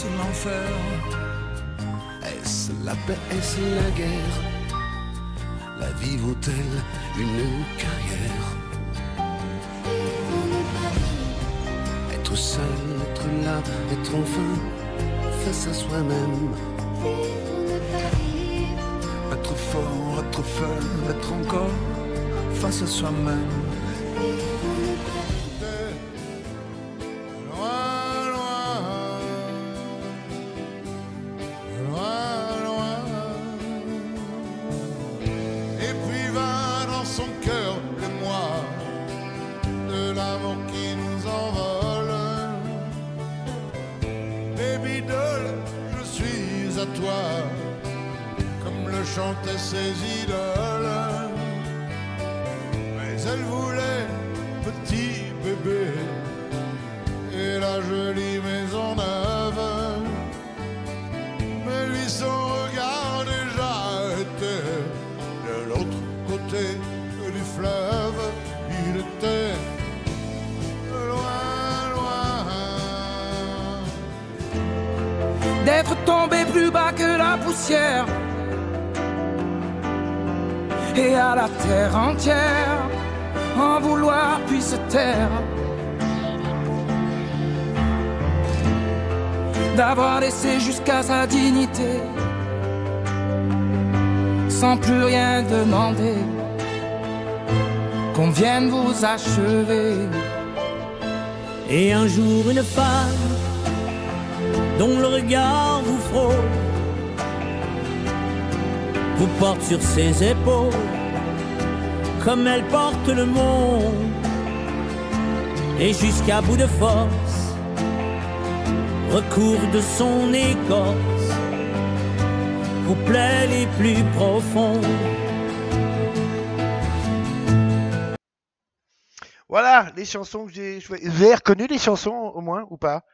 Est-ce l'enfer Est-ce la paix, est-ce la guerre? La vie vaut-elle une carrière? Être seul, être là, être enfin face à soi-même. Être fort, être faible, être encore face à soi-même. Se taire. D'avoir laissé jusqu'à sa dignité sans plus rien demander qu'on vienne vous achever. Et un jour une femme dont le regard vous frôle vous porte sur ses épaules comme elle porte le monde et jusqu'à bout de force recouvre de son écorce plaies les plus profondes. Voilà les chansons que j'ai choisies. Vous avez reconnu les chansons au moins ou pas?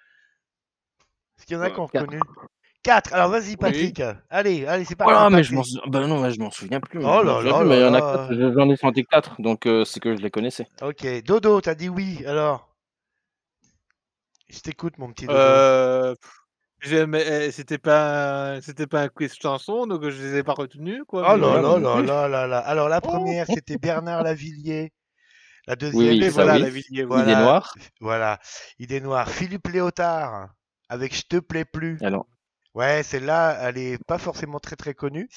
Est-ce qu'il y en a qui ont reconnu 4. Alors vas-y Patrick. Allez, allez, c'est pas Voilà, grave. mais je Patrick. m'en sou- bah non, mais je m'en souviens plus. Oh là là plus, mais il y en a là quatre, je- j'en ai senti quatre, donc euh, c'est que je les connaissais. Ok, Dodo, t'as dit oui, alors Je t'écoute, mon petit Dodo. Euh, pff, j'ai- mais, eh, c'était pas, un- c'était pas un quiz chanson, donc je les ai pas retenus, quoi. Oh là là là là là là. Alors la première, c'était Bernard Lavillier. La deuxième, oui, voilà, oui. Lavillier, Idée voilà. noire. Voilà, idée noire. Philippe Léotard avec Je te plais plus. Alors, Ouais, celle-là, elle est pas forcément très très connue,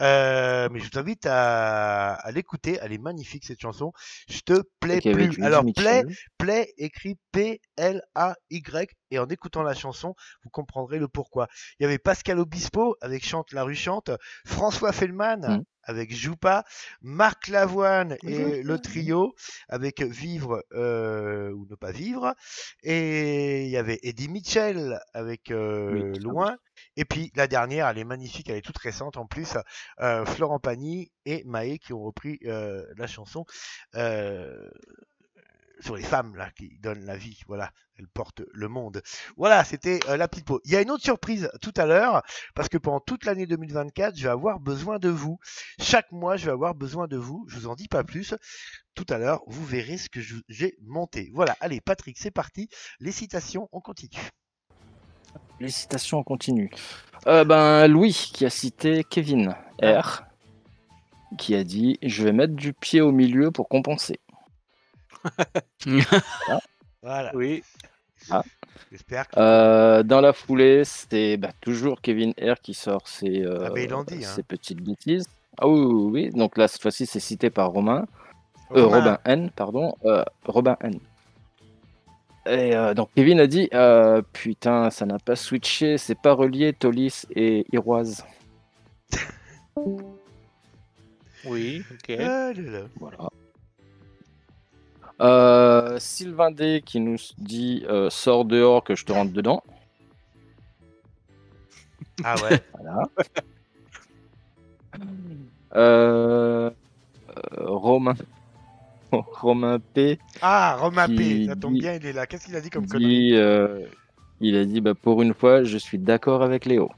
euh, mais je vous invite à, à l'écouter. Elle est magnifique cette chanson. Je te plais plus. Alors Michel. Play écrit P L A Y et en écoutant la chanson, vous comprendrez le pourquoi. Il y avait Pascal Obispo avec Chante la rue chante, François Fellman Mm. avec Joue pas, Marc Lavoine et le trio avec Vivre euh, ou ne pas vivre, et il y avait Eddie Mitchell avec euh, Oui, Loin. Et puis la dernière, elle est magnifique, elle est toute récente en plus. euh, Florent Pagny et Maë qui ont repris la chanson sur les femmes là qui donnent la vie. Voilà, elles portent le monde. Voilà, c'était euh, la petite peau. Il y a une autre surprise tout à l'heure parce que pendant toute l'année 2024, je vais avoir besoin de vous. Chaque mois, je vais avoir besoin de vous. Je vous en dis pas plus. Tout à l'heure, vous verrez ce que j'ai monté. Voilà, allez, Patrick, c'est parti. Les citations, on continue. les citations en continu. Euh, ben, Louis qui a cité Kevin R, qui a dit Je vais mettre du pied au milieu pour compenser. Voilà. (laughs) Voilà. Oui. Ah. J'espère que. Euh, dans la foulée, c'est bah, toujours Kevin R qui sort ses, euh, Ah, dit, hein. ses petites bêtises. Ah oui, oui, oui. Donc là, cette fois-ci, c'est cité par Romain. Euh. Robin N, pardon. Euh, Robin N. Et euh, donc Kevin a dit euh, Putain, ça n'a pas switché, c'est pas relié Tolis et Iroise. Oui, ok. Ah là là. Voilà. Euh, Sylvain D qui nous dit euh, sors dehors que je te rentre dedans. Ah ouais. (laughs) Voilà. Euh, Romain. (laughs) Romain P. Ah, Romain P, ça tombe dit- bien, il est là. Qu'est-ce qu'il a dit comme dit, il a dit bah, pour une fois, je suis d'accord avec Léo.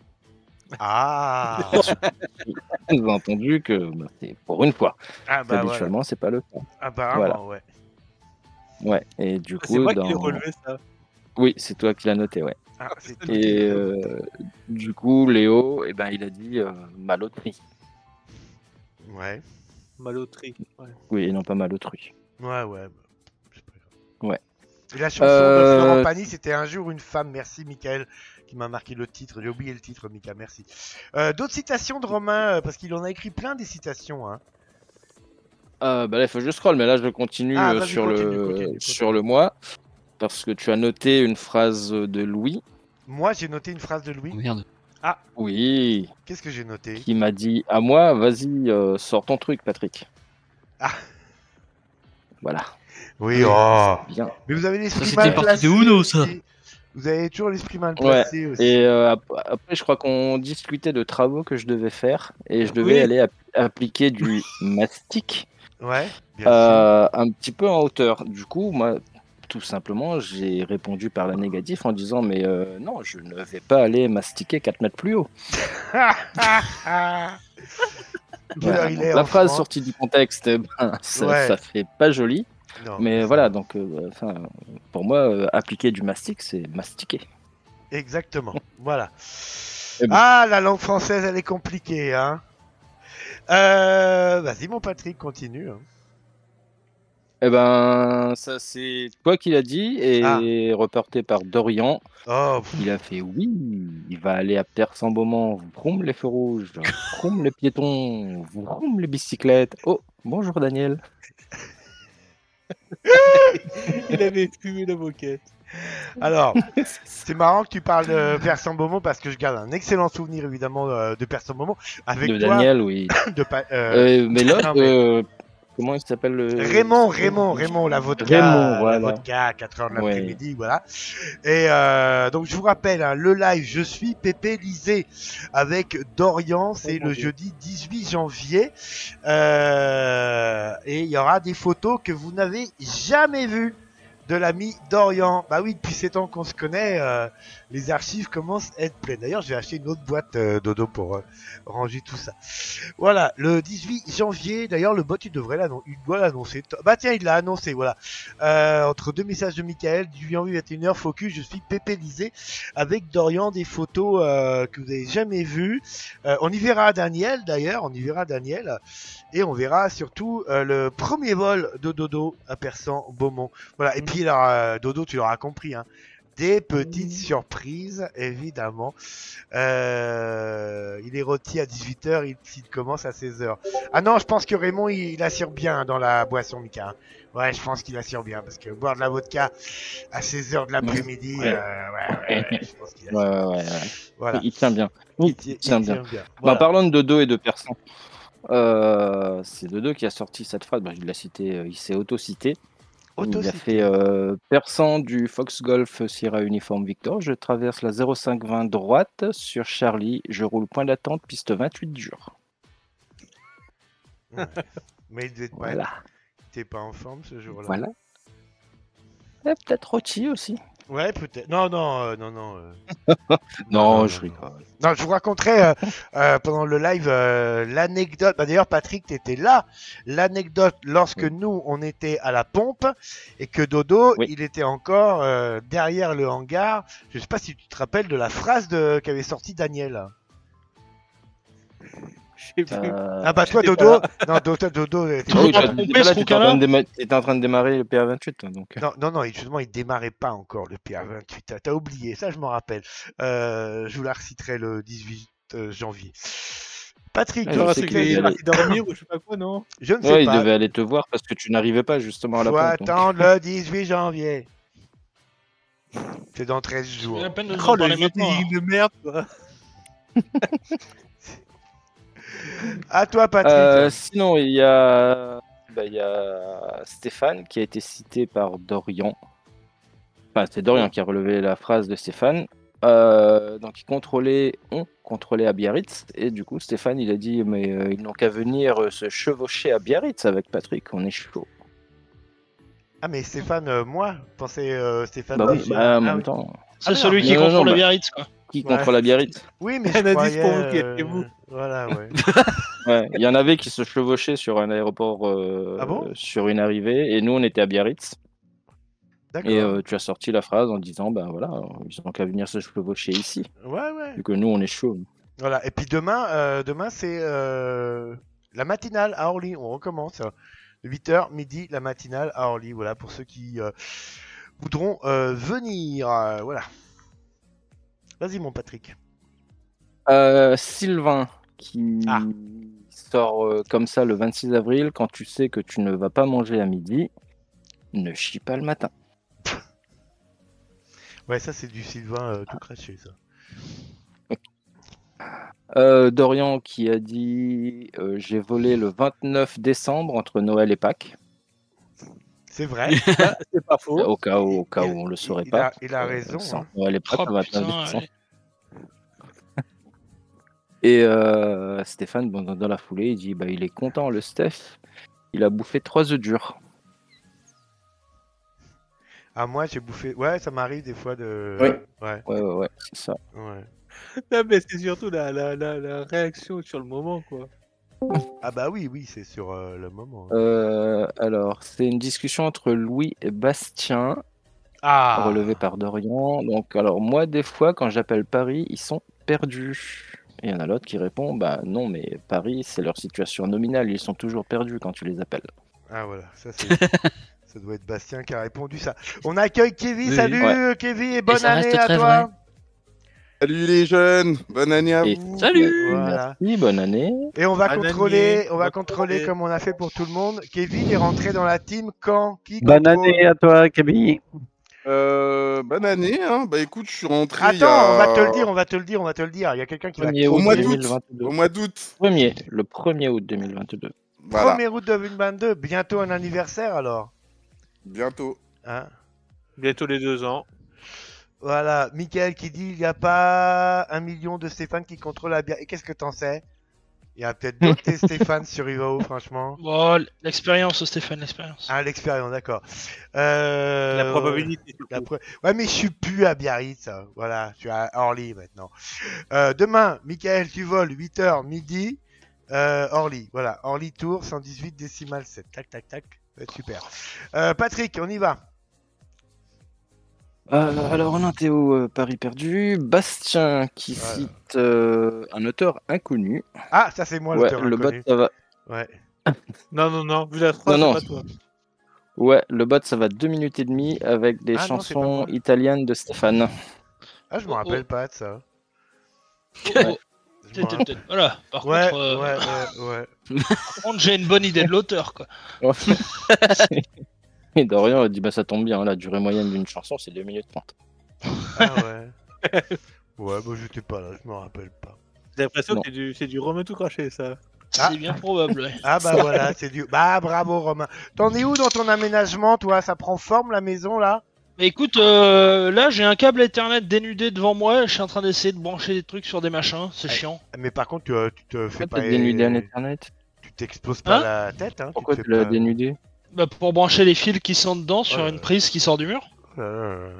Ah (laughs) Vous avez entendu que bah, c'est pour une fois. Ah bah Habituellement, c'est pas le cas. Apparemment, Voilà. ouais. Ouais, et du Ah, coup. C'est moi dans... qui l'ai relevé ça. Oui, c'est toi qui l'as noté, ouais. Ah, c'est Et euh, du coup, Léo, eh ben, il a dit euh, maloterie. Ouais. Maloterie. Ouais. Oui, et non pas malotru. Ouais, ouais. Ouais. Et la chanson Euh, de Florent Pagny, c'était Un jour une femme. Merci, Michael, qui m'a marqué le titre. J'ai oublié le titre, Mika, merci. Euh, D'autres citations de Romain, euh, parce qu'il en a écrit plein des citations. Hein. Euh, bah là, il faut que je scroll, mais là, je continue Ah, euh, sur, continue, le... continue, continue. sur le mois. Parce que tu as noté une phrase de Louis. Moi, j'ai noté une phrase de Louis. Merde. Ah, Oui. qu'est-ce que j'ai noté? Qui m'a dit à moi, vas-y, euh, sors ton truc, Patrick. Ah. Voilà. Oui, oh. Bien. Mais vous avez l'esprit c'était mal parti placé. de Uno, ça. aussi. Vous avez toujours l'esprit mal Ouais. placé aussi. Et euh, ap- après, je crois qu'on discutait de travaux que je devais faire et je devais Oui. aller app- appliquer du mastic Ouais, euh, un petit peu en hauteur. Du coup, moi, tout simplement, j'ai répondu par la négative en disant mais euh, non, je ne vais pas aller mastiquer 4 mètres plus haut. (laughs) Voilà, donc la phrase France sortie du contexte, eh ben, (laughs) ça, Ouais. ça fait pas joli. Non, mais voilà, donc euh, pour moi, appliquer du mastic, c'est mastiquer. Exactement. (laughs) voilà. Eh ben. Ah, la langue française, elle est compliquée, hein. Euh, Vas-y, mon Patrick, continue. hein. Eh ben, ça c'est toi qui l'as dit et Ah. reporté par Dorian. Oh, Il a fait oui, il va aller à Persan-Beaumont, vroom les feux rouges, vroom les piétons, vroom les bicyclettes. Oh, bonjour Daniel. (laughs) Il avait fumé la moquette. (laughs) Alors, (laughs) c'est marrant que tu parles de Persan Beaumont parce que je garde un excellent souvenir évidemment euh, de Persan Beaumont avec de toi. Daniel, oui. (coughs) de pa- euh, Euh, mais l'autre, non, mais- euh, comment il s'appelle le... Raymond, Raymond, Raymond, la vodka, Raymond, la voilà. vodka à 4h de Ouais. l'après-midi, voilà. Et euh, donc je vous rappelle, hein, le live, je suis Pépé Lisée avec Dorian, c'est le jeudi 18 janvier. Euh, et il y aura des photos que vous n'avez jamais vues de l'ami Dorian. Bah oui, depuis 7 ans qu'on se connaît, euh, les archives commencent à être pleines. D'ailleurs, je vais acheter une autre boîte euh, Dodo pour euh, ranger tout ça. Voilà, le 18 janvier, d'ailleurs, le bot, il devrait l'annoncer. Il doit l'annoncer. Bah tiens, il l'a annoncé, voilà. Euh, entre deux messages de Michael, 18 janvier 21h, focus, je suis pépélisé avec Dorian, des photos euh, que vous n'avez jamais vues. Euh, on y verra Daniel, d'ailleurs, on y verra Daniel. Et on verra surtout euh, le premier vol de Dodo à Persan Beaumont. Voilà, et puis alors, euh, Dodo, tu l'auras compris, hein. Des petites surprises, évidemment. Euh, il est rôti à 18h, il, il commence à 16h. Ah non, je pense que Raymond, il, il assure bien dans la boisson, Mika. hein. Ouais, je pense qu'il assure bien, parce que boire de la vodka à 16h de l'après-midi, Ouais. euh, ouais, ouais, ouais, je pense qu'il Ouais, ouais, ouais, ouais. Voilà. Il, il tient bien. Il Il, tient- tient il bien. tient bien. Bah, Voilà. en parlant de Dodo et de Persan, euh, c'est Dodo qui a sorti cette phrase. Bah, il l'a cité, euh, il s'est auto-cité. Il a fait euh, Persan du Fox Golf Sierra Uniform Victor. Je traverse la 0520 droite sur Charlie. Je roule point d'attente, piste 28 dur. Ouais. (laughs) Mais il devait pas Voilà. être- T'es pas en forme ce jour-là. Voilà. Et peut-être rôti aussi. Ouais, peut-être. Non, non, euh, non, non. euh. (laughs) Non, je rigole. Non, je vous raconterai euh, pendant le live l'anecdote. Bah, D'ailleurs, Patrick, t'étais là. L'anecdote lorsque nous, on était à la pompe et que Dodo, il était encore derrière le hangar. Je sais pas si tu te rappelles de la phrase de qu'avait sorti Daniel. Euh, Ah bah toi, Dodo. (laughs) Non, Dodo, Dodo. Ah oui, t'étais en, train de déma- t'étais en train de démarrer le PA28. toi, Donc. Non, non, non, justement, il démarrait pas encore le PA28. T'as- oublié, ça je m'en rappelle. Euh, je vous la reciterai le 18 euh, janvier. Patrick, que- est allé- dormir ou je sais pas quoi, non? Je ne sais Ouais, il pas. devait aller te voir parce que tu n'arrivais pas justement à la Faut pompe. donc. attendre le 18 janvier. C'est dans 13 jours. la peine de Oh, le de merde, quoi. (laughs) À toi, Patrick. Euh, sinon, il y a... bah, il y a Stéphane qui a été cité par Dorian. Enfin, c'est Dorian qui a relevé la phrase de Stéphane. Euh, donc, ils contrôlaient, on contrôlait à Biarritz. Et du coup, Stéphane, il a dit Mais euh, ils n'ont qu'à venir euh, se chevaucher à Biarritz avec Patrick, on est chaud. Ah, mais Stéphane, euh, moi, pensais euh, Stéphane. Bah oui, Bachir. bah, en Ah même temps. C'est Ah, celui qui Non, non, contrôle bah- Biarritz, quoi. Qui Ouais. contrôle à Biarritz Oui, mais Un (laughs) je indice pour croyais, vous, qui euh, êtes-vous Voilà, ouais. (laughs) Ouais, il y en avait qui se chevauchaient sur un aéroport euh, Ah bon? sur une arrivée, et nous on était à Biarritz. Et euh, tu as sorti la phrase en disant ben voilà, ils ont qu'à venir se chevaucher ici. Ouais, ouais. Vu que nous on est chaud. Voilà. Et puis demain, euh, demain c'est euh, la matinale à Orly. On recommence. 8h, midi, la matinale à Orly. Voilà, pour ceux qui euh, voudront euh, venir. euh, voilà. Vas-y, mon Patrick. Euh, Sylvain qui Ah. sort euh, comme ça le 26 avril, quand tu sais que tu ne vas pas manger à midi, ne chie pas le matin. Ouais, ça, c'est du Sylvain euh, tout craché, ça. Dorian qui a dit j'ai volé le 29 décembre entre Noël et Pâques. C'est vrai. (laughs) c'est pas faux. Au cas où, au cas où on le saurait il pas. a- il a raison, hein. Oh, le 29 putain, décembre. ouais. Et euh, Stéphane, bon, dans dans la foulée, il dit bah, il est content, le Steph. Il a bouffé trois œufs durs. Ah, moi, j'ai bouffé. Ouais, ça m'arrive des fois de. Oui. Ouais. Ouais, ouais, ouais, c'est ça. Ouais. Non, mais c'est surtout la, la, la, la réaction sur le moment, quoi. Ah, bah oui, oui, c'est sur euh, le moment. Euh, alors, c'est une discussion entre Louis et Bastien, Ah relevée par Dorian. Donc, alors, moi, des fois, quand j'appelle Paris, ils sont perdus. Et il y en a l'autre qui répond Bah non, mais Paris, c'est leur situation nominale, ils sont toujours perdus quand tu les appelles. Ah, voilà, ça, c'est. (laughs) ça doit être Bastien qui a répondu ça. On accueille Kevin. Oui. Salut, Ouais. Kevin, et bonne année à toi. vrai. Salut les jeunes, bonne année à Et- vous. Salut Voilà. Merci, bonne année. Et on va Bonne contrôler, année, on va va contrôler comme on a fait pour tout le monde. Kevin est rentré dans la team quand Qui Bonne année à toi, Camille. Euh, bonne année, hein. Bah écoute, je suis rentré il y Attends, a- on va te le dire, on va te le dire, on va te le dire. Il y a quelqu'un qui va. Premier Au août mois d'août. 2022. Au mois d'août. Premier, le 1er août 2022. Voilà, 1er août 2022, bientôt un anniversaire alors. bientôt. Hein? Bientôt les deux ans. Voilà, Michael qui dit il n'y a pas un million de Stéphane qui contrôle la bière. Et qu'est-ce que t'en sais? Il y a peut-être d'autres (laughs) Stéphane sur Ivao, franchement. Bon, l'expérience, Stéphane, l'expérience. Ah, l'expérience, d'accord. Euh... La probabilité. surtout. La pro- Ouais, mais je suis plus à Biarritz. Voilà, je suis à Orly maintenant. Euh, demain, Michael, tu voles 8h midi. Euh, Orly, voilà. Orly Tour, 118 décimal 7. Tac, tac, tac. Super. Euh, Patrick, on y va. Euh, alors, en intéo, euh, Paris perdu. Bastien qui Voilà. cite euh, un auteur inconnu. Ah, ça c'est moi ouais, l'auteur le bot, ça va. Ouais. Non, non, non, vu la phrase, Non, c'est non. pas toi. Ouais, le bot, ça va deux minutes et demie avec des Ah chansons italiennes de Stéphane. Ah, je me Oh, rappelle oh. pas de ça. Oh, peut-être. Voilà, par Ouais, contre, euh, ouais, ouais, ouais. par contre, j'ai une bonne idée de l'auteur, quoi. (laughs) et Dorian a dit Bah, ça tombe bien, la durée moyenne d'une chanson, c'est 2 minutes 30. Ah (laughs) ouais. ouais, bah j'étais pas là, je me rappelle pas. J'ai l'impression que c'est du, c'est du rhum tout craché, ça. Ah. C'est bien probable, ouais. (laughs) Ah bah voilà, c'est du. Bah bravo Romain. T'en es où dans ton aménagement, toi? Ça prend forme la maison là? Mais écoute, euh, là, j'ai un câble Ethernet dénudé devant moi. Je suis en train d'essayer de brancher des trucs sur des machins. C'est chiant. Mais par contre, tu, euh, tu te fais Pourquoi pas. dénudé un Ethernet? Tu t'exploses pas Hein? la tête, hein Pourquoi tu tu te fais l'as pas- dénudé? Bah, pour brancher les fils qui sont dedans sur une prise qui sort du mur. Euh,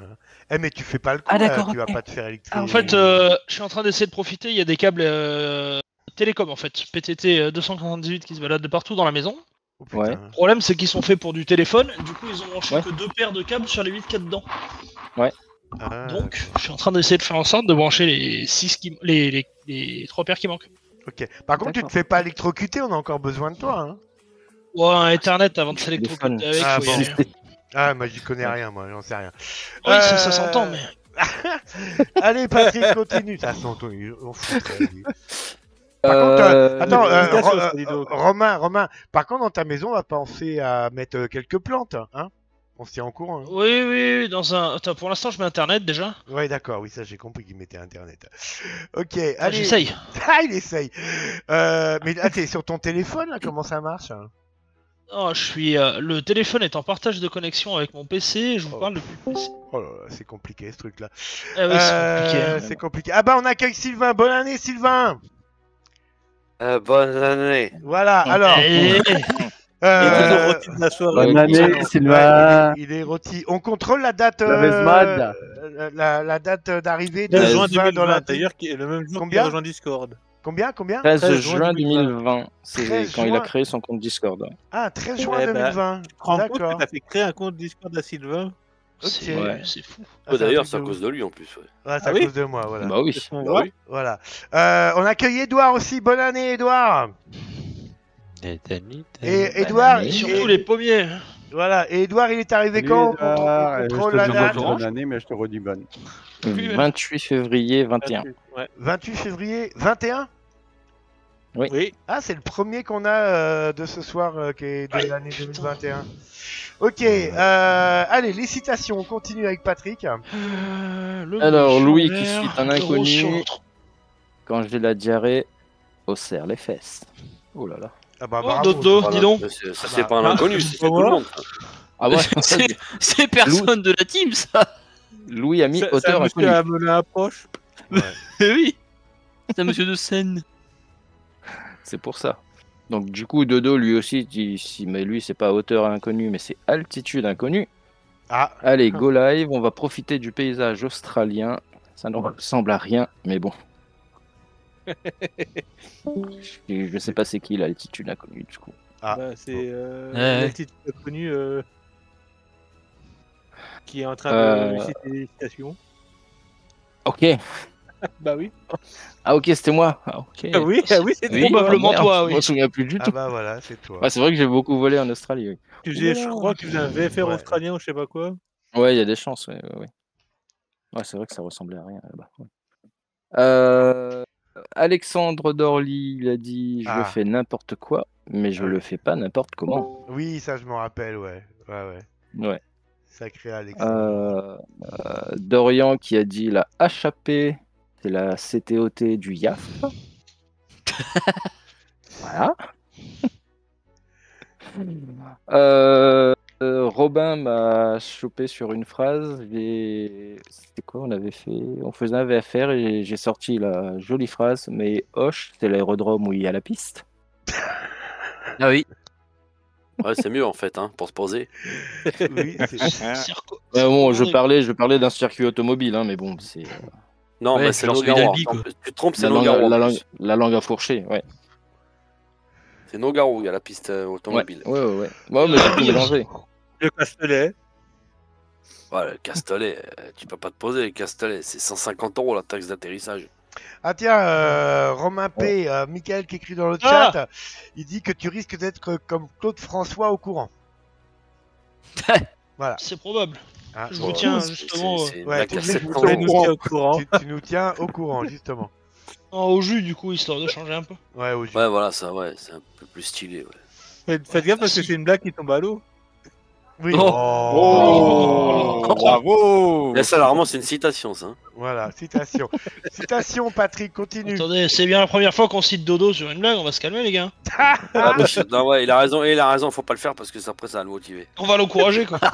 Eh mais tu fais pas le coup Ah, d'accord, tu vas ok. pas te faire électrifier. En fait, euh, je suis en train d'essayer de profiter. Il y a des câbles euh, télécom en fait, PTT euh, 298 qui se baladent de partout dans la maison. Oh, putain. Ouais. Le problème, c'est qu'ils sont faits pour du téléphone. Du coup, ils ont branché Ouais. que deux paires de câbles sur les 8 qu'il y a dedans. Ah, Donc, je suis en train d'essayer de faire en sorte de brancher les six qui... les, les, les trois paires qui manquent. ok. Par contre, tu te D'accord. fais pas électrocuter, on a encore besoin de toi. Hein. Ouais, un Ethernet avant de s'électrocuter avec. Ah, bon. aller. Ah, moi j'y connais rien, moi, j'en sais rien. Oui, ça, ça Euh, s'entend, mais. (laughs) Allez, Patrick, (laughs) continue. Ça s'entend, on fout. Par contre, euh, Euh, attends, euh, euh. Romain, Romain, par contre, dans ta maison, on va penser à mettre euh, quelques plantes, hein On se tient en courant. hein. Oui, oui, oui, dans un. Attends, pour l'instant, je mets internet déjà. Ouais, d'accord, oui, ça j'ai compris qu'il mettait internet. Ok, Ah, allez. j'essaye. (laughs) Ah, il essaye. Euh, mais là, t'es sur ton téléphone, là, comment ça marche hein? Oh, je suis. euh, le téléphone est en partage de connexion avec mon PC. Je vous parle depuis le PC. Oh là là, c'est compliqué ce truc-là. Ah oui, c'est Euh, compliqué, hein. C'est compliqué. Ah bah, on accueille Sylvain. Bonne année, Sylvain. Euh, bonne année. Voilà, alors. Eh, Euh, Il est toujours rôti de la soirée. Bonne année, Ouais, Sylvain. il est rôti. On contrôle la date, La euh, Vesmad. la, la- la date d'arrivée de 13 juin Sylvain dans la 2020, d'ailleurs, qui est le même jour qu'il Combien a rejoint Discord. Combien Combien 13 13 juin juin 2020, c'est 13 quand il a juin. créé son compte Discord. ouais. Ah, 13 juin Eh ben, 2020. Tu te rends compte D'accord. que t'as fait créer un compte Discord à Sylvain C'est Ouais. c'est fou. Ah, D'ailleurs, c'est à cause de lui en plus. Ouais. Ouais, c'est Ah à oui cause de moi, voilà. Bah oui. On Bah oui. Voilà. Euh, on accueille Edouard aussi. Bonne année, Edouard. Et Edouard, Et surtout et- les pommiers. Voilà. Et Edouard, il est arrivé quand Edouard. Euh, contrôle la date. mais je te redis bonne. Oui, ouais. 28 février 21. Ouais. 28 février 21 Oui. Oui. Ah, c'est le premier qu'on a euh, de ce soir euh, qui est de l'année 2021. Ok, euh, allez, les citations, on continue avec Patrick. Euh, Alors, Louis qui cite un inconnu. Quand j'ai la diarrhée, au serre les fesses. Oh là là. Ah bah Oh, dodo, Voilà. dis donc. Ça, c'est- Ça, c'est Bah, pas un bah, inconnu, c'est tout le monde. Ah ouais, (laughs) C'est- (laughs) C'est personne de la team, ça. Louis a mis C'est c'est un auteur monsieur inconnu. à approche. Eh oui. C'est un monsieur de scène. C'est pour ça. Donc du coup, Dodo lui aussi dit si mais lui c'est pas hauteur inconnu mais c'est altitude inconnue. Ah, Allez, go live, on va profiter du paysage australien. Ça ne ressemble à rien, mais bon. Je, je sais pas c'est qui l'altitude inconnue du coup. Ah. Bah, c'est euh, Ouais. l'altitude inconnue euh, qui est en train Euh. de citer des citations. Ok. (laughs) Bah oui. Ah ok, c'était moi. Ah, ok. Ah oui, ah oui, c'est Oui, probablement merde, toi, Je oui. me souviens plus du ah tout. bah voilà, c'est toi. C'est vrai que j'ai beaucoup volé en Australie. Oui. Tu faisais, je crois que tu faisais un VFR Ouais. australien ou je sais pas quoi. Ouais, il y a des chances, ouais, ouais, ouais. Ouais, c'est vrai que ça ressemblait à rien là-bas. ouais. Euh, Alexandre Dorly, il a dit Je Ah. fais n'importe quoi, mais je le fais pas n'importe comment. Oui, ça je m'en rappelle, ouais. Ouais, ouais. Ouais. Sacré Alex. Euh, euh, Dorian qui a dit La HAP, c'est la CTOT du YAF. (laughs) voilà. (laughs) Euh, euh, Robin m'a chopé sur une phrase. C'était quoi On avait fait, on faisait un VFR et j'ai sorti la jolie phrase. Mais Hoche, c'est l'aérodrome où il y a la piste. Ah oui. Ouais, c'est mieux en fait, hein, pour se poser. (laughs) oui, Mais (laughs) bon, je parlais, je parlais d'un circuit automobile, hein, mais bon, c'est euh, Non, Ouais, bah, c'est Nogaro. Tu te trompes, c'est la langue, Nogaro. la, langue, plus. la langue à fourcher. Ouais. C'est Nogaro, il y a la piste euh, Ouais, automobile. ouais, ouais. ouais. Ouais, mais j'ai tout mélangé. Le Castellet. Ouais, le Castellet, euh, tu peux pas te poser, le Castellet. C'est 150 euros la taxe d'atterrissage. Ah tiens, euh, Romain P, euh, Michael qui écrit dans le Ah chat, il dit que tu risques d'être comme Claude François au courant. (laughs) voilà. C'est probable. Ah, Je vous tiens justement euh, Ouais, tu nous- 700 tu nous euros. tiens au courant. tu, tu nous tiens au courant, justement. (laughs) au jus du coup, histoire de changer un peu. Ouais, au jus. Ouais, voilà, ça, ouais, c'est un peu plus stylé. Ouais. Faites, faites gaffe parce que c'est une blague qui tombe à l'eau. Oui. Oh. Oh, bravo Là, ça, rarement, c'est une citation, ça. hein. Voilà, citation. (laughs) citation, Patrick, continue. Attendez, c'est bien la première fois qu'on cite Dodo sur une blague, on va se calmer les gars. (laughs) Ah, bah, non, ouais, il a raison, et il a raison, faut pas le faire parce que ça, après, ça va le motiver. On va l'encourager quoi. (laughs)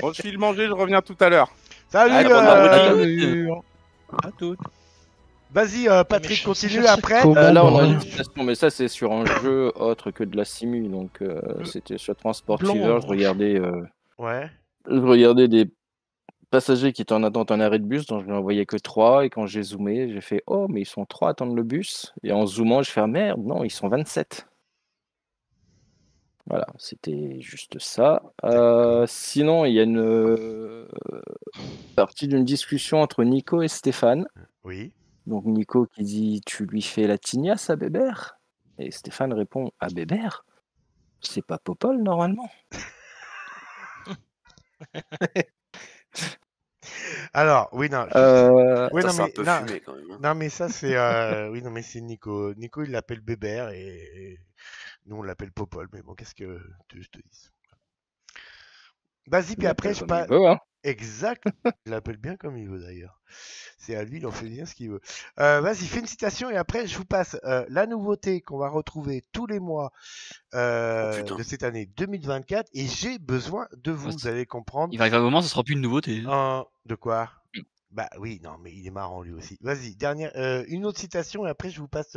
Bon, je file manger, je reviens tout à l'heure. Salut, Allez, bonne euh. À toutes. Vas-y, euh, Patrick, continue après. Euh, là, on a bordel une citation, mais ça, c'est sur un jeu autre que de la simu. Donc, euh, c'était sur Transportiver. Blanc. Je regardais, euh, Ouais. je regardais des passagers qui étaient en attente en arrêt de bus, donc je n'en voyais que trois. Et quand j'ai zoomé, j'ai fait Oh, mais ils sont trois à attendre le bus. Et en zoomant, je fais ah, Merde, non, ils sont 27. Voilà, c'était juste ça. Euh, sinon, il y a une euh, partie d'une discussion entre Nico et Stéphane. Oui. Donc Nico qui dit Tu lui fais la tignasse à Bébert? Et Stéphane répond À Bébert? C'est pas Popol normalement (laughs) Alors, oui, non. je- Euh, Oui, Ça, non, c'est un mais, peu non, fumé, quand même. hein. non, mais ça, c'est. euh, (laughs) Oui, non, mais c'est Nico. Nico, il l'appelle Bébert et... et nous, on l'appelle Popol. Mais bon, qu'est-ce que tu veux que je te dise Vas-y, puis Il après, je comme pas. il veut, hein. Exact. Il l'appelle bien comme il veut d'ailleurs. C'est à lui, il en fait bien ce qu'il veut. Euh, Vas-y, fais une citation et après, je vous passe euh, la nouveauté qu'on va retrouver tous les mois euh, de cette année 2024. Et j'ai besoin de vous, vous allez comprendre. Il va arriver un moment, ce sera plus une nouveauté. De quoi? Bah oui, non, mais il est marrant lui aussi. Vas-y, dernière, une autre citation et après, je vous passe.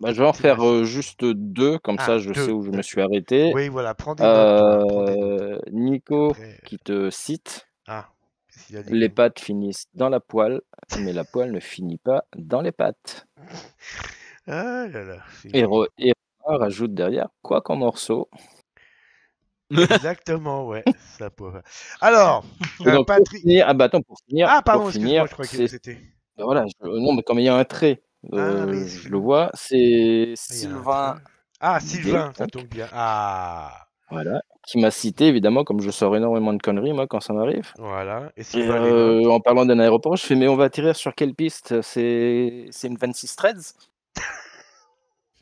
Euh, Bah, je vais en faire euh, juste deux, comme Ah, ça je deux, sais où je deux. me suis arrêté. Oui, voilà, prends des notes, toi, prends des Euh, Nico qui te cite Ah, Les pattes finissent dans la poêle, mais la poêle ne finit pas dans les pattes. (laughs) Ah là là. Et, Romain rajoute derrière quoi qu'en morceau. Exactement, ouais. Ça pourrait- Alors, (laughs) euh, donc, pour Patrick. finir, ah bah attends, pour finir, Ah, pardon, pour finir, je croyais que c'était. Ben Voilà, je- non, mais comme il y a un trait, euh, mais je le vois, c'est Sylvain. Ah, Sylvain, ça tombe bien. Ah, Voilà, qui m'a cité évidemment, comme je sors énormément de conneries moi quand ça m'arrive. voilà. Et Et euh, en parlant d'un aéroport, je fais mais on va atterrir sur quelle piste? C'est c'est une 26 13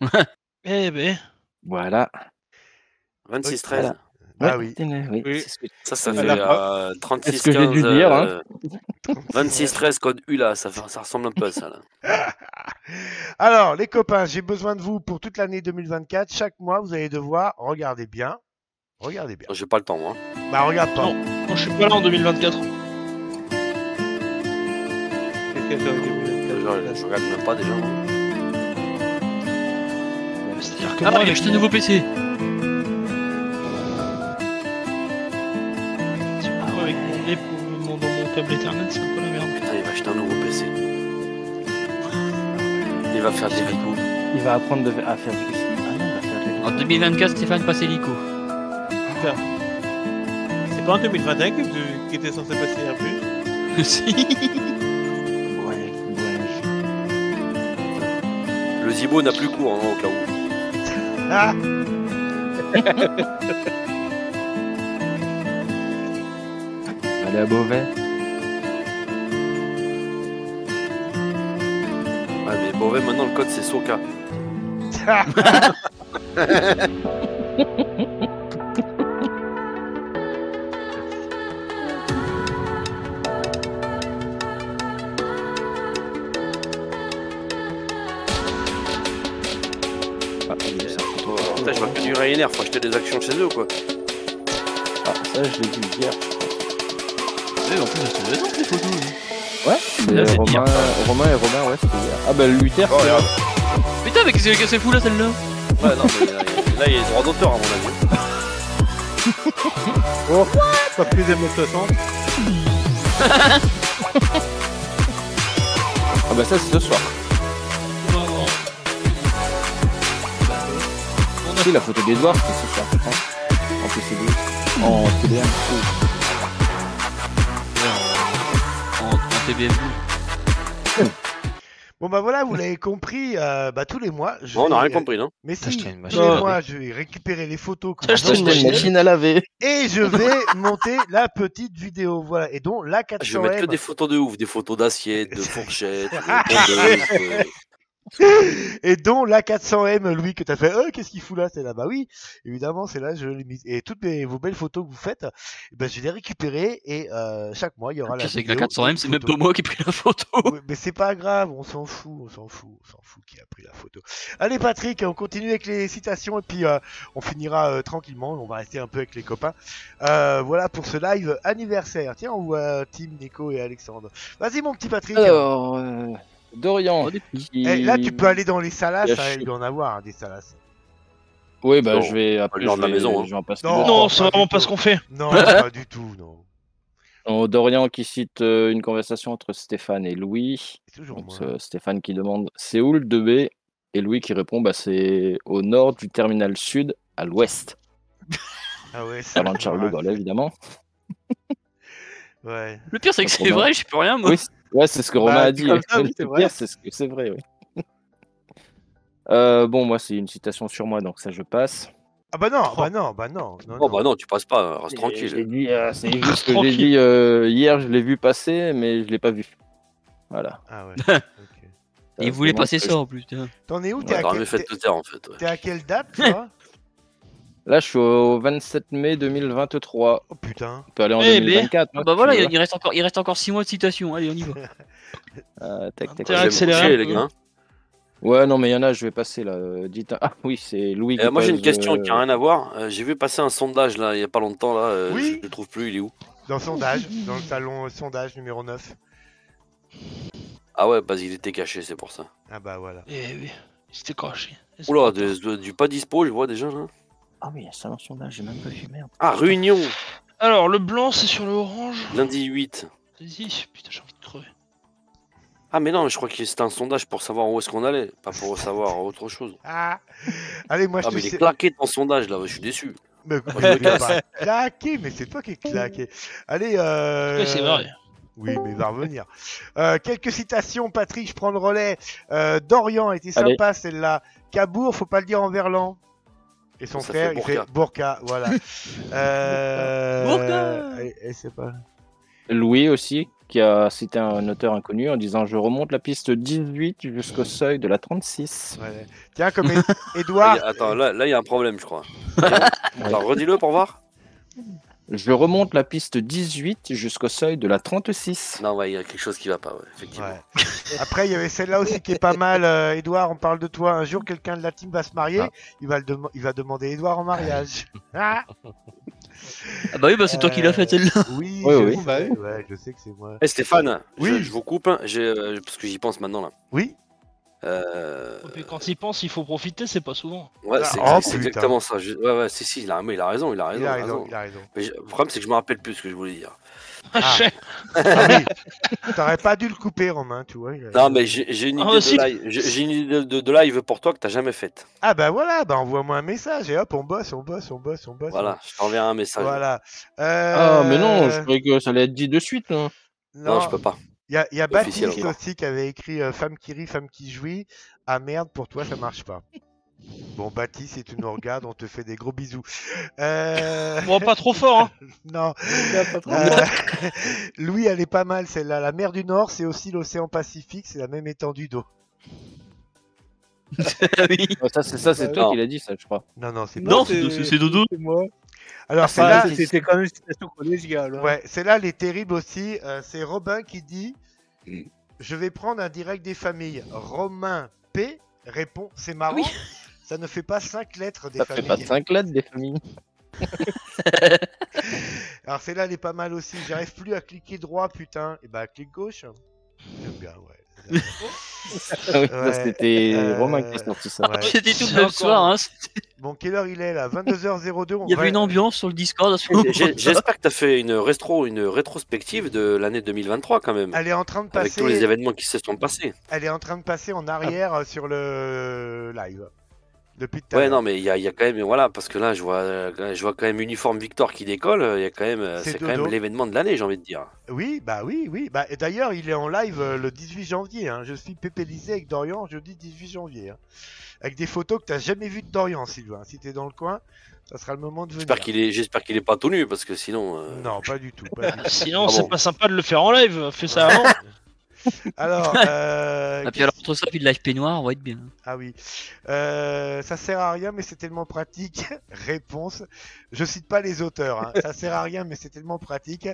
(laughs) Eh ben. Voilà. 26 Voilà. 13 Ah oui. Ça, ça fait la euh, C'est 36 ce que j'ai dû 15, dire, hein. euh, 26 13 code ULA, ça, fait- ça ressemble un peu à ça. Là. (laughs) Alors, les copains, j'ai besoin de vous pour toute l'année 2024. Chaque mois, vous allez devoir regarder bien. Regardez bien. J'ai pas le temps, moi. Bah, regarde pas. Non, moi je suis pas là en 2024. Je, je regarde même pas déjà. C'est-à-dire que Ah, moi, il a avec acheté un nouveau PC. Câble Ethernet, c'est un peu la merde. Putain, il va acheter un nouveau PC. Il va faire des vidéos. Il va apprendre de- à faire du Ah non, il va faire des- En 2024, Stéphane passe hélico. Putain. C'est pas en 2021 que tu- qui était censé passer un plus (laughs) si. Ouais, Le Zibo n'a plus cours, hein, au cas où. Ah (laughs) Allez à Beauvais. Ouais, mais Beauvais, maintenant, le code, c'est Soka. Ah, allez, ça, faut- Putain, je vois que du Ryanair, faut acheter des actions chez eux, quoi. Ah, ça, je l'ai vu hier. Ouais, en plus, se les photos. Ouais, Là, c'est Romain, et Romain, ouais, c'était hier. Ah bah, Luther, Oh, c'est là. Putain, mais qu'est-ce que c'est fou là, celle-là? Ouais, non, mais là, là, il y a les droits d'auteur, à mon avis. (laughs) Oh, pas plus d'émotion. Ah bah, ça, c'est ce soir. Si, la photo d'Edouard, c'était ce soir, je crois. En PCD. En TDM. (laughs) Bon bah voilà, vous l'avez compris, euh, bah tous les mois. Je Bon, on n'a rien compris, non Mais si, tous les mois, je vais récupérer les photos que une machine à laver. et je vais (laughs) monter la petite vidéo, voilà. Et dont la Ah, Je vais mettre que 400M. des photos de ouf, des photos d'assiettes, de fourchettes, (laughs) de pondeuses, de- et dont la 400M, Louis, que t'as fait, euh, qu'est-ce qu'il fout là? C'est là, bah oui, évidemment, c'est là, je l'ai mis. Et toutes mes, vos belles photos que vous faites, eh ben, je vais les récupérer et euh, chaque mois, il y aura Le la c'est que la vidéo 400M, et c'est même pas moi qui ai pris la photo. Mais c'est pas grave, on s'en fout, on s'en fout, on s'en fout qui a pris la photo. Allez Patrick, on continue avec les citations et puis euh, on finira euh, tranquillement, on va rester un peu avec les copains. Euh, voilà pour ce live anniversaire. Tiens, on voit Tim, Nico et Alexandre. Vas-y mon petit Patrick. Alors, euh, Dorian. qui- Eh, là tu peux aller dans les salas, a hein, il doit en avoir hein, des salas. Oui, bah Non, je vais rendre je la maison, hein. je vais en passer Non. Non, c'est vraiment pas ce qu'on fait. Non, (laughs) pas du tout, non. Non, Dorian qui cite euh, une conversation entre Stéphane et Louis. C'est toujours Donc, moi. euh, Stéphane qui demande c'est où le 2B Et Louis qui répond bah, c'est au nord du terminal sud, à l'ouest. (laughs) Ah ouais, c'est Avant de Charles de Gaulle, évidemment. Ouais. Le pire, c'est que c'est vrai, je peux rien, moi. Oui, c'est- ouais, c'est ce que Romain Bah, a dit oui, c'est vrai. c'est ce que c'est vrai, oui. (laughs) Euh, bon, moi, c'est une citation sur moi, donc ça, je passe. Ah bah non, bah non, bah non. non, Oh non. bah non, tu passes pas, reste J'ai tranquille. dit, euh, c'est juste (laughs) que j'ai dit euh, hier, je l'ai vu passer, mais je l'ai pas vu. Voilà. Ah ouais. (laughs) Il voulait passer ça en plus. T'en es où Ouais, T'es à, T'aurais quel- en fait. ouais. t'es à quelle date toi? Là, je suis au 27 mai 2023. Oh putain. On peut aller en Eh, mais- 2024. Ah hein, bah si voilà, il, reste encore, il reste encore 6 mois de citation. Allez, on y va. Euh, (laughs) tac, tac, tac. un les gars. Ouais, non, mais il y en a, je vais passer là. euh, Dites... Ah oui, c'est Louis. Euh, qui moi j'ai une question euh, qui n'a rien à voir. Euh, j'ai vu passer un sondage là il y a pas longtemps là. euh, Oui. Je le trouve plus, il est où Dans le sondage, dans le salon euh, sondage numéro 9. Ah ouais, parce qu'il était caché, c'est pour ça. Ah bah voilà. Eh oui, il s'était craché. Oula, de- du pas dispo, je vois déjà là. Ah oui, c'est un sondage, j'ai même pas vu, merde. Ah, Réunion, Alors, le blanc, c'est sur le orange. lundi 8. Vas-y, putain, j'ai envie de crever. Ah mais non, je crois que c'était un sondage pour savoir où est-ce qu'on allait, pas pour savoir autre chose. Ah Allez, moi je Ah te mais il est claqué ton sondage là, je suis déçu. Mais Moi, je (laughs) pas claqué, mais c'est toi qui es claqué. Allez, euh... C'est vrai. Oui, mais il va revenir. Euh, quelques citations, Patrick, je prends le relais. Euh, Dorian était sympa celle-là. Cabourg, faut pas le dire en verlan. Et son Ça frère, fait il fait Bourka. (laughs) Bourka, voilà. euh... Et, et c'est pas. Louis aussi, qui a cité un auteur inconnu en disant Je remonte la piste 18 jusqu'au seuil de la 36. Ouais. Tiens, comme Ed- (laughs) Edouard. a- Attends, là là, il y a un problème, je crois. (laughs) Attends, redis-le pour voir. Je remonte la piste 18 jusqu'au seuil de la 36. Non, ouais, il y a quelque chose qui va pas, ouais, effectivement. Ouais. (laughs) Après, il y avait celle-là aussi qui est pas mal. Euh, Edouard, on parle de toi. Un jour, quelqu'un de la team va se marier. Ah. Il, va le dem- il va demander Edouard en mariage. (laughs) Ah Ah bah oui, bah c'est toi qui l'as fait celle-là. oui, Ouais, je, oui. sais, Bah oui. ouais, je sais que c'est moi. Eh Stéphane, Oui. je, je vous coupe, hein, j'ai, euh, parce que j'y pense maintenant là. Oui Euh, Et puis quand il pense, il faut profiter, c'est pas souvent. Ouais, Ah, c'est oh, exactement ça. Je- Ouais, ouais, si, si, il a, mais il a raison, il a raison. Il a il a raison, raison. il a raison. Mais je- le problème, c'est que je me rappelle plus ce que je voulais dire. Ah. Ah oui. T'aurais pas dû le couper, Romain, tu vois. il a- Non, mais j'ai une, Ah, idée aussi. de live- j'ai- j'ai une idée de, de live pour toi que t'as jamais faite. Ah bah voilà, bah envoie-moi un message et hop, on bosse, on bosse, on bosse, on bosse. Voilà, je t'enverrai un message. Voilà. Ah, mais non, Euh, je croyais que ça allait être dit de suite. Non, je peux pas. Il y a, y Baptiste aussi qui avait écrit euh, Femme qui rit, femme qui jouit. Ah merde, pour toi ça marche pas. Bon, Baptiste, si tu nous regardes, on te fait des gros bisous. Euh... Bon, pas trop fort, hein. (laughs) non. pas trop Euh, Louis, elle est pas mal celle-là. La mer du Nord, c'est aussi l'océan Pacifique, c'est la même étendue d'eau. (laughs) oui. Ça, c'est ça, c'est Bah, toi non. qui l'as dit, ça, je crois. Non, non, c'est Non, pas. c'est c'est- c'est Dodo. C'est moi. Alors, celle-là, c'est- c'était quand même une collégiale. hein. Ouais, celle-là, elle est terrible aussi. Euh, c'est Robin qui dit Je vais prendre un direct des familles. Romain P répond C'est marrant, ça ne fait pas cinq lettres des Ça fait familles. pas 5 lettres des familles. Alors, celle-là, elle est pas mal aussi. J'arrive plus à cliquer droit, putain. Et bah, clic gauche. J'aime bien, ouais. Ah ça, Ouais, c'était euh, Romain qui a sorti ça. ouais. C'était tout C'est le même soir. Hein. Bon, quelle heure il est là? 22h02. On Il y va- avait une ambiance sur le Discord J'espère que t'as fait une, rétro, une rétrospective de l'année 2023 quand même. Elle est en train de Avec passer. tous les événements qui se sont passés. Elle est en train de passer en arrière euh, sur le live. Depuis tout à Ouais, non, mais il y a, il y a quand même, voilà, parce que là, je vois, je vois quand même Uniforme Victor qui décolle. Il y a quand même, C'est quand même l'événement de l'année, j'ai envie de dire. Oui, bah oui, oui. Bah, et d'ailleurs, il est en live euh, le 18 janvier. hein. Je suis pépélisé avec Dorian jeudi 18 janvier. hein. Avec des photos que t'as jamais vues de Dorian, Sylvain. Si t'es dans le coin, ça sera le moment de venir. J'espère qu'il est, j'espère qu'il est pas tout nu, parce que sinon. euh, Non, pas du tout. pas (laughs) du tout. Sinon, Ah c'est pas sympa de le faire en live. Fais ça (laughs) avant. (laughs) Alors, (laughs) euh, Ah, puis alors, entre ça, puis de live peignoir, on va être bien. Ah oui. Euh, ça sert à rien, mais c'est tellement pratique. (laughs) Réponse. Je cite pas les auteurs. hein. Ça sert à rien, mais c'est tellement pratique.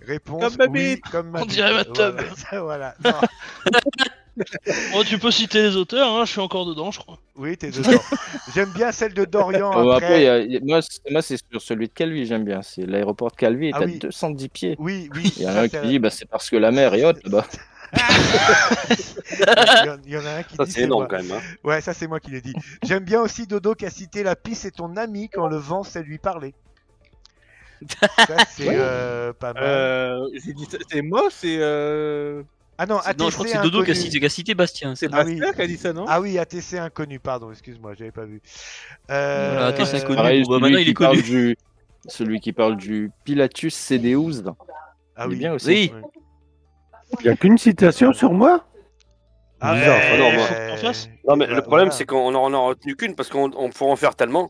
Réponse. Comme ma oui, bite. comme ma On bite. dirait ma Voilà, ça, voilà. Non, Bon, tu peux citer les auteurs, hein, je suis encore dedans, je crois. oui, t'es dedans. J'aime bien celle de Dorian. Oh, après. après, il y a- il y a- moi, c'est- moi, c'est sur celui de Calvi, j'aime bien. C'est l'aéroport de Calvi est Ah à oui. 210 pieds. Oui, oui. Il y en a un qui dit bah, c'est parce que la mer est haute là-bas. Il, y en, a un qui Ça, dit c'est énorme moi. quand même. hein. Ouais, ça c'est moi qui l'ai dit. J'aime bien aussi Dodo qui a cité la pisse et ton ami quand le vent sait lui parler. Ça c'est euh, pas mal. Euh, c'est moi, c'est euh... Ah non, C'est- Non, je crois que c'est ATC Dodo qui a cité, qui a cité Bastien. c'est Ah oui. Bastien qui a dit ça, non? Ah oui, ATC inconnu, pardon, excuse-moi, j'avais pas vu. Euh, Voilà, ATC inconnu. Pareil, bon, bah, celui, maintenant, il qui est connu. parle du... celui qui parle du Pilatus Cedeus. Ah il est oui. bien aussi. Oui. Ouais. Il n'y a qu'une citation sur moi? Ah, Bizarre, ça, non, moi. euh, Non, mais voilà, le problème, voilà. c'est qu'on en a retenu qu'une parce qu'on on pourrait en faire tellement.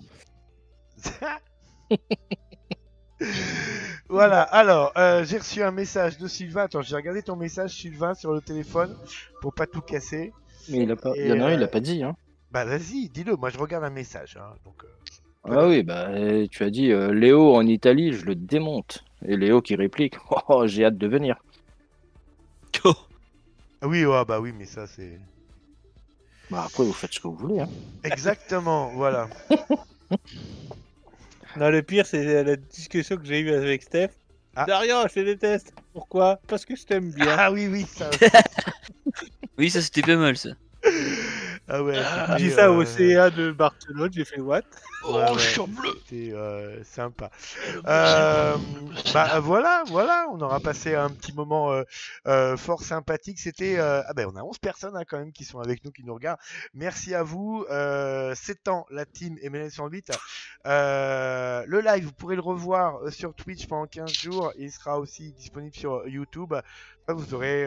(laughs) voilà, alors, euh, j'ai reçu un message de Sylvain. Attends, j'ai regardé ton message, Sylvain, sur le téléphone, pour pas tout casser. Mais il, a pas... Et, il y en a un, il euh, a pas dit. Hein. Bah vas-y, dis-le, moi je regarde un message. hein, donc, euh, Ah oui, bah, euh, tu as dit euh, Léo en Italie, je le démonte. Et Léo qui réplique (laughs) Oh, j'ai hâte de venir. Ah oui, ouais, bah oui, mais ça c'est. Bah, après, vous faites ce que vous voulez. Hein. Exactement, (laughs) voilà. Non, le pire, c'est la discussion que j'ai eue avec Steph. Darian, je te déteste. Pourquoi? Parce que je t'aime bien. Ah oui, oui, ça. (laughs) Oui, ça c'était pas mal ça. (laughs) Ah ouais. J'ai dit ça au CA de Barcelone, j'ai fait what? Ouais, ouais, C'était euh, sympa. Euh, bah voilà, voilà, on aura passé un petit moment euh, fort sympathique. C'était, ah ben on a 11 personnes hein, quand même qui sont avec nous, qui nous regardent. Merci à vous. 7 ans la team MLN 108. Euh, le live, vous pourrez le revoir sur Twitch pendant 15 jours. Il sera aussi disponible sur YouTube. Là, vous aurez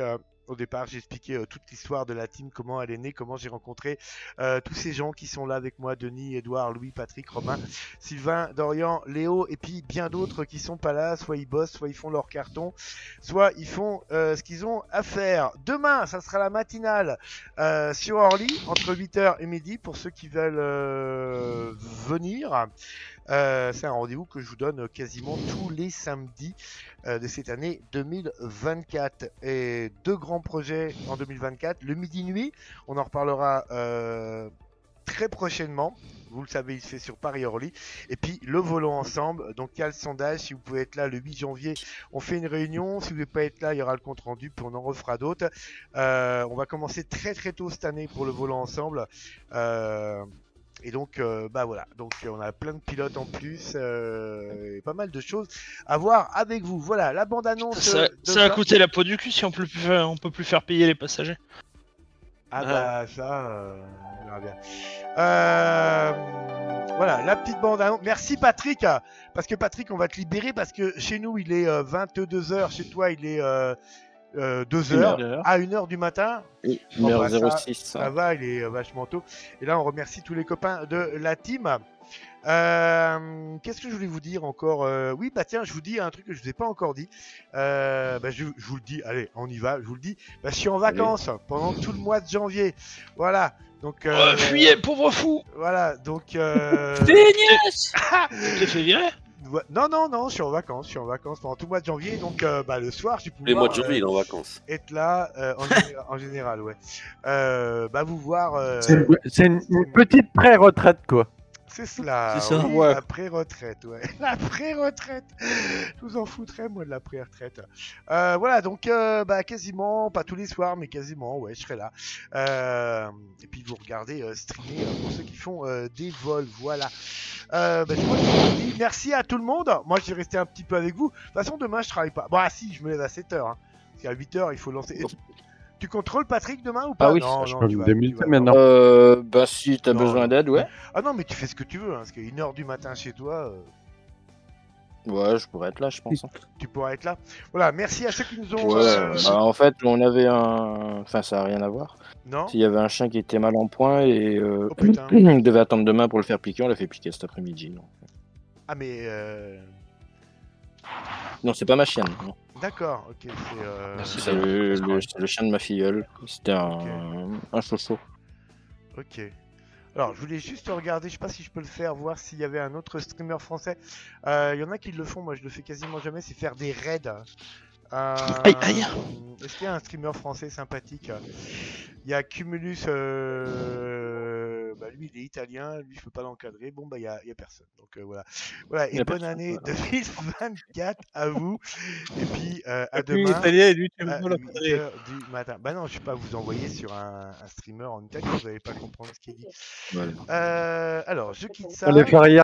au départ, j'ai expliqué euh, toute l'histoire de la team, comment elle est née, comment j'ai rencontré euh, tous ces gens qui sont là avec moi, Denis, Edouard, Louis, Patrick, Romain, Sylvain, Dorian, Léo, et puis bien d'autres qui sont pas là, soit ils bossent, soit ils font leur carton, soit ils font euh, ce qu'ils ont à faire. Demain, ça sera la matinale sur Orly, entre 8h et midi, pour ceux qui veulent venir. Euh, c'est un rendez-vous que je vous donne quasiment tous les samedis euh, de cette année 2024. Et deux grands projets en 2024. Le midi-nuit, on en reparlera euh, très prochainement. Vous le savez, il se fait sur Paris-Orly. Et puis le volant ensemble. Donc il y a le sondage. Si vous pouvez être là le 8 janvier, on fait une réunion. Si vous ne pouvez pas être là, il y aura le compte rendu. Puis on en refera d'autres. Euh, on va commencer très très tôt cette année pour le volant ensemble. Et donc, euh, bah voilà. Donc, euh, on a plein de pilotes en plus, euh, et pas mal de choses à voir avec vous. Voilà, la bande annonce. Ça, ça va coûter la peau du cul si on peut plus faire, on peut plus faire payer les passagers. Ah bah ça, euh, on verra bien. Euh, voilà, la petite bande annonce. Merci Patrick, parce que Patrick, on va te libérer parce que chez nous il est 22h, chez toi il est euh, 2h, heure. à 1h du matin. Oui, Bon, 1h bah, ça- 06. Ça va, il est euh, vachement tôt. Et là, on remercie tous les copains de la team. Euh, Qu'est-ce que je voulais vous dire encore Euh, Oui, bah tiens, je vous dis un truc que je vous ai pas encore dit. Euh, bah, je, je vous le dis, allez, on y va, je vous le dis. Bah, je suis en vacances pendant tout le mois de janvier. Voilà. Donc, euh, Oh, fuyez, pauvre fou Voilà, donc. Euh... T'es fait virer Non, non, non, je suis en vacances, je suis en vacances pendant tout le mois de janvier, donc euh, bah, le soir, je vais pouvoir Les mois de janvier, euh, il est en vacances. être là euh, en, général, en général, ouais. Euh, bah, vous voir. euh, C'est une- c'est une, une petite pré-retraite, quoi. C'est cela, C'est ça. oui, Ouais. la pré-retraite, ouais. (laughs) La pré-retraite Je vous en foutrais, moi, de la pré-retraite. Euh, voilà, donc, euh, bah, quasiment, pas tous les soirs, mais quasiment, ouais, je serai là. Euh, et puis, vous regardez euh, streamer euh, pour ceux qui font euh, des vols, voilà. Euh, bah, je crois que je vous dis merci à tout le monde. Moi, je vais rester un petit peu avec vous. De toute façon, demain, je travaille pas. Bon, ah si, je me lève à 7h. Hein, parce qu'à 8h, il faut lancer... Tu, contrôles Patrick demain ou pas? Ah oui, non, ça, je non, peux tu me vas- démuter tu vas- maintenant. Euh, bah, si t'as Non, besoin d'aide, ouais. Ah non, mais tu fais ce que tu veux, hein, parce qu'à 1h du matin chez toi, euh, Ouais, je pourrais être là, je pense. hein. tu pourras être là. Voilà, merci à ceux qui nous ont. Ouais, euh, bah, en fait, on avait un. Enfin, ça n'a rien à voir. Non? Il y avait un chien qui était mal en point et euh, Oh, putain. (clears throat) on devait attendre demain pour le faire piquer. On l'a fait piquer cet après-midi. Non, Ah, mais. euh, non c'est pas ma chienne. non. D'accord, ok. C'est. euh, C'est le, le- chien de ma filleule. C'était un, un chocho. Ok. Alors, je voulais juste regarder, je sais pas si je peux le faire, voir s'il y avait un autre streamer français. Euh, Il y en a qui le font, moi je le fais quasiment jamais, c'est faire des raids. Euh, Aïe, aïe. Est-ce qu'il y a un streamer français sympathique? Il y a Cumulus, euh, lui il est italien, lui je peux pas l'encadrer. Bon bah il y a, il y a personne. Donc euh, voilà. Voilà, et bonne personne, année voilà. 2024 à vous. Et puis euh, à est demain. italien et lui, tu à pas l'encadrer. 8 heures du matin. Bah non, je vais pas vous envoyer sur un, un streamer en Italie, vous allez pas comprendre ce qu'il dit. Voilà. Euh, alors, je quitte ça. Allez faire